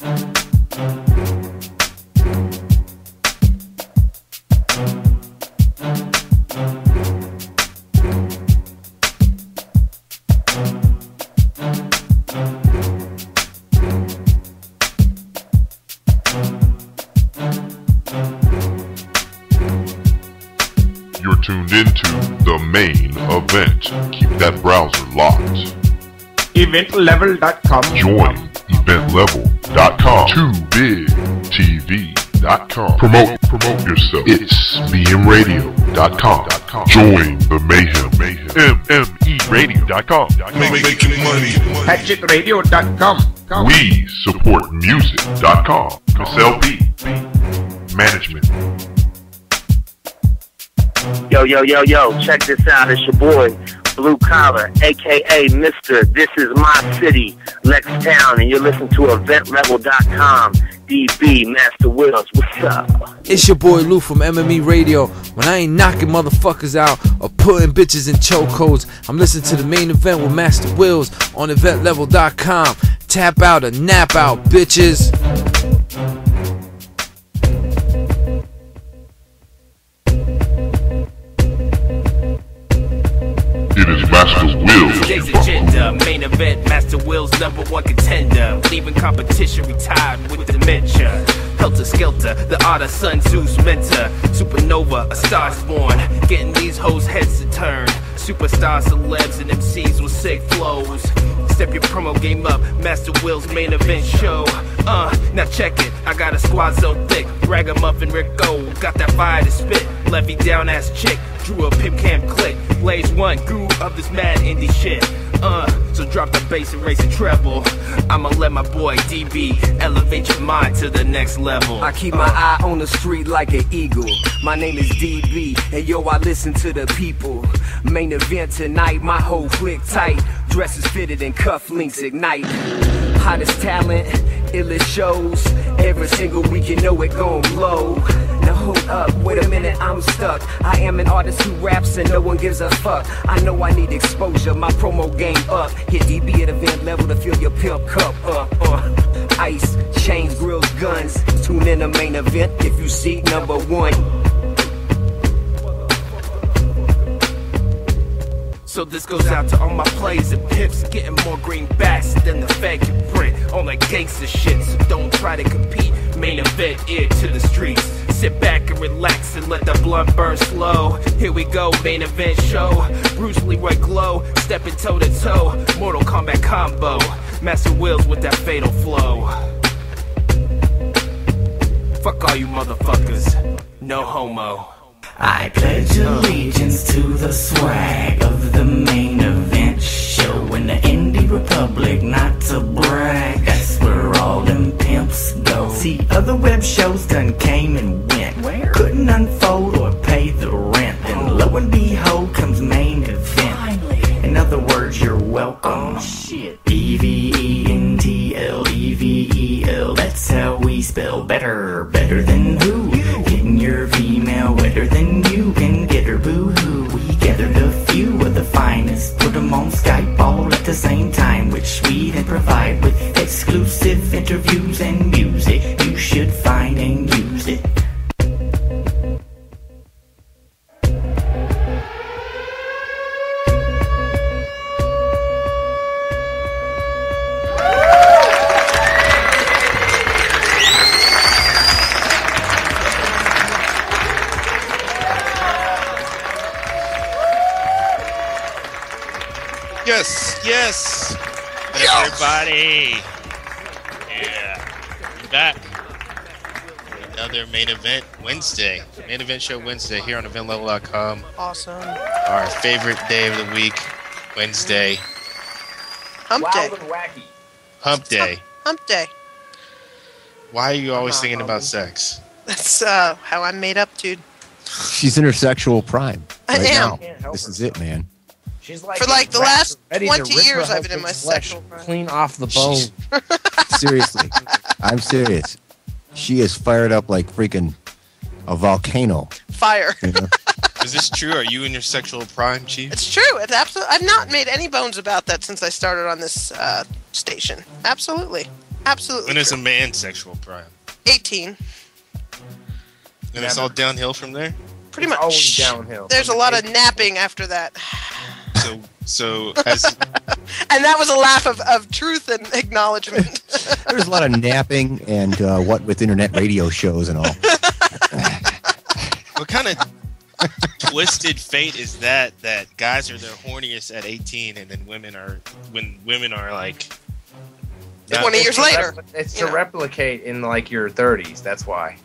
You're tuned into the main event. Keep that browser locked. eventlevel.com. Join eventlevel.com. TooBigTV.com. Promote promote yourself. It's bmradio.com. Join the mayhem. Mayhem. MMEradio.com. Making money. Hatchetradio.com. We support music.com. Miss LB. Management. Yo, yo, yo, yo, check this out. It's your boy, Blue Collar, aka Mr. This is My City, Lex Town, and you're listening to EventLevel.com. DB, Master Wills, what's up? It's your boy Lou from MME Radio. When I ain't knocking motherfuckers out or putting bitches in chokeholds, I'm listening to the main event with Master Wills on eventlevel.com. Tap out or nap out, bitches. It is Master Will. Today's agenda, main event, Master Will's number one contender. Leaving competition retired with dementia. Helter Skelter, the art of Sun mentor. Supernova, a star spawn. Getting these hoes heads to turn. Superstar celebs and MCs with sick flows. Step your promo game up, Master Will's main event show. Uh, now check it, I got a squad so thick. Ragamuffin Gold, got that fire to spit. Levy down ass chick, drew a pimp cam click. Blaze one, guru of this mad indie shit. Uh, so drop the bass and raise the treble. I'ma let my boy DB elevate your mind to the next level. I keep my eye on the street like an eagle. My name is DB, and yo, I listen to the people. Main event tonight, my whole click tight. Dresses fitted and cufflinks ignite. Hottest talent, illest shows. Every single week, you know it gon' blow. Hold up, wait a minute, I'm stuck. I am an artist who raps and no one gives a fuck. I know I need exposure, my promo game up. Hit DB at event level to fill your pimp cup up. Uh. Ice, chains, grills, guns. Tune in the main event if you seek number one. So this goes out to all my plays and pips getting more greenbacks than the can print on that gangster shit. So don't try to compete. Main event, ear to the streets. Sit back and relax and let the blunt burn slow. Here we go, main event show. Bruce Leroy glow, stepping toe to toe. Mortal Kombat combo. Master Wills with that fatal flow. Fuck all you motherfuckers. No homo. I pledge allegiance to the swag of the main event show in the Indie Republic, not to brag. Where all them pimps go. See, other web shows done came and went. Where? Couldn't unfold or pay the rent. Then lo and behold comes main event. Finally. In other words, you're welcome. Oh, shit. E V E N T L E V E L. That's how we spell better. Better than who? Getting your female wetter than you can get her boo hoo. We gathered a few of the finest, put them on Skype all at the same time, which we then provide with exclusive interviews and music. You should find and use it. Yes, yes. Everybody. Yeah. We're back. Another main event Wednesday. Main event show Wednesday here on eventlevel.com. Awesome. Our favorite day of the week, Wednesday. Hump day. wacky. Hump day. Hump day. Why are you always thinking about sex? That's uh, how I'm made up, dude. She's in her sexual prime. I am. Now. This is it, man. She's For like the last 20 years, I've been in my sexual prime. clean off the bone. Seriously, I'm serious. She is fired up like freaking a volcano. Fire. you know? Is this true? Are you in your sexual prime, Chief? It's true. It's absolutely. I've not made any bones about that since I started on this uh, station. Absolutely. Absolutely. When is a man's sexual prime? 18. And it's all downhill from there. Pretty much. always downhill. There's a lot of napping after that. So, so as And that was a laugh of, of truth and acknowledgement. There's a lot of napping and uh, what with internet radio shows and all. what kind of twisted fate is that? That guys are their horniest at 18, and then women are when women are like. Yeah, 20 it's years to later, repli- it's to know. replicate in like your 30s. That's why.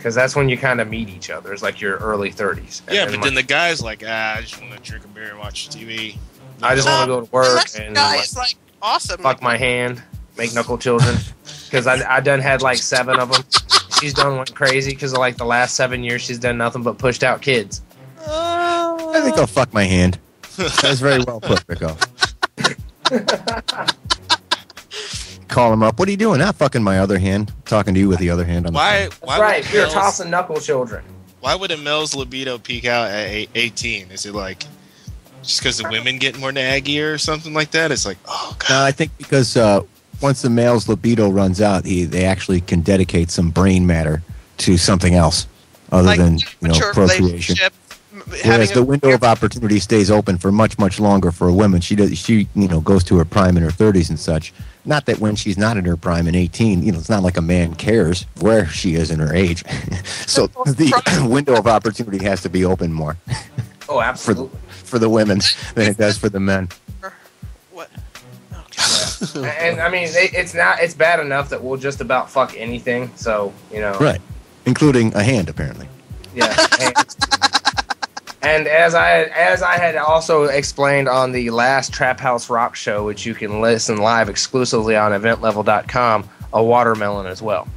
Because that's when you kind of meet each other. It's like your early 30s. And Yeah, then, but like, then the guy's like, ah, I just want to drink a beer and watch TV. I just want to go to work Unless the and guy like, like awesome. fuck my hand, make knuckle children. Because I, I done had like seven of them. She's done went crazy because of like the last seven years she's done nothing but pushed out kids. I think I'll fuck my hand. That's very well put, Rico. Call him up. What are you doing? Not fucking my other hand. Talking to you with the other hand. On the Why? That's Why right. would We were males- tossing knuckle children. Why would a male's libido peak out at 18? Is it like just because the women get more naggy or something like that? It's like, oh god. No, I think because uh, once the male's libido runs out, he they actually can dedicate some brain matter to something else other like than you know mature procreation. Whereas the a- window of opportunity stays open for much, much longer for a woman. She does, she you know goes to her prime in her 30s and such. Not that when she's not in her prime in 18, you know, it's not like a man cares where she is in her age. so the window of opportunity has to be open more Oh, for absolutely. for the women than it does for the men. What? and I mean, it, it's not. It's bad enough that we'll just about fuck anything. So you know, Right, including a hand apparently. Yeah. And, and as I as I had also explained on the last Trap House Rock show, which you can listen live exclusively on eventlevel.com, a watermelon as well.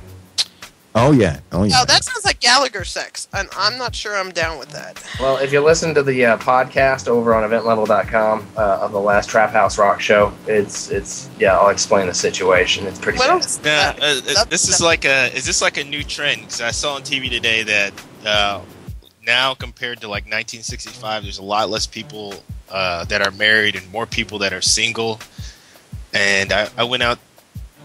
Oh yeah, oh yeah. Oh, that sounds like Gallagher sex, and I'm not sure I'm down with that. Well, if you listen to the uh, podcast over on eventlevel.com uh, of the last Trap House Rock show, it's it's yeah, I'll explain the situation. It's pretty What bad. else? Yeah, Uh, uh, uh, this is like a is this like a new trend? Because I saw on TV today that uh, now compared to like 1965, there's a lot less people uh, that are married and more people that are single. And I, I went out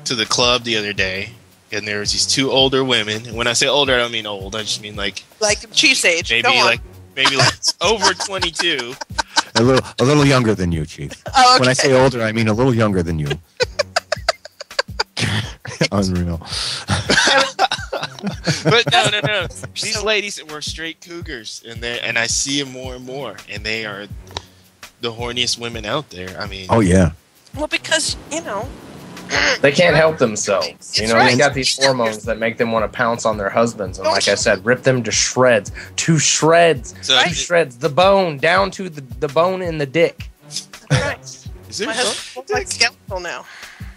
to the club the other day, and there was these two older women. And when I say older, I don't mean old. I just mean like Like cheese age. maybe Go on. like maybe like over 22. A little a little younger than you, Chief. oh, okay. When I say older, I mean a little younger than you. Unreal. but no, no, no. These ladies were straight cougars, and they and I see them more and more, and they are the horniest women out there. I mean, Oh yeah. well, because you know, They can't help themselves. You know, right. they got these hormones that make them want to pounce on their husbands, and like I said, rip them to shreds, to shreds, So- to shreds, the bone down to the, the bone in the dick. right. is there my husband looks like skeletal now.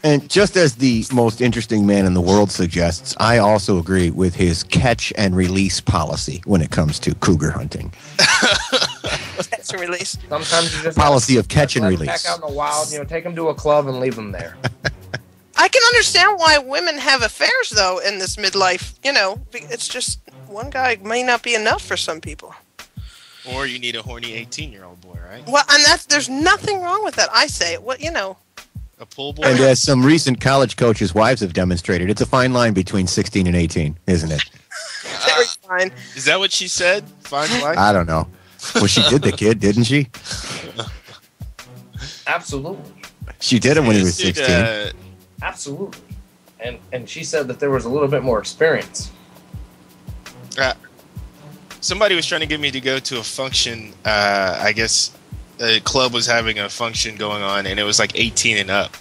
And just as the most interesting man in the world suggests, I also agree with his catch and release policy when it comes to cougar hunting. Catch and release. Sometimes you just Policy of catch and release. Back out in the wild, you know, take them to a club and leave them there. I can understand why women have affairs though in this midlife. You know, it's just one guy may not be enough for some people. or you need a horny 18 year old boy, right? Well, and that's there's nothing wrong with that. I say it. What you know, A pool boy. And as some recent college coaches' wives have demonstrated, it's a fine line between 16 and 18, isn't it? very fine. Is that what she said? Fine black. I don't know. Well, she did the kid, didn't she? Absolutely, She did it when he was Dude, 16. uh, absolutely. And and she said that there was a little bit more experience. somebody was trying to get me to go to a function. Uh, I guess a club was having a function going on, and it was like 18 and up.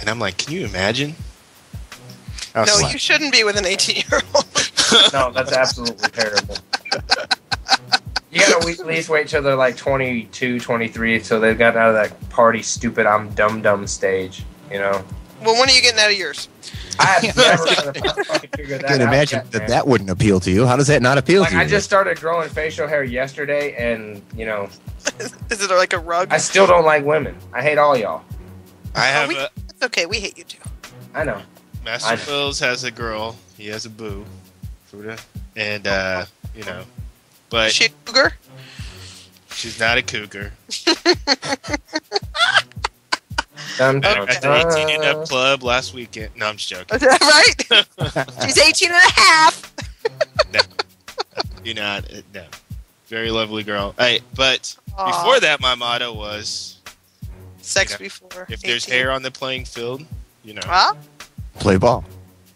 And I'm like, can you imagine? No, like- you shouldn't be with an 18 year old. No, that's absolutely terrible. You gotta at least wait till they're like 22, 23, so they've gotten out of that party stupid I'm dumb dumb stage, you know? Well, when are you getting out of yours? I never fucking figure that can out imagine yet, that man. that wouldn't appeal to you. How does that not appeal Like to you? I just started growing facial hair yesterday, and you know Is it like a rug? I still don't like women. I hate all y'all. I have we- a It's okay. We hate you too. I know. Master I- Phil's has a girl. He has a boo, Fuda, and uh, you know, but Is she a cougar? she's not a cougar. Dun, I dun, got the 18 and dun. up club last weekend. No, I'm just joking. right? She's 18 and a half. Do not. uh, No. Very lovely girl. Hey, but Aw. before that, my motto was Sex you know, before. if there's hair on the playing field, you know. Huh? Play ball.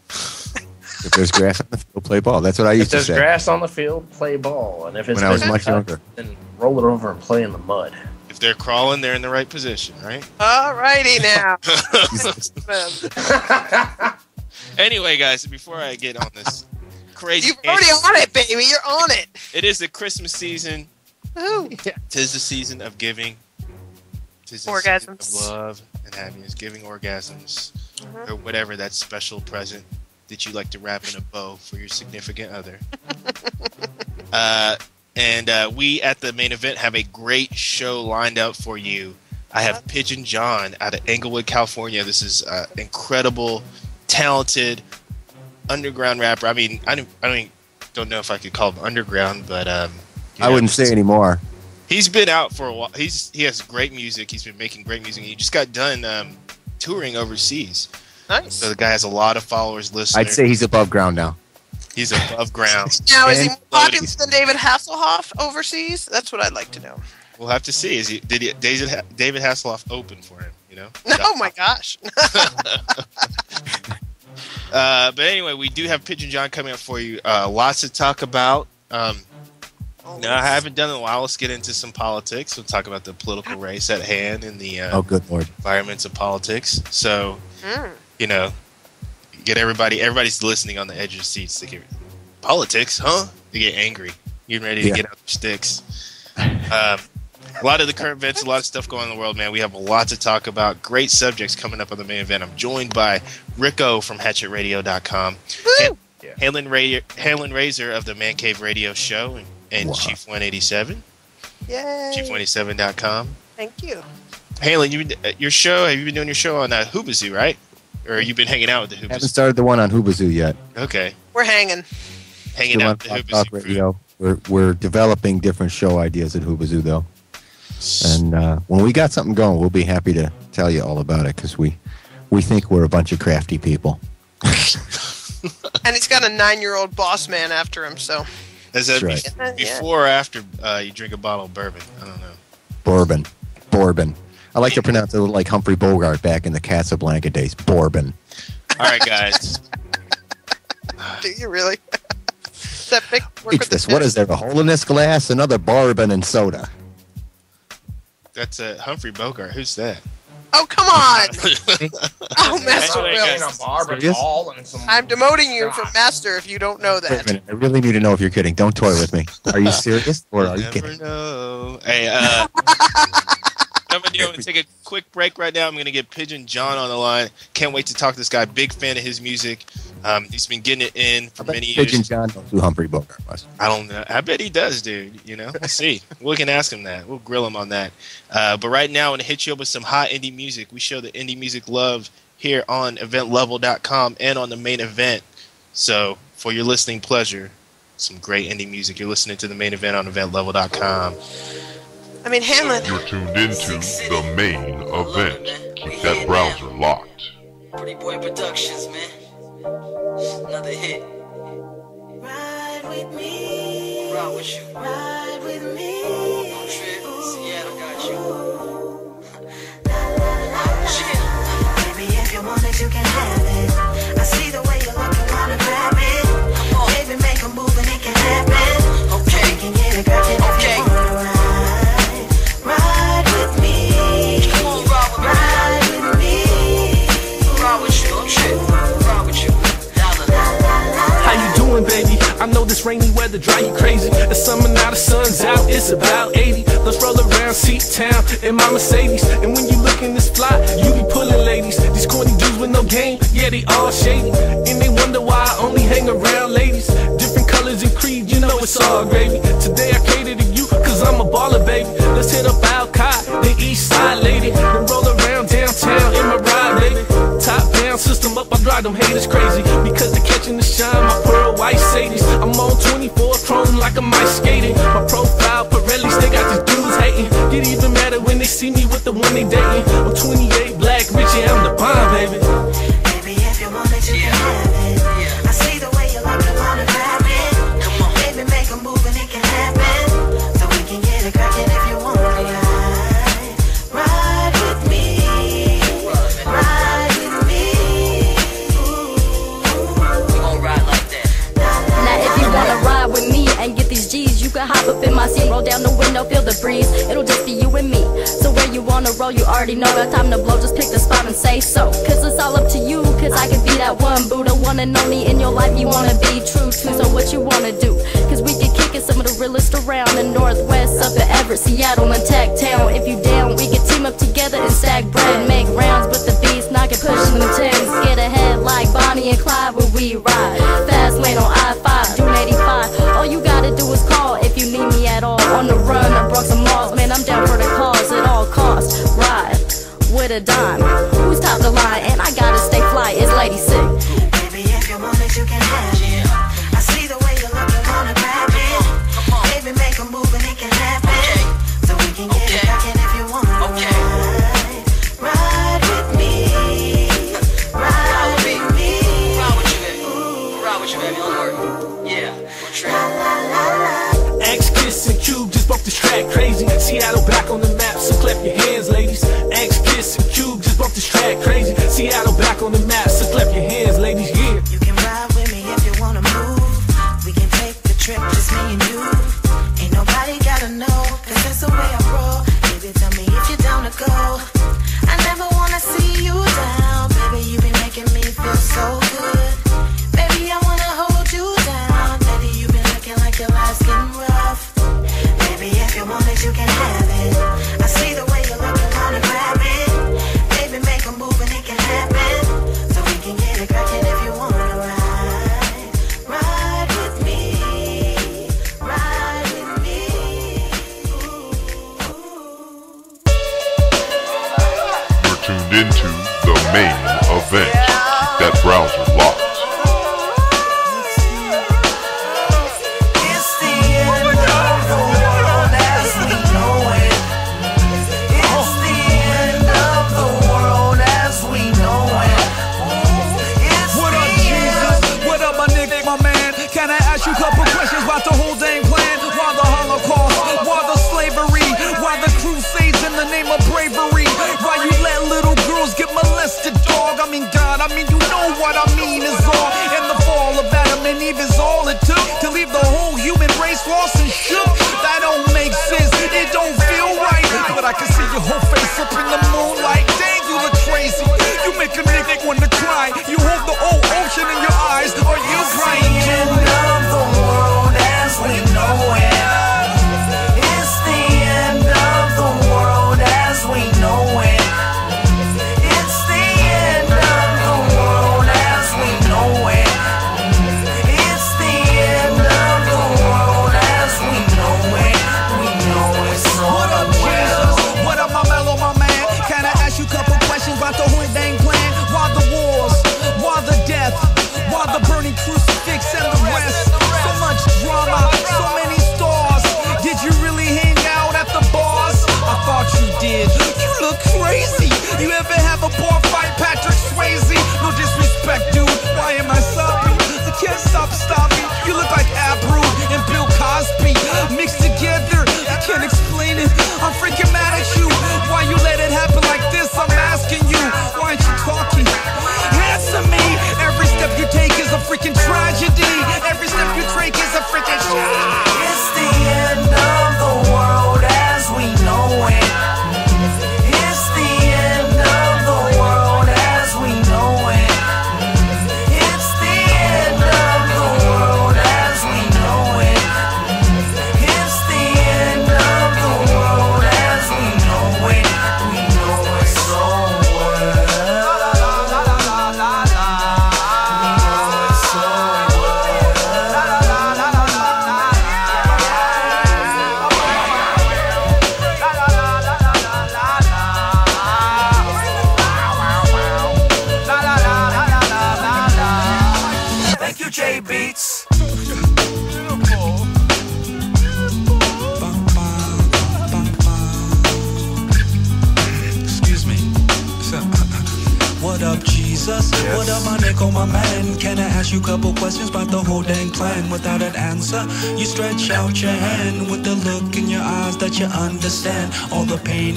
if there's grass on the field, play ball. That's what I used to say. If there's grass on the field, play ball. And if it's when I was been much younger. then roll it over and play in the mud. If they're crawling, they're in the right position, right? All righty now. anyway, guys, before I get on this crazy, You're already on it, baby. You're on it. it is the Christmas season. Ooh. Tis the season of giving. Tis the Orgasms. season of love and happiness, giving orgasms, Mhm. or whatever that special present that you like to wrap in a bow for your significant other. uh, and uh, we at the main event have a great show lined up for you. I have Pigeon John out of Inglewood, California. This is uh, incredible, talented underground rapper. I mean, I don't, I don't, don't know if I could call him underground, but um, you I know, wouldn't say anymore. He's been out for a while. He's he has great music. He's been making great music. He just got done um, touring overseas. Nice. So the guy has a lot of followers, listeners. I'd say he's above ground now. He's above ground. Now, is he And more popular than David Hasselhoff overseas? That's what I'd like to know. We'll have to see. Is he did he, David David Hasselhoff open for him? You know. Oh my gosh. Uh, but anyway, we do have Pigeon John coming up for you. Uh, lots to talk about. Um, no, I haven't done it in a while. Let's get into some politics. We'll talk about the political race at hand and the uh, Oh, good lord. environments of politics. So, Mm. you know, get everybody. Everybody's listening on the edge of the seats. They get politics, huh? They get angry, getting ready to Yeah. get out their sticks. Um, a lot of the current events, a lot of stuff going on in the world, man. We have a lot to talk about. Great subjects coming up on the main event. I'm joined by Rico from HatchetRadio.com, Han- Yeah. Hanlon, Ra- Hanlon Razor of the Man Cave Radio Show, and, and Wow. Chief 187, Yay. Chief187.com. Thank you. Hanlon, you uh, your show? Have you been doing your show on uh, Hoobazoo, right? Or you've been hanging out with the Haven't started the one on Hoobazoo yet. Okay, We're hanging. hanging Still on out with the Hoobazoo Talk crew. Radio. We're, we're developing different show ideas at Hoobazoo, though. And uh, when we got something going, we'll be happy to tell you all about it because we, we think we're a bunch of crafty people. And he's got a nine year old boss man after him, so. Is that right. Before or after uh, you drink a bottle of bourbon? I don't know. Bourbon. Bourbon. I like to pronounce it like Humphrey Bogart back in the Casablanca days. Bourbon. All right, guys. Do you really? Does that big work Eat with the this. What is there? A hole in this glass? Another bourbon and soda. That's uh, Humphrey Bogart. Who's that? Oh, come on. oh, Master I Will. got. a barber Serious? ball and some. I'm demoting you from Master if you don't know Wait a that. minute. I really need to know if you're kidding. Don't toy with me. Are you serious or are you Never kidding? know. Hey, uh, I'm do, I'm gonna take a quick break right now. I'm gonna get Pigeon John on the line. Can't wait to talk to this guy. Big fan of his music. Um, he's been getting it in for many years. Pigeon John knows who Humphrey Bogart was. I don't know. I bet he does, dude. You know, we'll see. we can ask him that. We'll grill him on that. Uh, but right now, I'm gonna hit you up with some hot indie music. We show the indie music love here on EventLevel.com and on the main event. So, for your listening pleasure, some great indie music. You're listening to the main event on EventLevel.com. I mean, Hanlon. You're tuned into the main event. Keep that browser locked. Pretty Boy Productions, man. Another hit. Ride with me. Ride with you. Ride with me. No trip. Seattle got you. Baby, if you want it, you can have it. Rainy drive you crazy. It's summer now, the sun's out, it's about 80. Let's roll around Seat Town in my Mercedes. And when you look in this fly, you be pulling ladies. These corny dudes with no game, yeah, they all shady. And they wonder why I only hang around ladies. Different colors and creed, you know it's all gravy. Today I cater to you, cause I'm a baller, baby. Let's hit up Al the east side lady. Then roll around downtown in my up, I drive them haters crazy because they're catching the shine. My pearl white Sadies. I'm on 24 chrome like I'm ice skating. My profile Pirellis, they got these dudes hating. Get even madder when they see me with the one they dating. I'm 28, black, Richie, I'm the bomb. Baby, already know that time to blow. Just pick the spot and say so. Cause it's all up to you, cause I can be that one the one and only in your life you wanna be true to. So what you wanna do? Cause we can kick it some of the realest around the Northwest, up at Everett, Seattle, and Tech Town. If you down, we can team up together and stack bread, make rounds with the beats, knock it, pushing them tens. Get ahead like Bonnie and Clyde when we ride. Fast lane on I-5, with a dime. Who's top the line? And I Seattle back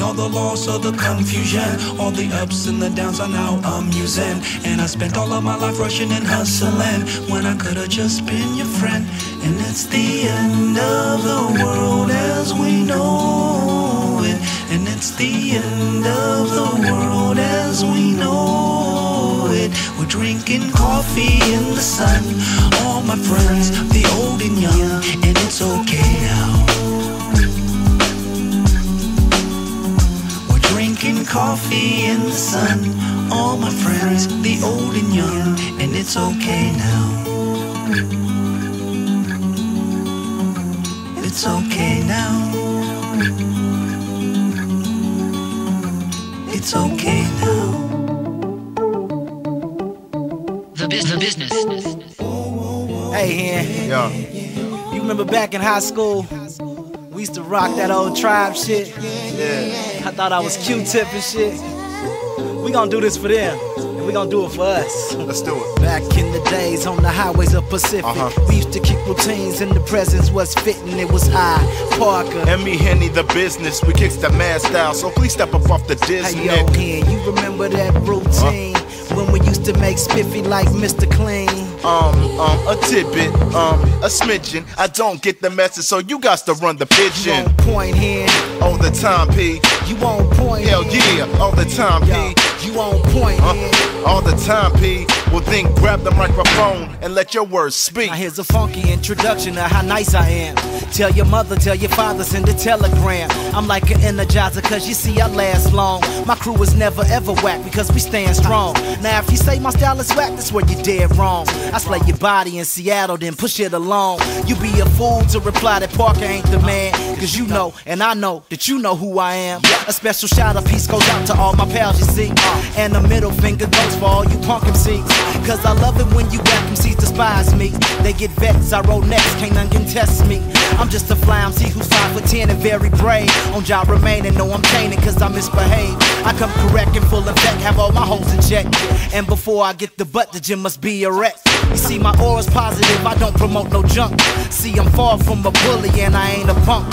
All the pain, all the loss, all the confusion, all the ups and the downs are now amusing. And I spent all of my life rushing and hustling when I could have just been your friend. And it's the end of the world as we know it. And it's the end of the world as we know it. We're drinking coffee in the sun. All my friends, the old and young, and it's okay now. Coffee in the sun. All my friends, the old and young, and it's okay now. It's okay now. It's okay now. The, bus- the business. Hey, Hen. Yeah. You remember back in high school? We used to rock that old tribe shit. Yeah. I thought I was Q-tip and shit. We gonna do this for them, and we gonna do it for us. Let's do it. Back in the days on the highways of Pacific, Uh-huh. we used to kick routines, and the presence was fitting. It was I, Parker. And me, Henny, the business. We kicks the mad style, so please step up off the Hey Disney. yo, Hen, you remember that routine when we used to make spiffy like Mr. Clean? Um, um, a tidbit, um, a smidgen. I don't get the message, so you got to run the pigeon. on point here. All the time, P. You on point Hell yeah, all the time, P. You on point Uh, all the time, P. Well, then grab the microphone and let your words speak. Now here's a funky introduction of how nice I am. Tell your mother, tell your father, send a telegram. I'm like an energizer, cause you see I last long. My crew is never ever whack because we stand strong. Now if you say my style is whack, that's where you're dead wrong. I slay your body in Seattle, then push it along. You be a fool to reply that Parker ain't the man. Cause you know, and I know that you know who I am. A special shout out piece goes out to all my pals, you see. And a middle finger goes for all you punk MCs. Cause I love it when you rap MCs despise me. They get vexed, I roll next, can't none contest me. I'm just a fly MC who's 5 foot 10 and very brave. On job remaining, no, I'm chaining cause I misbehave. I come correct in full effect, have all my holes in check. And before I get the butt, the gym must be a wreck. You see, my aura's positive, I don't promote no junk. See, I'm far from a bully and I ain't a punk.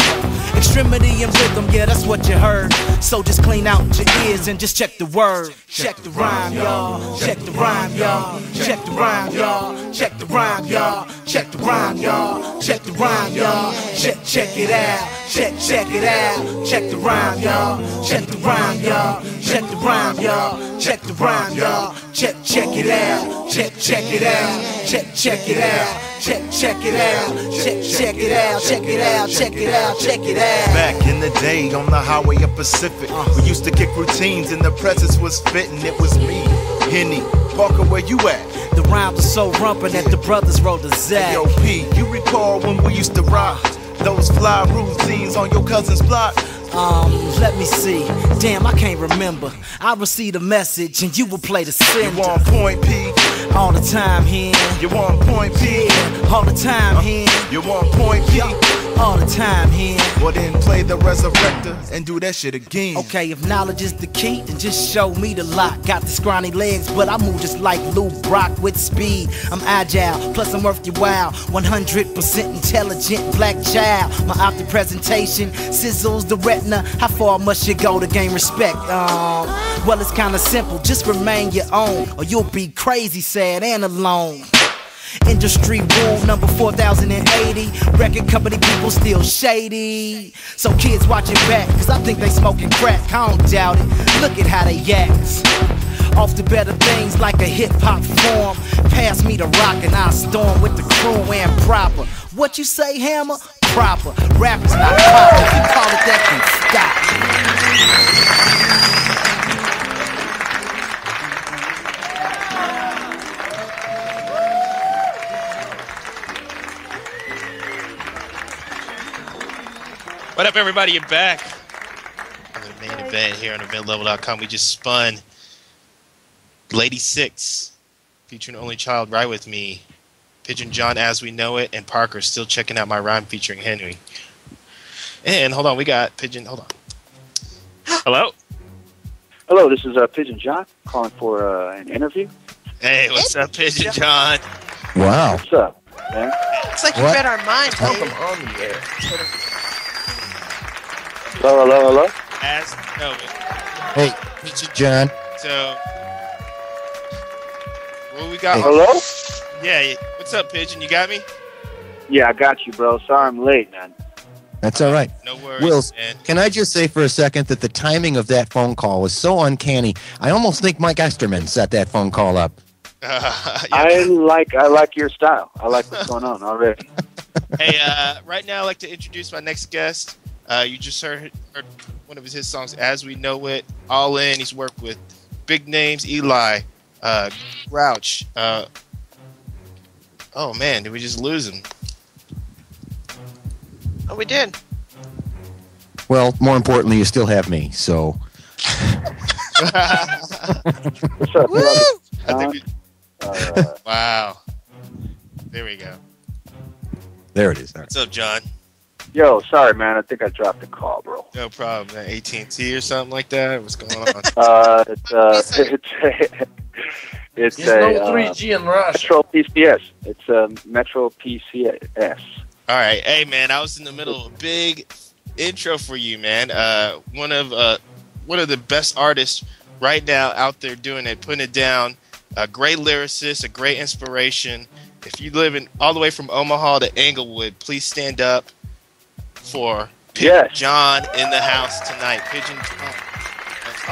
Extremity and rhythm, yeah, that's what you heard. So just clean out your ears and just check the word. Check the rhyme, y'all. Check the rhyme, y'all. Check the rhyme, y'all. Check the rhyme, y'all. Check the rhyme, y'all. Check the rhyme, y'all. Check, check it out. Check, check it out. Check the rhyme, y'all. Check the rhyme, y'all. Check the rhyme, y'all. Check the rhyme, y'all. Check, check it out. Check, check it out. Check, check it out. Check, check it out. Check, check it out. Check it out. Check it out. Check it out. Back in the day on the highway of Pacific, we used to kick routines and the presence was fitting. It was me, Henny, Parker, where you at? The rhymes are so rumpin' that the brothers rolled the Zach. Yo, P, you recall when we used to rock those fly routines on your cousin's block? Um, let me see. Damn, I can't remember. I received a message and you will play the sender. You on point, P? All the time, here. You on point, P? All the time, here. You on point, P? All the time, here. Well, then play the resurrector and do that shit again. Okay, if knowledge is the key, then just show me the lock. Got the scrawny legs, but I move just like Lou Brock with speed. I'm agile, plus I'm worth your while. 100% intelligent black child. My optic presentation sizzles the retina. How far must you go to gain respect? Um, well, it's kinda simple. Just remain your own, or you'll be crazy, sad, and alone. Industry rule number 4080. Record company people still shady. So kids watch it back, cause I think they smoking crack. I don't doubt it. Look at how they act. Off to better things like a hip hop form. Pass me the rock and I'll storm with the crew and proper. What you say, Hammer? Proper. Rappers not proper. You call it that, then stop. What up, everybody? You're back on the main event here on eventlevel.com. We just spun Lady Six, featuring Only Child Ride With Me. Pigeon John as we know it, and Parker still checking out my rhyme featuring Henry. And hold on, we got Pigeon. Hold on. Hello. Hello, this is uh, Pigeon John calling for uh, an interview. Hey, what's up, Pigeon John? Wow. What's up, man? It's like you read our minds, baby. on the air. Hello, hello, hello. As we know it. Hey, Pigeon John. So, what we got? Hey. Hello? Yeah. yeah. What's up, Pigeon? You got me? Yeah, I got you, bro. Sorry I'm late, man. That's all right. No worries, Wills, man. can I just say for a second that the timing of that phone call was so uncanny? I almost think Mike Esterman set that phone call up. I like I like your style. I like what's going on already. hey, uh, right now I'd like to introduce my next guest. Uh, you just heard, heard one of his hit songs, "As We Know It." All in. He's worked with big names: Eligh, uh, Grouch. Uh, oh man, did we just lose him? Oh, we did. Well, more importantly, you still have me. So What's up, Woo! I think we- Uh, wow. There we go. there it is. There. What's up, John? Yo, sorry, man. I think I dropped the call, bro. No problem. AT&T or something like that. What's going on? Uh, it's uh, it's it's There's a no uh, 3G in Russia. Metro PCS. It's a Metro PCS. All right, hey man, I was in the middle of a big intro for you, man. Uh, one of uh, one of the best artists right now out there doing it, putting it down. A great lyricist, a great inspiration. If you live in all the way from Omaha to Inglewood, please stand up for Pigeon Yes. John in the house tonight. Pigeon John. That's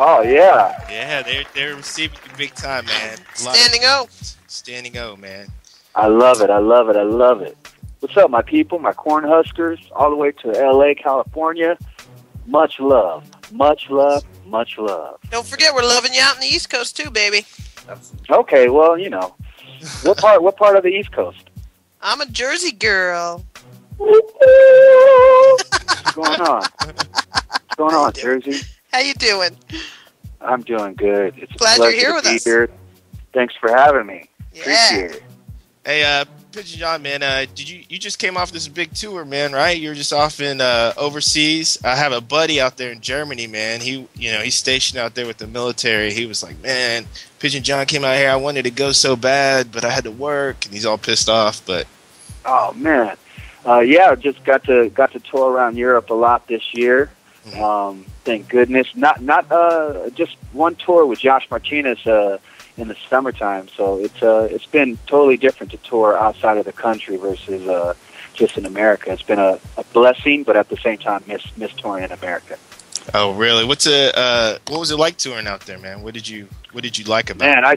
Oh yeah. Yeah, they're they're receiving you big time, man. A lot of- Standing O. standing O, man. I love it. I love it. I love it. What's up, my people, my corn huskers, all the way to LA, California? Much love. Much love. Much love. Don't forget, we're loving you out in the East Coast too, baby. Okay, well, you know. What part what part of the East Coast? I'm a Jersey girl. What's going on? What's going on, Jersey? How you doing? I'm doing good. It's a Glad you're here to with be us. here. Thanks for having me. Yeah. Appreciate it. Hey, uh, Pigeon John, man, uh, did you you just came off this big tour, man? Right? You were just off in uh, overseas. I have a buddy out there in Germany, man. He, you know, he's stationed out there with the military. He was like, man, Pigeon John came out here. I wanted to go so bad, but I had to work, and he's all pissed off. But Oh man, uh, yeah, just got to got to tour around Europe a lot this year. Um, thank goodness. Not not uh, just one tour with Josh Martinez uh, in the summertime. So it's uh, it's been totally different to tour outside of the country versus uh, just in America. It's been a, a blessing, but at the same time, miss miss touring in America. oh, really? What's a uh, what was it like touring out there, man? What did you what did you like about? Man, I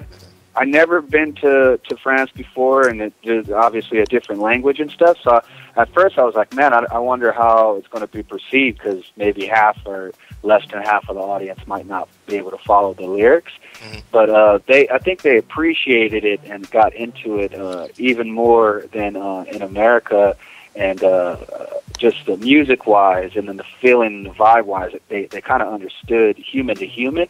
I never been to to France before, and it is obviously a different language and stuff. So at first I was like, man, I, I wonder how it's going to be perceived because maybe half or less than half of the audience might not be able to follow the lyrics. But uh, they, I think they appreciated it and got into it uh, even more than uh, in America. And uh, just the music wise, and then the feeling, the vibe wise, they they kind of understood human to human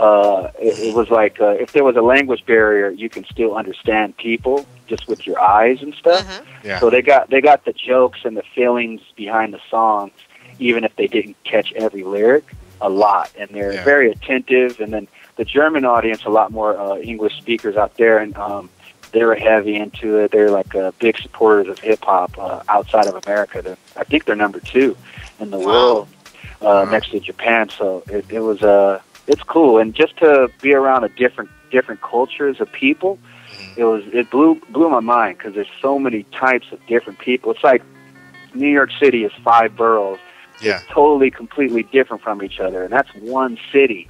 uh, it, it was like uh, if there was a language barrier, you can still understand people just with your eyes and stuff. Yeah. So they got they got the jokes and the feelings behind the songs, even if they didn't catch every lyric, a lot. And they're Yeah. very attentive. And then the German audience, a lot more uh, English speakers out there, and um, they were heavy into it. They're like uh, big supporters of hip hop uh, outside of America. They're, I think they're number two in the world uh, next to Japan. So it, it was uh, it's cool, and just to be around a different different cultures of people, it was it blew blew my mind because there's so many types of different people. It's like New York City is five boroughs, Yeah. totally completely different from each other, and that's one city.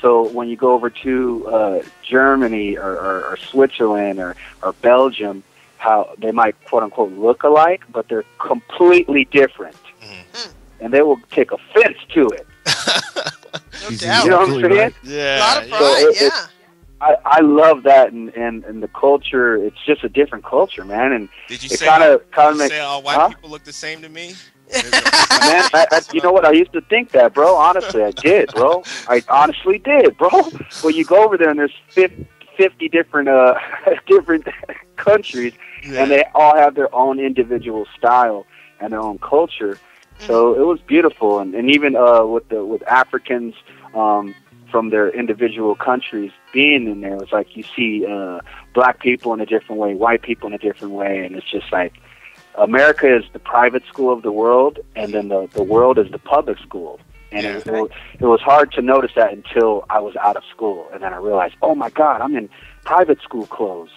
So when you go over to uh, Germany or, or, or Switzerland or, or Belgium, how they might quote unquote look alike, but they're completely different, and they will take offense to it. doubt. You know what I'm saying? A Yeah. lot of So pride, it- it- yeah. I, I love that, and, and and the culture. It's just a different culture, man, and Did you it say kind of did kind of say all white huh? people look the same to me? Man, I, I, you know what? I used to think that, bro. Honestly, I did, bro. I honestly did, bro. Well, you go over there and there's 50, 50 different uh different countries, and they all have their own individual style and their own culture. So it was beautiful, and, and even uh, with the with Africans um, from their individual countries being in there, it's like you see uh, black people in a different way, white people in a different way, and it's just like America is the private school of the world, and then the the world is the public school. And it, it, was- it was hard to notice that until I was out of school, and then I realized, oh my God, I'm in private school clothes.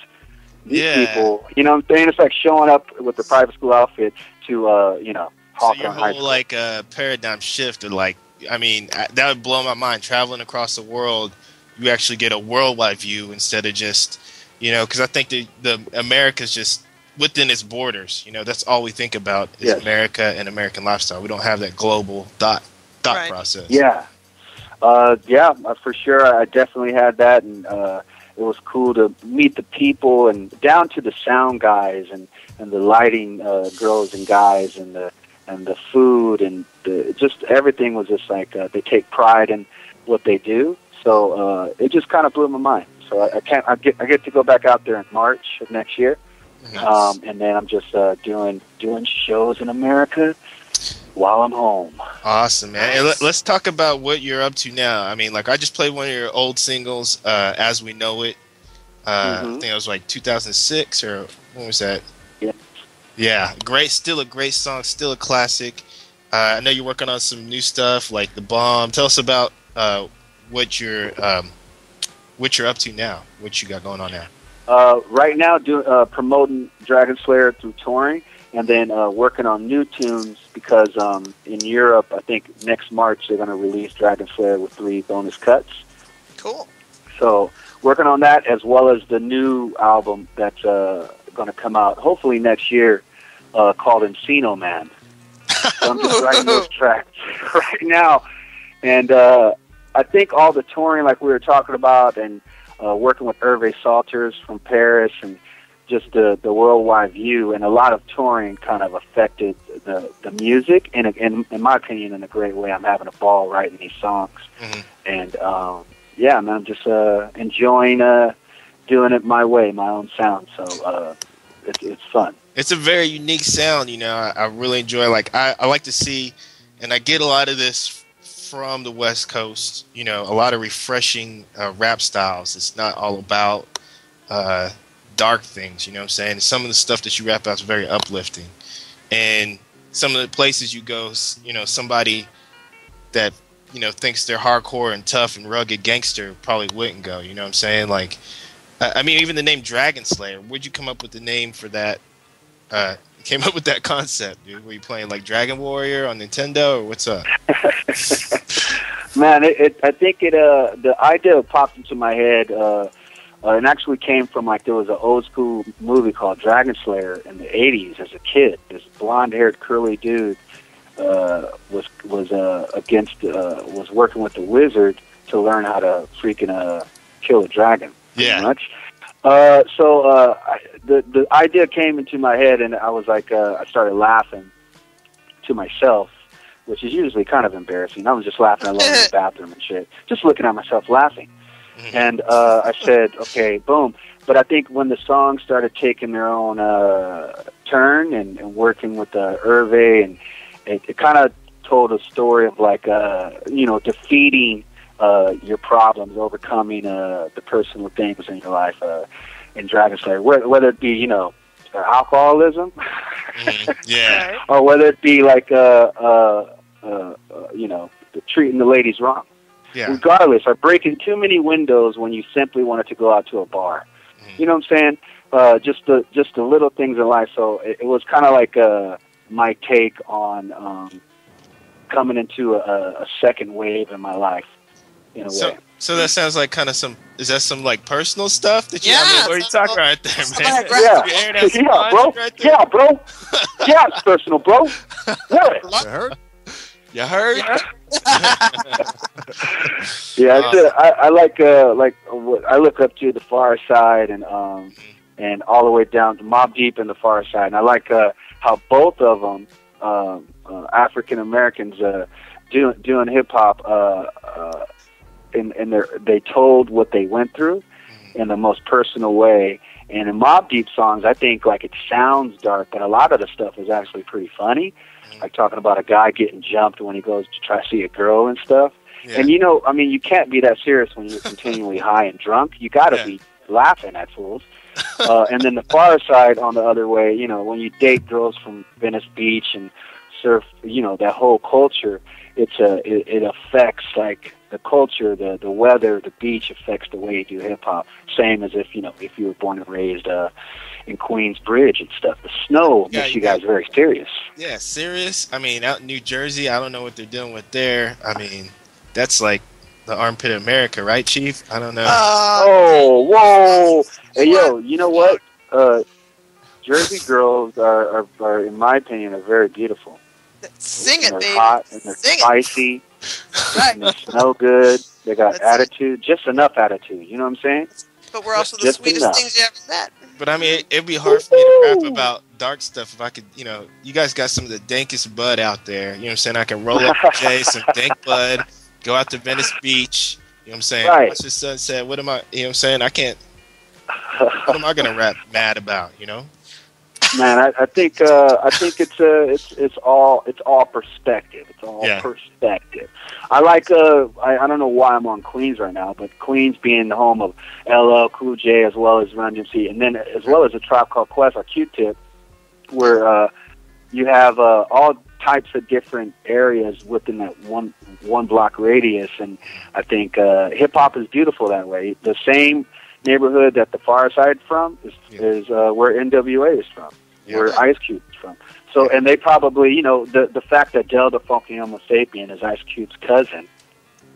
These Yeah. people, you know what I'm saying? It's like showing up with the private school outfit to, uh, you know, So Hawthorne your High School. like uh, paradigm shift, or like, I mean, I- that would blow my mind. Traveling across the world, you actually get a worldwide view instead of just, you know, because I think the the America's just within its borders. You know, that's all we think about is Yes. America and American lifestyle. We don't have that global thought thought process. Yeah, uh, yeah, uh, for sure. I definitely had that, and uh, it was cool to meet the people, and down to the sound guys and and the lighting uh, girls and guys, and the and the food, and the, just everything was just like uh, they take pride in what they do. So uh, it just kind of blew my mind. So I, I can't. I get I get to go back out there in March of next year, um, and then I'm just uh, doing doing shows in America while I'm home. Awesome, man. Let, let's talk about what you're up to now. I mean, like I just played one of your old singles, uh, "As We Know It." Uh, I Mhm. think it was like 2006 or when was that? Yeah. Yeah, great. Still a great song. Still a classic. Uh, I know you're working on some new stuff like the bomb. Tell us about uh, what you're um, what you're up to now. What you got going on now? Uh, right now, do, uh, promoting Dragon Slayer through touring, and then uh, working on new tunes because um, in Europe, I think next March they're going to release Dragon Slayer with three bonus cuts. Cool. So working on that as well as the new album that's uh, going to come out hopefully next year uh, called Encino Man. So I'm just writing those tracks right now, and uh, I think all the touring, like we were talking about, and uh, working with Hervé Salters from Paris, and just the the worldwide view, and a lot of touring kind of affected the the music, and in, in my opinion, in a great way. I'm having a ball writing these songs, and um, yeah, man, I'm just uh, enjoying uh, doing it my way, my own sound. So uh, it's it's fun. It's a very unique sound. You know, I, I really enjoy. Like I, I like to see, and I get a lot of this from the West Coast. You know, a lot of refreshing uh, rap styles. It's not all about uh, dark things. You know what I'm saying? Some of the stuff that you rap about is very uplifting, and some of the places you go, you know, somebody that you know thinks they're hardcore and tough and rugged gangster probably wouldn't go. You know what I'm saying? Like, I mean, even the name Dragon Slayer. Where'd you come up with the name for that? Uh, came up with that concept, dude. Were you playing like Dragon Warrior on Nintendo, or what's up? Man, it, it, I think it. Uh, the idea popped into my head, uh, uh, and actually came from like there was an old school movie called Dragon Slayer in the '80s. As a kid, this blonde-haired, curly dude uh, was was uh, against uh, was working with the wizard to learn how to freaking uh, kill a dragon. Yeah. much. Uh, so uh, I, the the idea came into my head, and I was like, uh, I started laughing to myself, which is usually kind of embarrassing. I was just laughing alone in the bathroom and shit, just looking at myself laughing. And uh, I said, okay, boom. But I think when the song started taking their own uh, turn and, and working with uh, Hervé, and it, it kind of told a story of like, uh, you know, defeating uh, your problems, overcoming uh, the personal things in your life uh, in Dragon Slayer, whether, whether it be, you know, uh, alcoholism, Yeah. or whether it be like, uh, uh, uh, uh, you know, treating the ladies wrong. Yeah. Regardless, or breaking too many windows when you simply wanted to go out to a bar. Mm. You know what I'm saying? Uh, just the just the little things in life. So it, it was kind of like uh, my take on um, coming into a, a second wave in my life. In a So, way. so that sounds like kind of some. Is that some like personal stuff that you? I Yeah, mean, what are you talking right there, man? Yeah, You airing out some yeah, bro. right? Yeah, bro. Yeah, it's personal, bro. What? You heard? You heard? Yeah, it's a, I, I like uh like uh, what I look up to the Far Side and um and all the way down to Mobb Deep and the Pharcyde, and I like uh how both of them uh, uh, African Americans uh, doing doing hip hop, uh, uh, and and they they told what they went through in the most personal way. And in Mobb Deep songs, I think like it sounds dark, but a lot of the stuff is actually pretty funny. Like talking about a guy getting jumped when he goes to try to see a girl and stuff. And you know, I mean, you can't be that serious when you're continually high and drunk. You got to be laughing at fools. uh, and then the Pharcyde on the other way, you know, when you date girls from Venice Beach and surf, you know, that whole culture, it's a it, it affects like the culture, the the weather, the beach affects the way you do hip hop. Same as if you know if you were born and raised uh, in Queensbridge and stuff. The snow Yeah, makes you you guys very serious. Yeah, serious. I mean, out in New Jersey, I don't know what they're dealing with there. I mean, that's like the armpit of America, right, Chief? I don't know. oh, whoa! Hey, yo, you know what? Uh, Jersey girls are, are, are, in my opinion, are very beautiful. Sing it, they're baby. hot and they're Sing it. Spicy. And they smell good. They got attitude, just enough attitude. You know what I'm saying? But we're also the Just sweetest enough. things you ever met. But I mean, it, it'd be hard for me to rap about dark stuff if I could, you know, you guys got some of the dankest bud out there. You know what I'm saying? I can roll up a J, some dank bud, go out to Venice Beach. You know what I'm saying? Right. Watch the sunset. What am I, you know what I'm saying? I can't, what am I going to rap mad about, you know? Man, I, I think uh, I think it's uh, it's it's all it's all perspective. It's all Yeah. perspective. I like uh, I, I don't know why I'm on Queens right now, but Queens being the home of LL Cool J as well as Run DMC, and then as well as a Tribe Called Quest or Q-Tip, where uh, you have uh, all types of different areas within that one one block radius, and I think uh, hip hop is beautiful that way. The same neighborhood that the Pharcyde from is is uh, where NWA is from, where Ice Cube is from. So, and they probably, you know, the the fact that Del the Funky Homo Sapien is Ice Cube's cousin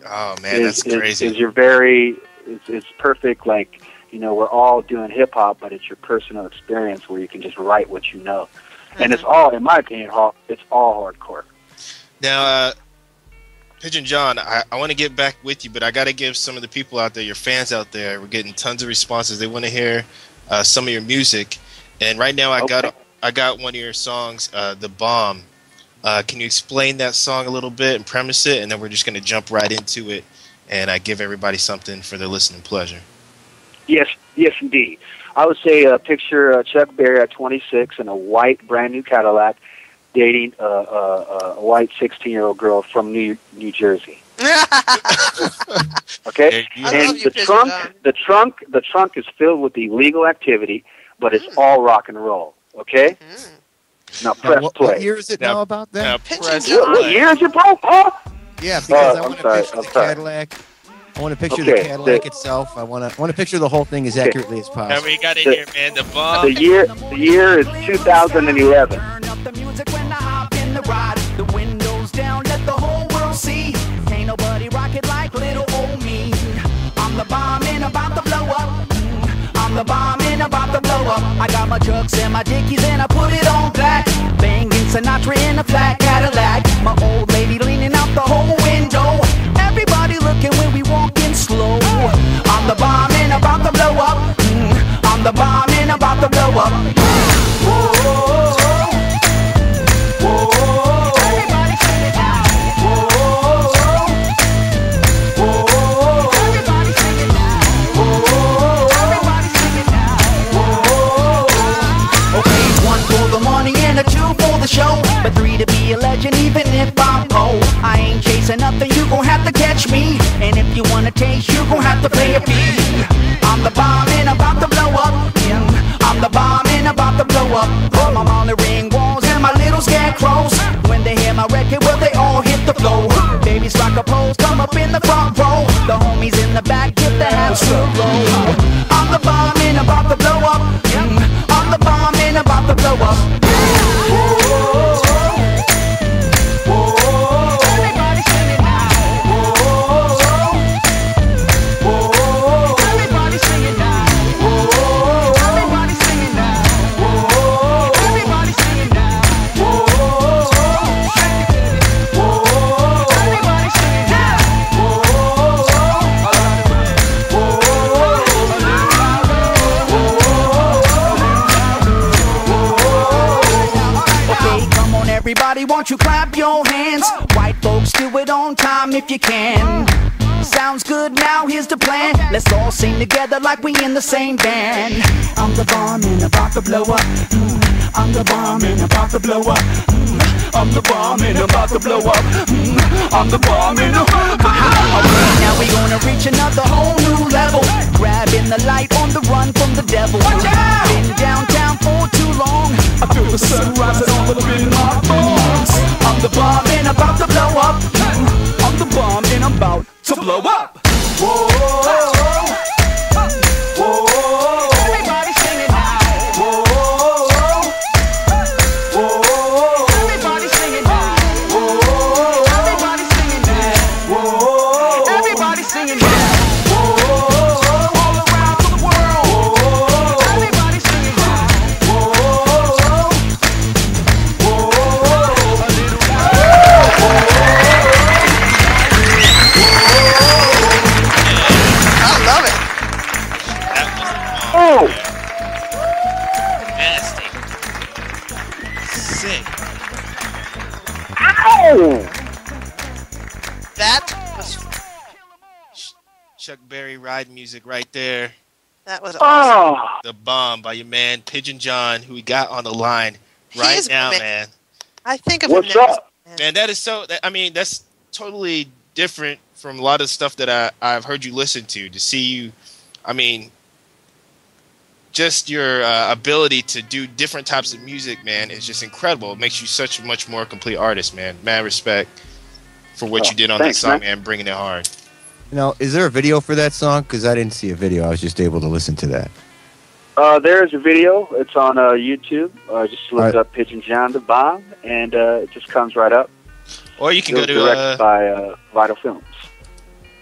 Oh, man, is, that's crazy. is your very it's, it's perfect. Like you know, we're all doing hip hop, but it's your personal experience where you can just write what you know, and it's all, in my opinion, it's all hardcore. Now, uh, Pigeon John, I, I want to get back with you, but I got to give some of the people out there, your fans out there, we're getting tons of responses. They want to hear uh, some of your music, and right now I got I got one of your songs, uh, "The Bomb." Uh, can you explain that song a little bit and premise it, and then we're just going to jump right into it, and I give everybody something for their listening pleasure. Yes, yes, indeed. I would say uh, picture uh, Chuck Berry at 26 in a white, brand new Cadillac, dating uh, uh, a white 16 year old girl from New New Jersey. Okay, and the trunk, the trunk, the trunk is filled with illegal activity, but it's all rock and roll. Okay. Now press Now, what, play. what year is it now, about that? Now What, what year is it, bro? Huh? Yeah, because Uh, I want to picture I'm the sorry. Cadillac. I want to picture Okay, the Cadillac the- itself. I want to. I want to picture the whole thing as accurately as possible. possible. we got in The- here, man. The bomb. The year, the year is 2011. in the ride, the windows down, let the whole world see. Ain't nobody rock it like little old me. I'm the bomb the about to blow up. I got my chucks and my dickies and I put it on black. Banging Sinatra in a flat Cadillac. My old lady leaning out the whole window. Everybody looking when we walking slow. I'm the bomb and about to blow up. Mm, I'm the bomb and about to blow up. I ain't chasing nothing, you gon' have to catch me. And if you wanna taste, you gon' have to pay a fee. I'm the bomb and about to blow up. I'm the bomb and about to blow up. All my Molly ring walls and my little scarecrows. When they hear my record, well, they all hit the floor. Babies rock a pose, come up in the front row. The homies in the back get the house low. I'm the bomb and about to blow up. I'm the bomb and about to blow up. Time if you can. Sounds good, now here's the plan. Let's all sing together like we in the same band. I'm the bomb and about to blow up. Mm, I'm the bomb and about to blow up. Mm, I'm the bomb and about to blow up. Mm, I'm the bomb and about to blow up. Now we gonna reach another whole new level. Grabbing the light on the run from the devil. Been downtown for too long. I feel the sun rising all up in my bones. I'm the bomb and about to blow up. Mm, I'm the bomb and I'm about to blow up. Whoa. The bomb by your man Pigeon John, who we got on the line right now, ama- man. I think of What's him next. up? Man, that is so. That, I mean, that's totally different from a lot of stuff that I, I've heard you listen to. To see you, I mean, just your uh, ability to do different types of music, man, is just incredible. It makes you such a much more complete artist, man. Mad respect for what Oh, you did on thanks, that song, man. man. Bringing it hard. Now, is there a video for that song? Because I didn't see a video. I was just able to listen to that. Uh, there's a video. It's on uh, YouTube. Uh, just look Alright. up Pigeon John the Bomb, and uh, it just comes right up. Or you can It go to directed uh, by uh, Vital Films.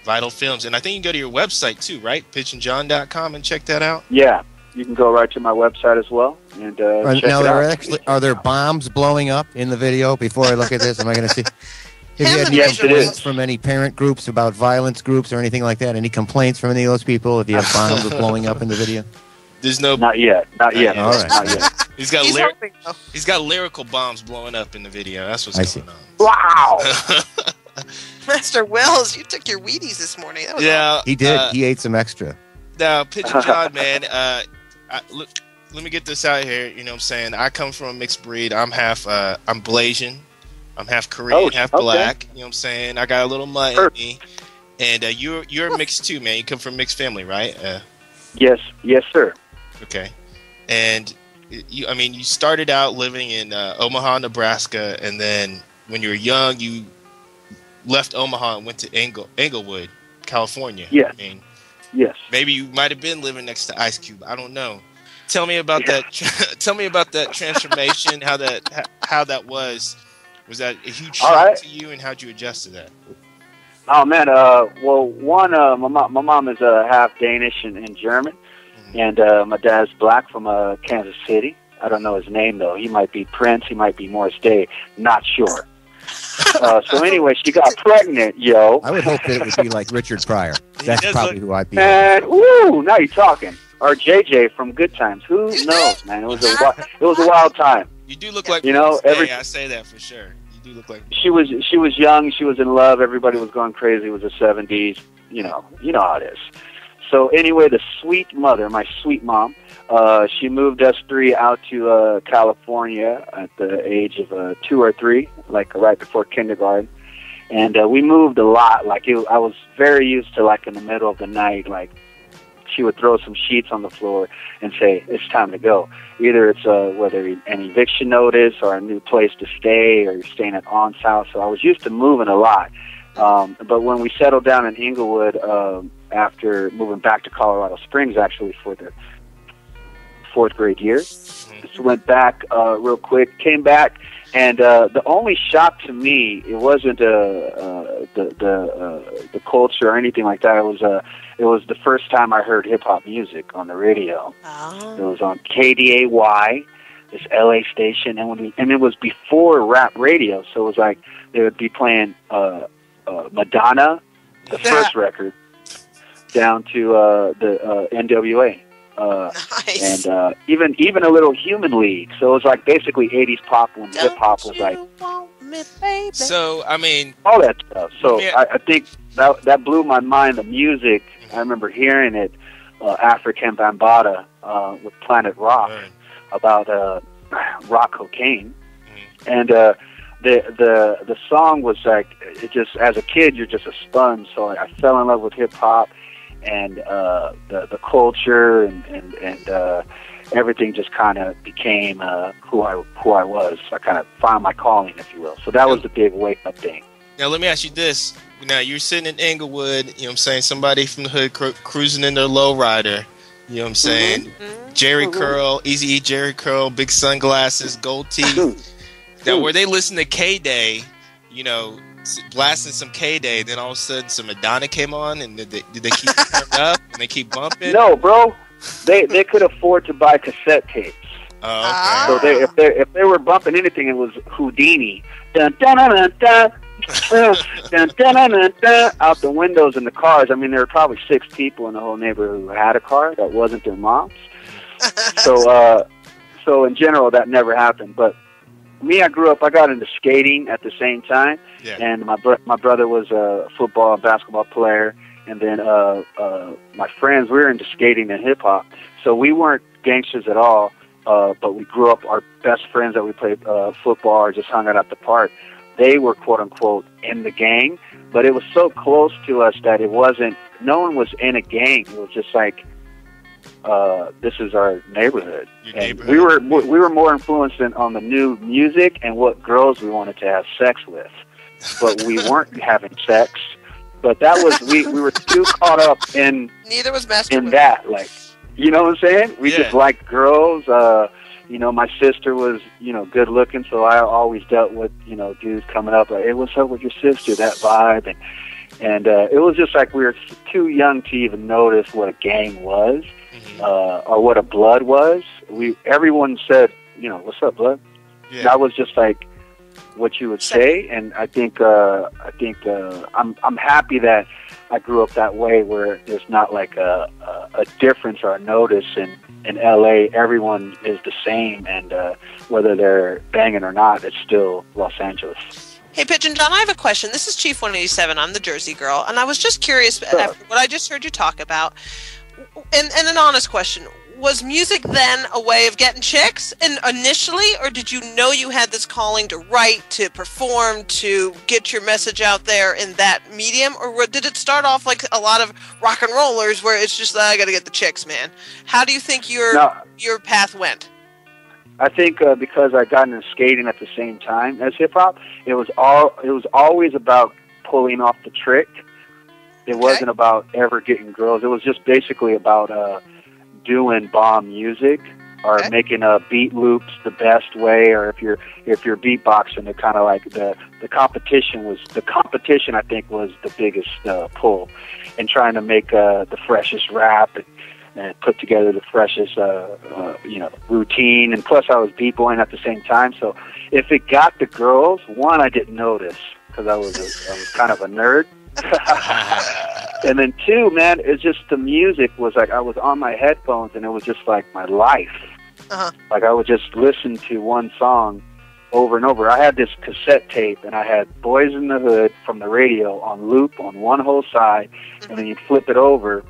Vital Films, and I think you can go to your website too, right? Pigeonjohn.com and check that out. Yeah, you can go right to my website as well and uh, Are, check now, it there are out. actually are there bombs blowing up in the video? Before I look at this, am I going to see? Have you had any Yes, complaints from any parent groups about violence groups or anything like that? Any complaints from any of those people if you have bombs blowing up in the video? There's no. Not yet. Not yet. All right. Not yet. He's got He's lyric. hoping. He's got lyrical bombs blowing up in the video. That's what's I going see. Wow. on. Master Willz, you took your Wheaties this morning. That was yeah, He did. uh, he ate some extra. now, Pigeon John, man. Uh, I, look, let me get this out here. You know, what I'm saying I come from a mixed breed. I'm half. Uh, I'm Blasian. I'm half Korean, Oh, half okay. black. You know what I'm saying? I got a little mud in me. And uh, you're you're mixed too, man. You come from a mixed family, right? Uh, Yes. Yes, sir. Okay. And you, I mean, you started out living in uh, Omaha, Nebraska, and then when you were young, you left Omaha and went to Engel, Inglewood, California. Yes. I mean, Yes. maybe you might have been living next to Ice Cube. I don't know. Tell me about Yeah. that. tell me about that transformation. how that how, how that was. Was that a huge shock right. to you, and how'd you adjust to that? Oh man. Uh, well, one. Uh, my mom. My mom is uh, half Danish and, and German. And uh, my dad's black from uh, Kansas City. I don't know his name though. He might be Prince. He might be Morris Day. Not sure. uh, so anyway, she got pregnant, yo. I would hope that it would be like Richard Pryor. That's probably look- who I'd be. And ooh, now you're talking. Or JJ from Good Times. Who knows, man? It was a wi- it was a wild time. You do look like You know, Morris Day, every- I say that for sure. You do look like She was she was young. She was in love. Everybody was going crazy. It was the '70s. You know, you know how it is. So anyway, the sweet mother, my sweet mom, uh, she moved us three out to uh, California at the age of uh, two or three, like right before kindergarten. And uh, we moved a lot. Like it, I was very used to like in the middle of the night, like she would throw some sheets on the floor and say, "It's time to go." Either it's uh, whether an eviction notice or a new place to stay, or you're staying at aunt's house. So I was used to moving a lot. Um, but when we settled down in Inglewood um, after moving back to Colorado Springs, actually for the fourth grade year, just went back uh, real quick. Came back, and uh, the only shock to me it wasn't uh, uh, the the uh, the culture or anything like that. It was uh, it was the first time I heard hip hop music on the radio. It was on KDAY, this LA station, and when we, and it was before rap radio, so it was like they would be playing uh, uh, Madonna, the first record, down to uh, the uh, NWA. Uh, and uh, even even a little Human League. So it was like basically '80s pop when hip hop was like me. So I mean, all that stuff. So Yeah. I, I think that that blew my mind. The music, I remember hearing it, uh, Afrika Bambaataa uh, with Planet Rock about uh, rock cocaine, and uh, the the the song was like it just as a kid you're just a sponge. So I fell in love with hip hop and uh, the the culture and and and. Uh, Everything just kind of became uh, who I who I was. I kind of found my calling, if you will. So that was the big wake up thing. now let me ask you this. Now you're sitting in Inglewood, you know what I'm saying? Somebody from the hood cru- cruising in their lowrider. You know what I'm saying? Jheri curl, Easy E Jheri curl, big sunglasses, gold teeth. now were they listening to KDAY, you know, s- blasting some KDAY, then all of a sudden some Madonna came on and did they, did they keep it turned up and they keep bumping? No, bro, they they could afford to buy cassette tapes. Oh, So they if they if they were bumping anything, it was Whodini. Dun, dun, dun, dun, dun. Dun, dun, dun, dun, dun, out the windows in the cars. I mean, there were probably six people in the whole neighborhood who had a car that wasn't their mom's. so, uh, so in general, that never happened. But me, I grew up. I got into skating at the same time, Yeah. and my bro- my brother was a football and basketball player, and then uh, uh, my friends we were into skating and hip hop. So we weren't gangsters at all, uh, but we grew up. Our best friends that we played uh, football or just hung out at the park, they were quote unquote in the gang, but it was so close to us that it wasn't. No one was in a gang. It was just like. Uh, this is our neighborhood, and we were we were more influenced in, on the new music and what girls we wanted to have sex with, but we weren't having sex. But that was we, we were too caught up in Neither was Master in that, like you know what I'm saying? We just liked girls. Uh, you know, my sister was you know good looking, so I always dealt with you know dudes coming up like, hey, what's up with your sister? That vibe, and and uh, it was just like we were too young to even notice what a gang was uh, or what a blood was. We everyone said, you know, what's up, blood? That was just like what you would say, and I think uh, I think uh, I'm I'm happy that I grew up that way, where there's not like a a, a difference or a notice in in LA. Everyone is the same, and uh, whether they're banging or not, it's still Los Angeles. Hey, Pigeon John, I have a question. This is Chief 187. I'm the Jersey girl, and I was just curious after what I just heard you talk about. And, and an honest question: Was music then a way of getting chicks, and initially, or did you know you had this calling to write, to perform, to get your message out there in that medium, or did it start off like a lot of rock and rollers, where it's just I got to get the chicks, man? How do you think your No. your path went? I think uh, because I got into skating at the same time as hip hop, it was all it was always about pulling off the trick. It wasn't about ever getting girls. It was just basically about uh, doing bomb music or making uh, beat loops the best way. Or if you're if you're beatboxing, it kind of like the the competition was the competition. I think was the biggest uh, pull, and trying to make uh, the freshest rap and and put together the freshest, uh, uh, you know, routine. And plus, I was b-boying at the same time. So, if it got the girls, one I didn't notice because I was a, I was kind of a nerd. and then two, man, it's just the music was like I was on my headphones and it was just like my life. Uh-huh. Like I would just listen to one song over and over. I had this cassette tape and I had Boys in the Hood from the radio on loop on one whole side, and then you'd flip it over.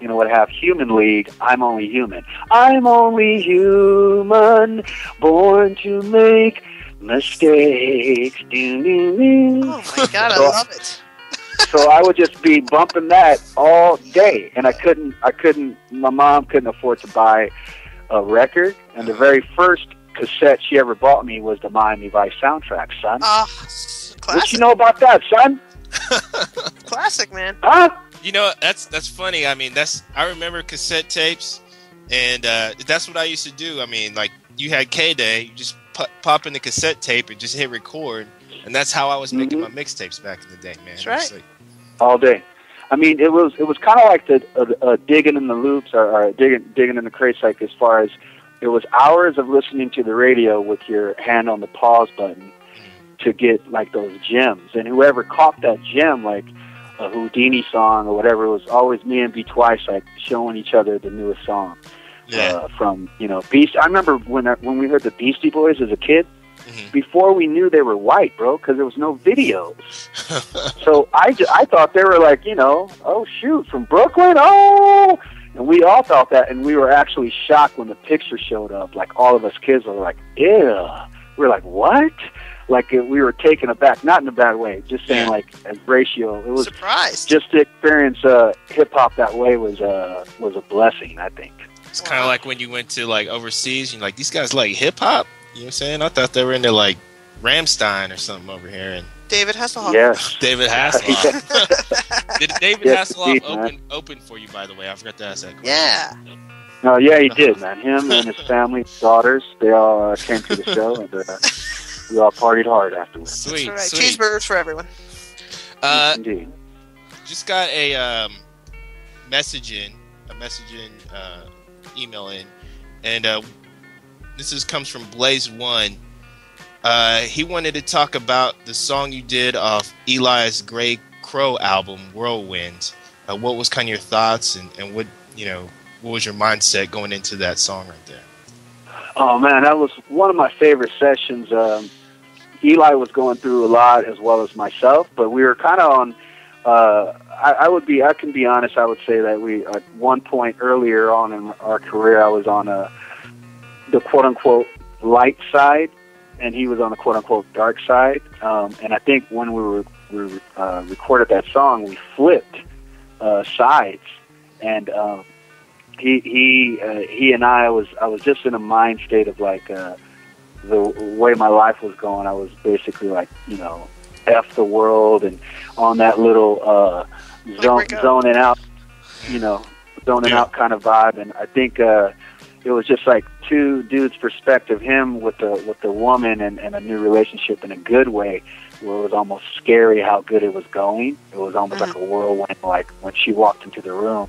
You know, would have Human League. I'm only human. I'm only human, born to make mistakes. Oh my God, I love it. So I would just be bumping that all day, and I couldn't. I couldn't. My mom couldn't afford to buy a record, and the very first cassette she ever bought me was the Miami Vice soundtrack, son. Ah, what you know about that, son? classic, man. Huh? You know, that's that's funny. I mean, that's I remember cassette tapes, and uh, that's what I used to do. I mean, like you had KDAY, you just pop, pop in the cassette tape and just hit record, and that's how I was making my mixtapes back in the day, man. That's right. Like- all day. I mean, it was it was kind of like the uh, uh, digging in the loops or, or digging digging in the crates. Like as far as it was hours of listening to the radio with your hand on the pause button to get like those gems. And whoever caught that gem, like a Whodini song or whatever, it was always me and B Twice like showing each other the newest song. Uh, from you know Beast. I remember when I, when we heard the Beastie Boys as a kid. Before we knew they were white, bro, because there was no videos. so I, ju- I thought they were like, you know, oh shoot, from Brooklyn, oh, and we all thought that, and we were actually shocked when the picture showed up. Like all of us kids were like, ew. We were like, what? Like uh, we were taken aback, not in a bad way, just saying like as ratio. It was surprised. Just to experience uh, hip hop that way was uh, was a blessing, I think. It's kind of like when you went to like overseas. And you're like, these guys like hip hop. You know what I'm saying? I thought they were into like Rammstein or something over here. And David Hasselhoff. Yes. David Hasselhoff. Did David Yes, Hasselhoff indeed, man. open open for you? By the way, I forgot to ask that. Question. Yeah. No, yeah, he did, man. Him and his family, daughters, they all uh, came to the show, and uh, we all partied hard afterwards. Sweet, All right, sweet. cheeseburgers for everyone. Uh, Indeed. just got a um, message in, a message in, uh, email in, and uh, this is comes from Blaze One. Uh, he wanted to talk about the song you did off Eligh's Grey Crow album, Whirlwind. Uh, what was kind of your thoughts, and, and what you know, what was your mindset going into that song right there? Oh man, that was one of my favorite sessions. Um, Eli was going through a lot as well as myself, but we were kind of on. Uh, I, I would be, I can be honest. I would say that we at one point earlier on in our career, I was on a the quote unquote light side, and he was on the quote unquote dark side. Um, and I think when we were we uh, recorded that song, we flipped uh, sides, and um, he he uh, he and I was I was just in a mind state of like uh, the way my life was going. I was basically like you know f the world and on that little uh, zone, zoning out, you know, zoning out kind of vibe. And I think uh, it was just like two dudes' perspective. Him with the with the woman and, and a new relationship in a good way, where it was almost scary how good it was going. It was almost like a whirlwind. Like when she walked into the room,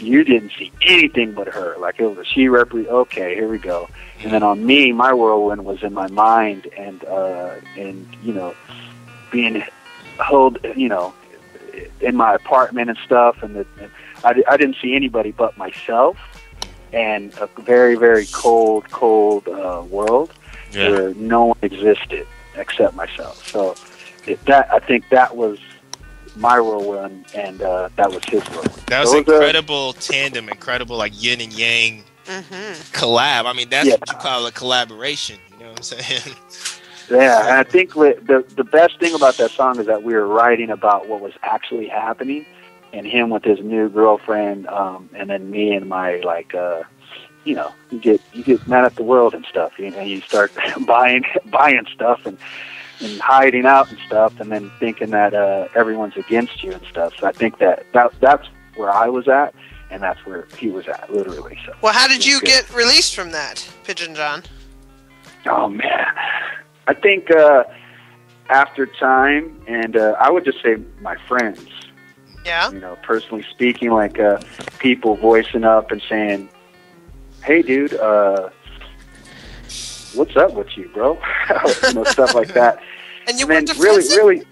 you didn't see anything but her. Like it was she repre okay, here we go. And then on me, my whirlwind was in my mind and uh and you know, being held you know, in my apartment and stuff and, the, and I, I didn't see anybody but myself and a very, very cold, cold uh world Yeah. where no one existed except myself. So it, that I think that was my whirlwind and uh that was his whirlwind. That was So it was, incredible tandem, incredible like yin and yang collab. I mean, that's Yeah. what you call a collaboration. You know what I'm saying? Yeah, and I think the the best thing about that song is that we were writing about what was actually happening, and him with his new girlfriend, um, and then me and my like, uh, you know, you get you get mad at the world and stuff, you know, you start buying buying stuff and and hiding out and stuff, and then thinking that uh, everyone's against you and stuff. So I think that that that's where I was at, and that's where he was at, literally. So. Well, how did you get released from that, Pigeon John? Oh man, I think uh, after time, and uh, I would just say my friends. Yeah. You know, personally speaking, like uh, people voicing up and saying, "Hey, dude, uh, what's up with you, bro?" you know, stuff like that. And you then weren't really, defensive? really,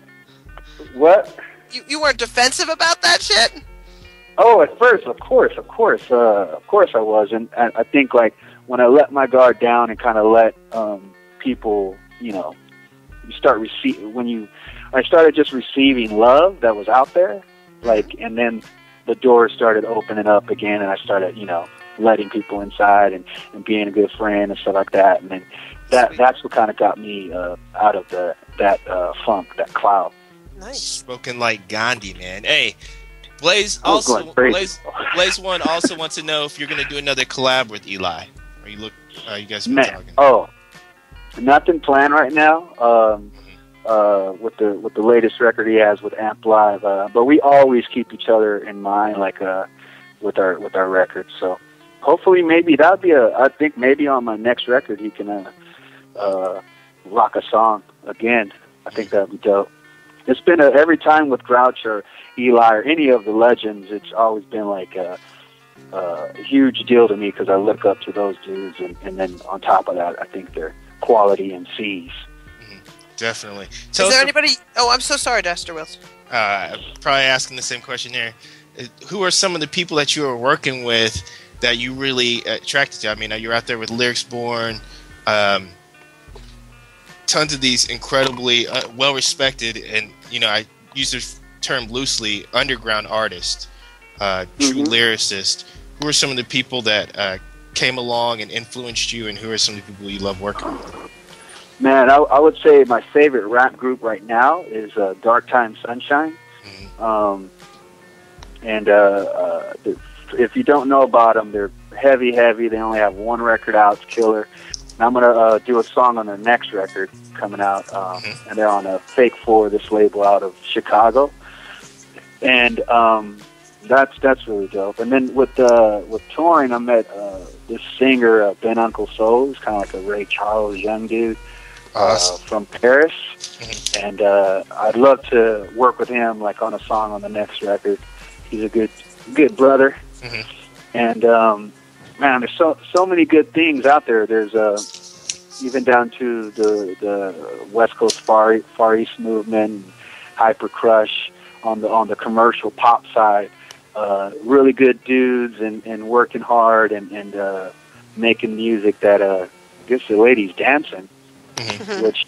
what? You, you weren't defensive about that shit? Oh, at first, of course, of course, uh, of course, I was, and, and I think like when I let my guard down and kind of let um, people, you know, you start receive when you, I started just receiving love that was out there, like, and then the doors started opening up again, and I started, you know, letting people inside and, and being a good friend and stuff like that, and then that that's what kind of got me uh, out of the that uh, funk, that cloud. Nice. Spoken like Gandhi, man. Hey, Blaze I also. Blaze, Blaze One also wants to know if you're gonna do another collab with Eligh. Are you look? Are you guys been Man, talking? oh, nothing planned right now. Um, uh, with the with the latest record he has with Amp Live, uh, but we always keep each other in mind, like uh, with our with our records. So hopefully, maybe that'd be a. I think maybe on my next record he can uh, uh, rock a song again. I think that'd be dope. It's been a, every time with Grouch or Eligh or any of the legends. It's always been like a, a huge deal to me because I look up to those dudes, and, and then on top of that, I think they're quality MCs. Definitely. Is there anybody? Oh, I'm so sorry, Master Willz. uh, probably asking the same question there. Uh, Who are some of the people that you are working with that you really attracted to? I mean, uh, you're out there with Lyrics Born. Um, tons of these incredibly uh, well respected and you know I use the term loosely underground artists, uh, true lyricists. Who are some of the people that uh, came along and influenced you, and who are some of the people you love working with? Man, I, I would say my favorite rap group right now is uh, Dark Time Sunshine. Um, and uh, uh, if you don't know about them, they're heavy, heavy. They only have one record out, it's Killer. And I'm going to uh, do a song on their next record coming out. Um, And they're on a Fake Four, this label out of Chicago. And um, that's that's really dope. And then with uh, with touring, I met uh, this singer uh, Ben Uncle Soul. He's kind of like a Ray Charles young dude uh, from Paris, and uh, I'd love to work with him like on a song on the next record. He's a good good brother, and um, man, there's so so many good things out there. There's uh, even down to the the West Coast Far Far East movement, Hyper Crush on the on the commercial pop side. Uh, really good dudes and, and working hard and and uh, making music that uh, gets the ladies dancing, Mm-hmm. which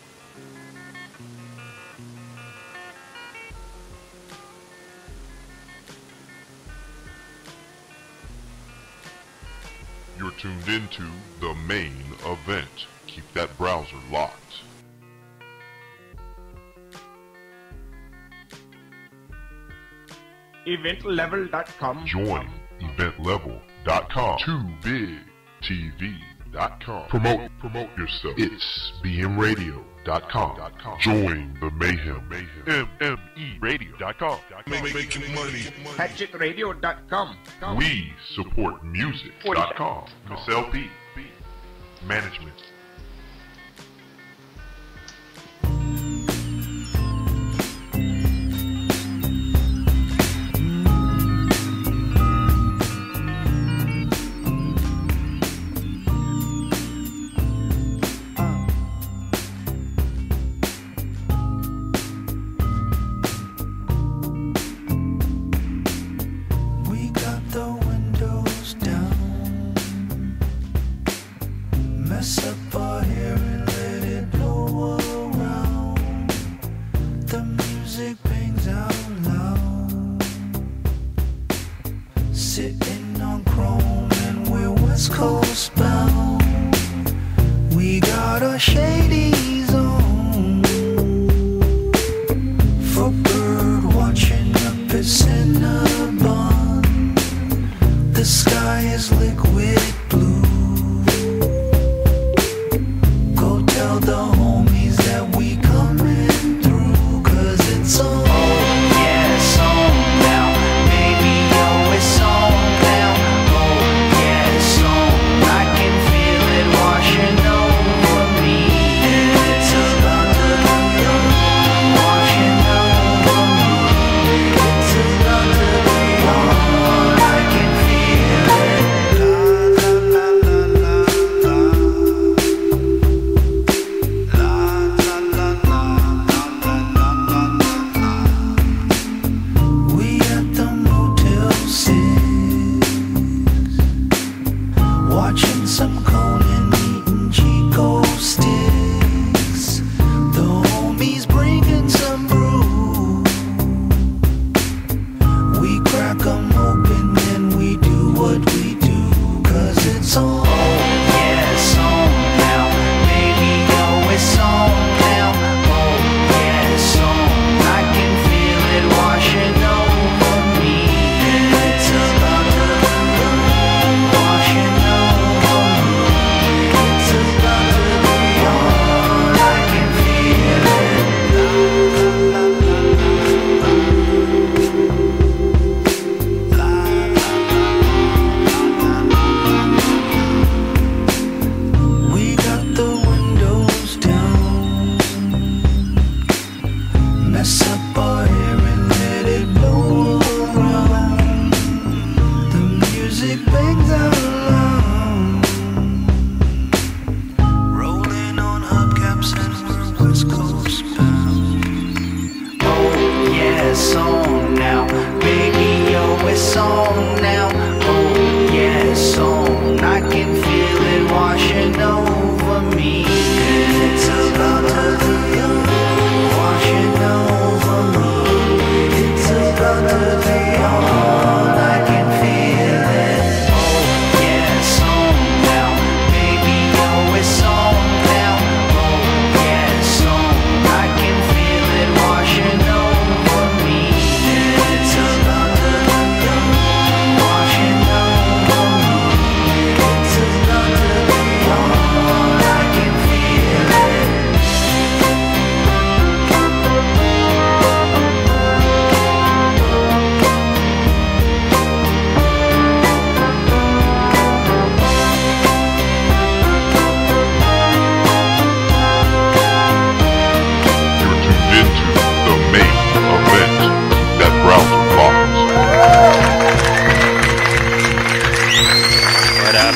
You're tuned into the main event. Keep that browser locked. Eventlevel.com. Join eventlevel.com. Too big TV.com. Promote promote yourself. It's bmradio.com. Join the mayhem. Mayhem. MME radio.com. Making money. Hatchetradio.com. We support music.com. Miss LB. Management.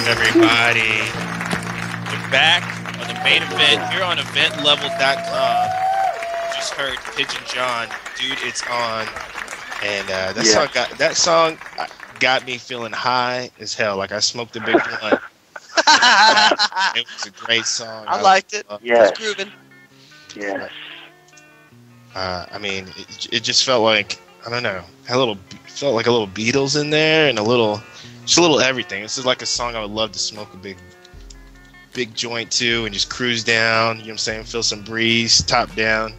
Everybody? We're back on the main event here on eventlevel.com. Just heard Pigeon John, dude. It's on, and uh, that Yeah. song got that song uh, got me feeling high as hell. Like I smoked a big blunt. it was a great song. I liked it. loved Yes. It's grooving. Yeah. Uh, I mean, it, it just felt like I don't know, a little felt like a little Beatles in there and a little, just a little everything. This is like a song I would love to smoke a big, big joint to and just cruise down. You know what I'm saying? Feel some breeze, top down.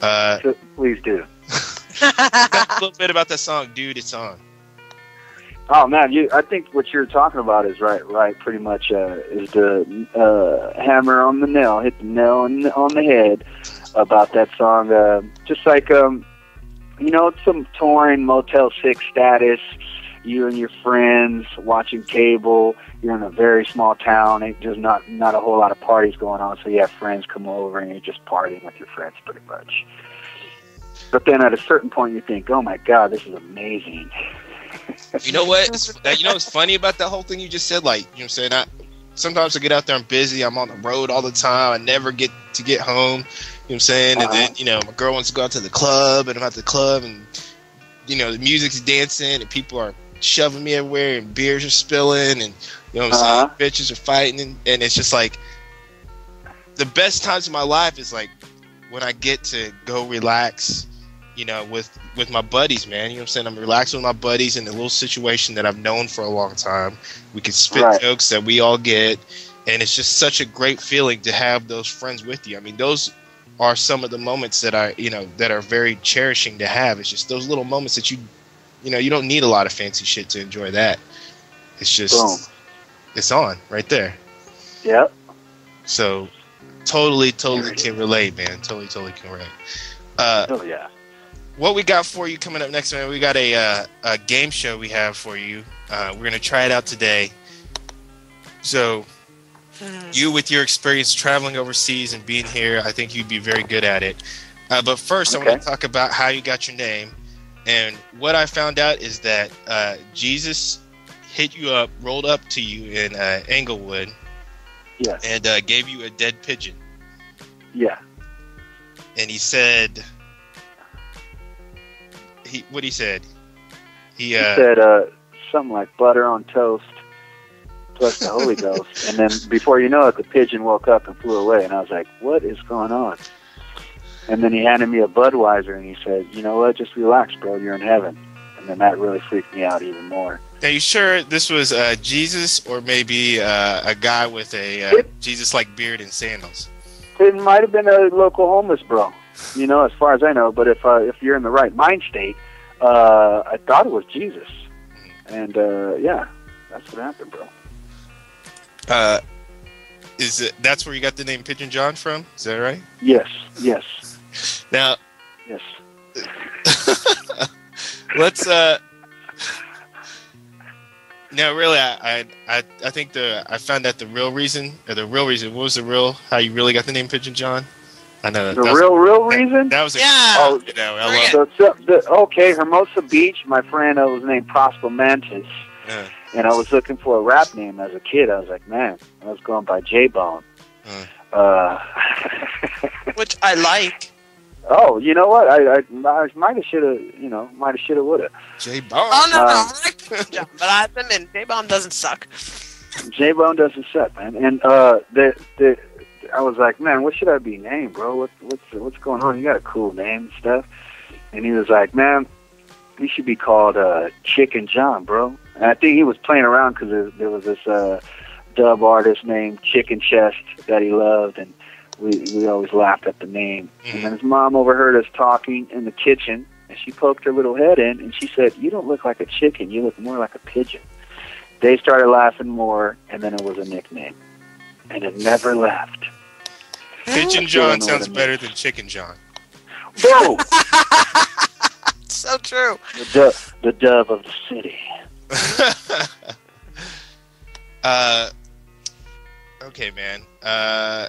Uh, Please do. a little bit about that song, dude. It's on. Oh man, you. I think what you're talking about is right. Right, pretty much uh, is the uh, hammer on the nail. Hit the nail on, on the head about that song. Uh, just like um, you know, it's some touring Motel Six status. You and your friends watching cable. You're in a very small town. It, there's not not a whole lot of parties going on, so you have friends come over and you're just partying with your friends, pretty much. But then at a certain point, you think, "Oh my God, this is amazing." You know what? It's, you know what's funny about that whole thing you just said? Like, you know what I'm saying? I, sometimes I get out there, I'm busy, I'm on the road all the time, I never get to get home. You know what I'm saying? And then, uh-huh. you know, my girl wants to go out to the club, and I'm at the club, and, you know, the music's dancing, and people are shoving me everywhere, and beers are spilling, and, you know what I'm saying? Uh-huh. Bitches are fighting, and, and it's just like, the best times of my life is like when I get to go relax, you know, with with my buddies, man. You know what I'm saying? I'm relaxing with my buddies in a little situation that I've known for a long time. We can spit Right. jokes that we all get, and it's just such a great feeling to have those friends with you. I mean, those are some of the moments that I, you know, that are very cherishing to have. It's just those little moments that you, you know, you don't need a lot of fancy shit to enjoy that. It's just, Boom. it's on right there. Yep. So, totally, totally can relate, man. Totally, totally can relate. Uh, oh yeah. What we got for you coming up next, man? We got a uh, a game show we have for you. Uh, we're gonna try it out today. So, you with your experience traveling overseas and being here, I think you'd be very good at it. Uh, but first, I want to talk about how you got your name. And what I found out is that uh, Jesus hit you up, rolled up to you in uh, Inglewood, Yes. and uh, gave you a dead pigeon. Yeah. And he said, he what he said. He, He uh, said uh, something like butter on toast plus the Holy Ghost. And then before you know it, the pigeon woke up and flew away. And I was like, what is going on? And then he handed me a Budweiser and he said, you know what? Just relax, bro. You're in heaven. And then that really freaked me out even more. Are you sure this was uh, Jesus or maybe uh, a guy with a uh, Jesus-like beard and sandals? It might have been a local homeless bro, you know, as far as I know. But if uh, if you're in the right mind state, uh, I thought it was Jesus. And uh, yeah, that's what happened, bro. Uh, is it that's where you got the name Pigeon John from? Is that right? Yes, yes, Now yes. let's uh. No, really, I, I, I, I think the I found out the real reason, or the real reason. What was the real? How you really got the name Pigeon John? I know that. The that was- real, real reason? That was a, Oh, you know, I love so, so, the, okay, Hermosa Beach. My friend uh, was named Prosper Mantis, Yeah. and I was looking for a rap name as a kid. I was like, man, I was going by J Bone. Uh, Which I like. Oh, you know what? I, I, I might have, should have, you know, might have, should have, would have. J Bone Oh no, no, Uh, I like Pigeon John, but I admit J Bomb doesn't suck. J Bone doesn't suck, man. And uh, the the I was like, man, what should I be named, bro? What what's what's going on? You got a cool name and stuff. And he was like, man, you should be called uh, Chicken John, bro. And I think he was playing around because there, there was this uh, dub artist named Chicken Chest that he loved, and we we always laughed at the name. And then his mom overheard us talking in the kitchen, and she poked her little head in, and she said, "You don't look like a chicken. You look more like a pigeon." They started laughing more, and then it was a nickname, and it never left. Pigeon I John sounds better than Chicken John. Bro, So true. the dove, the dove of the city. Uh, okay, man. Uh,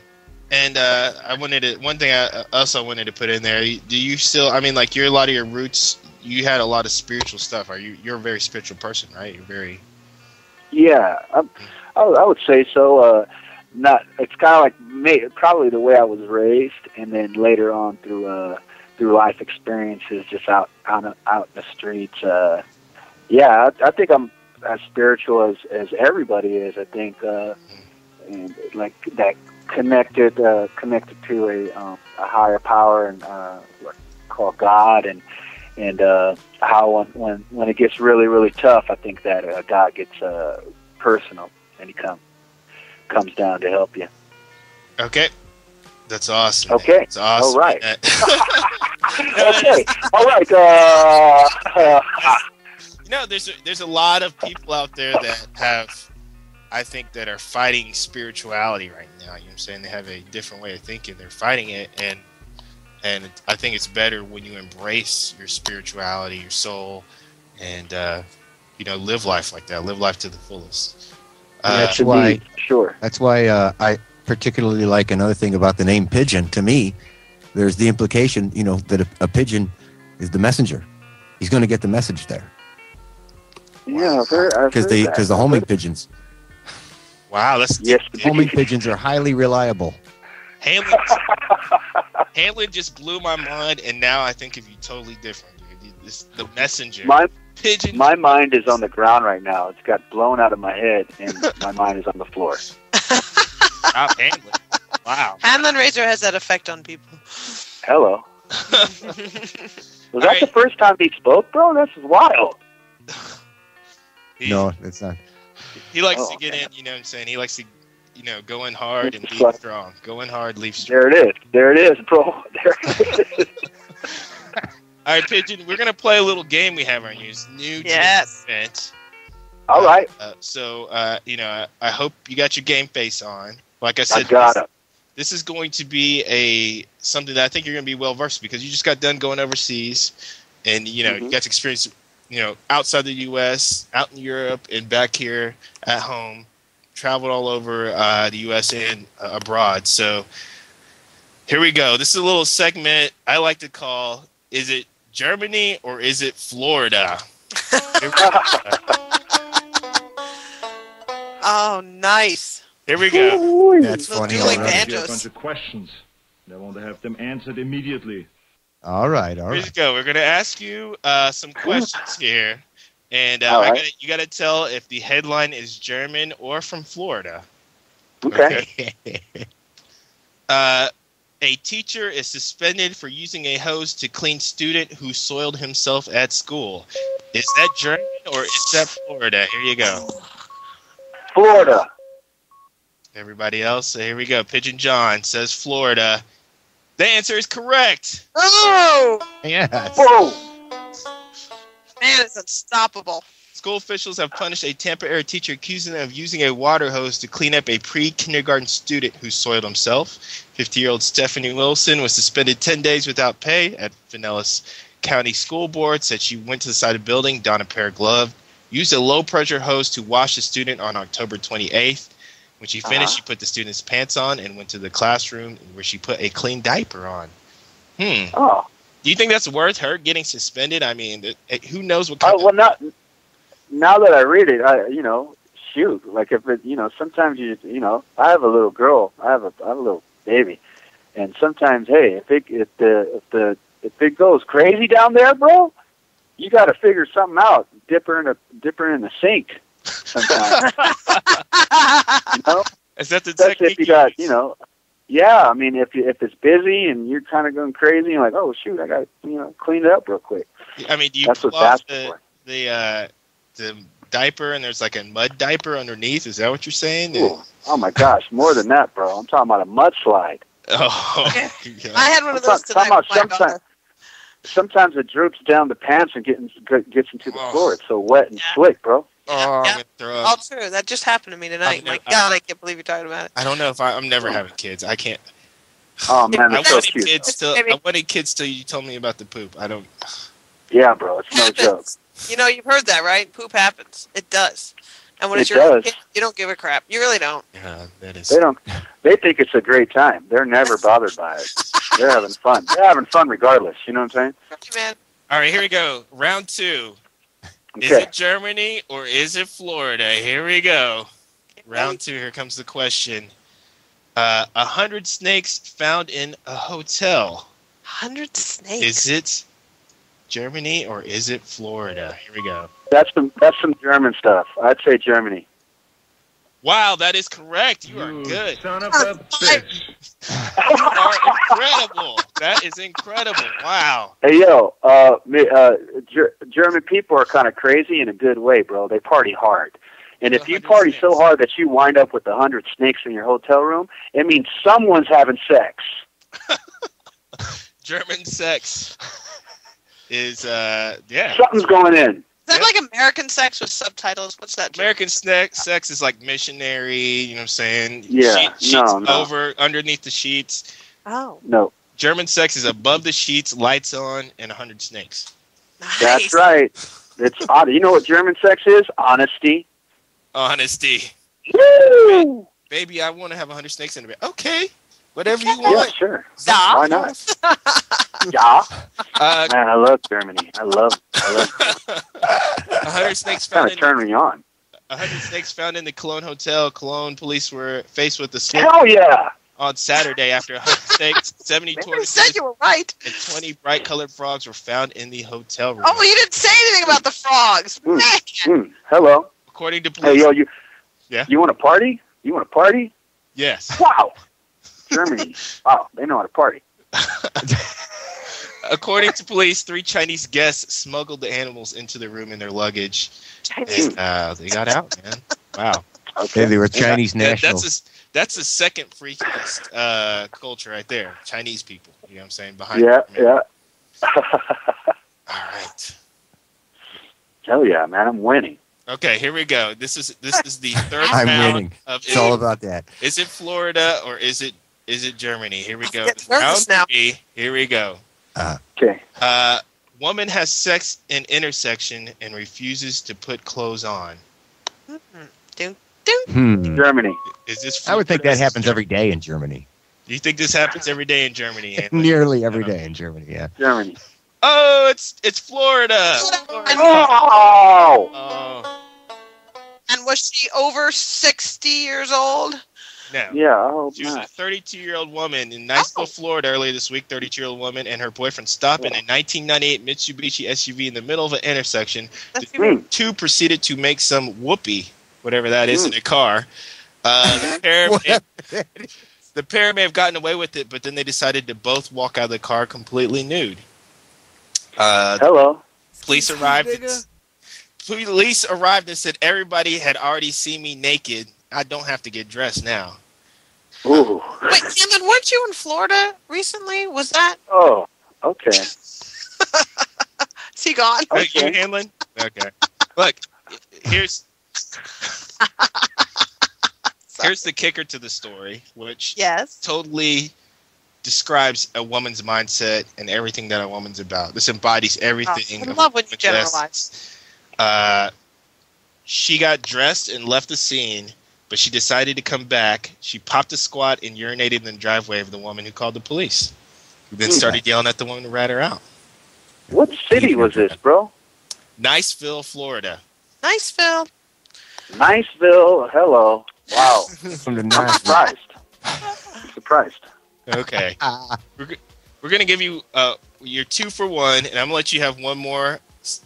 and uh, I wanted to one thing I also wanted to put in there. Do you still? I mean, like, you're a lot of your roots. You had a lot of spiritual stuff. Are you? You're a very spiritual person, right? You're very. Yeah, I, I, would- say so. Uh, not. It's kind of like me, probably the way I was raised, and then later on through uh, through life experiences, just out out out in the streets. Uh, yeah, I, I think I'm as spiritual as as everybody is. I think, uh, and like that connected uh, connected to a um, a higher power and uh, called God, and and uh, how when, when when it gets really really tough, I think that uh, God gets uh, personal and he comes comes down to help you. Okay. That's awesome. Okay. That's awesome. All right. okay, all right. Uh, uh, you know, there's a, there's a lot of people out there that have, I think, that are fighting spirituality right now. You know what I'm saying? They have a different way of thinking. They're fighting it, and and I think it's better when you embrace your spirituality, your soul, and uh, you know, live life like that. Live life to the fullest. Uh, that's why. Sure. That's why uh, I particularly like another thing about the name pigeon. To me, there's the implication, you know, that a, a pigeon is the messenger. He's going to get the message there yeah, I've heard, I've because heard they because the homing pigeons, Wow, that's yes. homing pigeons are highly reliable. Hamlin. Hamlin just blew my mind, and now I think of you totally different. Dude. This, the messenger. My pigeon. my mind is on the ground right now. It's got blown out of my head, and my mind is on the floor. Stop Hamlin. Wow. Hanlon Razor has that effect on people. Hello. Was that the first time he spoke, bro? That's wild. No, it's not. He likes Oh, to get in, you know what I'm saying? He likes to, you know, go in hard and leave Fuck. strong. Go in hard, leave strong. There it is. There it is, bro. There it is. All right, Pigeon, we're going to play a little game we have on you. It's new to Yes. event. All right. Uh, so, uh, you know, I, I hope you got your game face on. Like I said, I got this, this is going to be a something that I think you're going to be well versed because you just got done going overseas, and you know Mm-hmm. you got to experience, you know, outside the U.S., out in Europe, and back here at home. Traveled all over uh, the U.S. and uh, abroad. So here we go. This is a little segment I like to call "Is it Germany or is it Florida?" Here we go. Oh, nice. Here we go. That's Little funny. dueling all right. banjos. A bunch of questions. I want to have them answered immediately. All right, all Here right. we go. We're gonna ask you uh, some questions here, and uh, All I right. gotta, you got to tell if the headline is German or from Florida. Okay. Uh, a teacher is suspended for using a hose to clean student who soiled himself at school. Is that German or is that Florida? Here you go. Florida. Everybody else, here we go. Pigeon John says Florida. The answer is correct. Oh, Yes. Whoa. Man, it's unstoppable. School officials have punished a Tampa area teacher accusing them of using a water hose to clean up a pre-kindergarten student who soiled himself. 50-year-old Stephanie Wilson was suspended 10 days without pay at Pinellas County School Board. Said she went to the side of the building, donned a pair of gloves, used a low-pressure hose to wash the student on October 28th. When she finished, Uh-huh. she put the student's pants on and went to the classroom where she put a clean diaper on. Hmm. Oh. Do you think that's worth her getting suspended? I mean, who knows what uh, kind Oh, well, not now that I read it, I you know, shoot, like if it, you know, sometimes you, you know, I have a little girl, I have a, I have a little baby, and sometimes, hey, if it, if the, if the, if it goes crazy down there, bro, you got to figure something out. Dip her in a, dip her in the sink. Sometimes, you know, Is that the especially technique if you got, you know, yeah. I mean, if you, if it's busy and you're kind of going crazy, you're like, oh shoot, I got to, you know, clean it up real quick. I mean, do you That's pull what off that's the for. the uh, the diaper and there's like a mud diaper underneath? Is that what you're saying? Ooh, oh my gosh, more than that, bro. I'm talking about a mudslide. Oh, I had one of those Talk- talking tonight about sometimes, sometimes it droops down the pants and gets gets into the floor. It's so wet and slick, bro. Oh, I'm gonna throw All up. true. That just happened to me tonight. I've My never- God, I can't believe you're talking about it. I don't know if I, I'm never having kids. I can't. Oh man, I it's so wanted cute. kids till I wanted kids till you told me about the poop. I don't. Yeah, bro, it's no joke. You know, you've heard that, right? Poop happens. It does. And when it's It your does. kid, you don't give a crap. You really don't. Yeah, that is. They don't. They think it's a great time. They're never bothered by it. They're having fun. They're having fun regardless. You know what I'm saying? Thank you, man, All right, here we go. Round two. Is Okay. it Germany or is it Florida? Here we go. Round two. Here comes the question. Uh, A hundred snakes found in a hotel. Hundred snakes. Is it Germany or is it Florida? Here we go. That's some that's some German stuff. I'd say Germany. Wow, that is correct. You are good. Son of a bitch. You are incredible. That is incredible. Wow. Hey yo, uh, me, uh, Ger- German people are kind of crazy in a good way, bro. They party hard, and if you party so hard that you wind up with a hundred snakes in your hotel room, it means someone's having sex. German sex is uh yeah. Something's going in. Is that like American Sex with subtitles? What's that? American sex sex is like missionary, you know what I'm saying? Yeah, Sheet- sheets no, no. over underneath the sheets. Oh. No, German sex is above the sheets, lights on, and a hundred snakes. that's right. It's odd. You know what German sex is? Honesty. Honesty. Woo! Baby, I want to have a hundred snakes in the bed. Okay. Whatever you want. Yeah, want. sure. Why not? yeah. Uh, Man, I love Germany. I love. I love. A hundred snakes Kind found of in turn me on. a hundred snakes found in the Cologne hotel. Cologne police were faced with the slip Hell yeah! on Saturday after a hundred snakes, seventy You tortoises, said you were right. and twenty bright colored frogs were found in the hotel room. Oh, you didn't say anything about the frogs. Man. Hmm. Hello. According to police. Hey yo, you. Yeah? You want a party? You want a party? yes. Wow. Germany. wow, they know how to party. According to police, three Chinese guests smuggled the animals into the room in their luggage, and uh, they got out, man. Wow. Hey, they were Chinese That- nationals. That's a, that's the second freakiest uh, culture right there. Chinese people. You know what I'm saying? Behind Yeah, yeah. All right. Hell yeah, man! I'm winning. Okay, here we go. This is this is the third I'm round winning. of It's all about that. Is it Florida or is it is it Germany? Here we go. Get Round now. three. Here we go. Okay. Uh, woman has sex in intersection and refuses to put clothes on. Dun, dun. Hmm. Germany. Is this? I would think that happens every day in Germany. Do you think this happens every day in Germany? Nearly every day in Germany. Yeah. Germany. Oh, it's it's Florida. Oh. Oh And was she over 60 years old? No. Yeah. I hope She was a 32 year old woman in Niceville, Florida, earlier this week. 32 year old woman and her boyfriend stopped in a 1998 Mitsubishi SUV in the middle of an intersection. That's The two proceeded to make some whoopee, whatever that is, in a car. Uh, the, pair may, the pair may have gotten away with it, but then they decided to both walk out of the car completely nude. Uh, Hello. police arrived. And, police arrived and said everybody had already seen me naked. I don't have to get dressed now. Ooh. Wait, Cameron, weren't you in Florida recently? Was that? Oh. Okay. Is he gone? Are Okay. you handling? Okay. Look, here's here's the kicker to the story, which Yes. totally describes a woman's mindset and everything that a woman's about. This embodies everything. Oh, I love when you generalize. Uh, she got dressed and left the scene, but she decided to come back. She popped a squat and urinated in the driveway of the woman who called the police. Who then started yelling at the woman to rat her out. What city was this, bro? Niceville, Florida. Niceville. Niceville. Hello. Wow. From the I'm nice. surprised. I'm surprised. Okay. we're, we're gonna give you uh you're two for one, and I'm gonna let you have one more.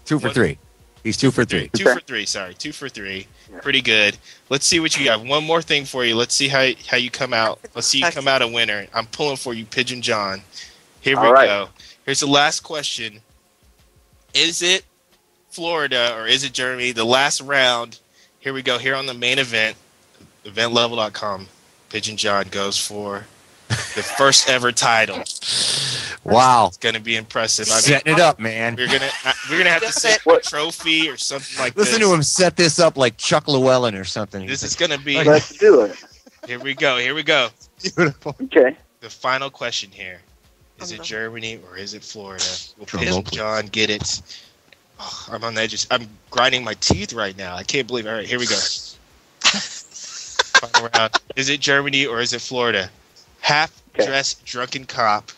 Two for one- three. He's two for three. Two for three. Sorry, two for three. Pretty good. Let's see what you got. One more thing for you. Let's see how how you come out. Let's see you come out a winner. I'm pulling for you, Pigeon John. Here we All right. go. Here's the last question. Is it Florida or is it Germany? The last round. Here we go. Here on the main event, eventlevel.com. Pigeon John goes for the first ever title. Wow. It's gonna be impressive. I mean, Setting it up, man. We're gonna uh, we're gonna have to set a trophy or something like Listen this. to him set this up like Chuck Llewellyn or something. This is gonna be. Let's do it. Here we go. Here we go. Beautiful. Okay. The final question here: Is it Germany or is it Florida? Will Drum Pigeon roll, please. John get it? Oh, I'm on the edge. I'm grinding my teeth right now. I can't believe. All right, here we go. final round. Is it Germany or is it Florida? Half dressed drunken cop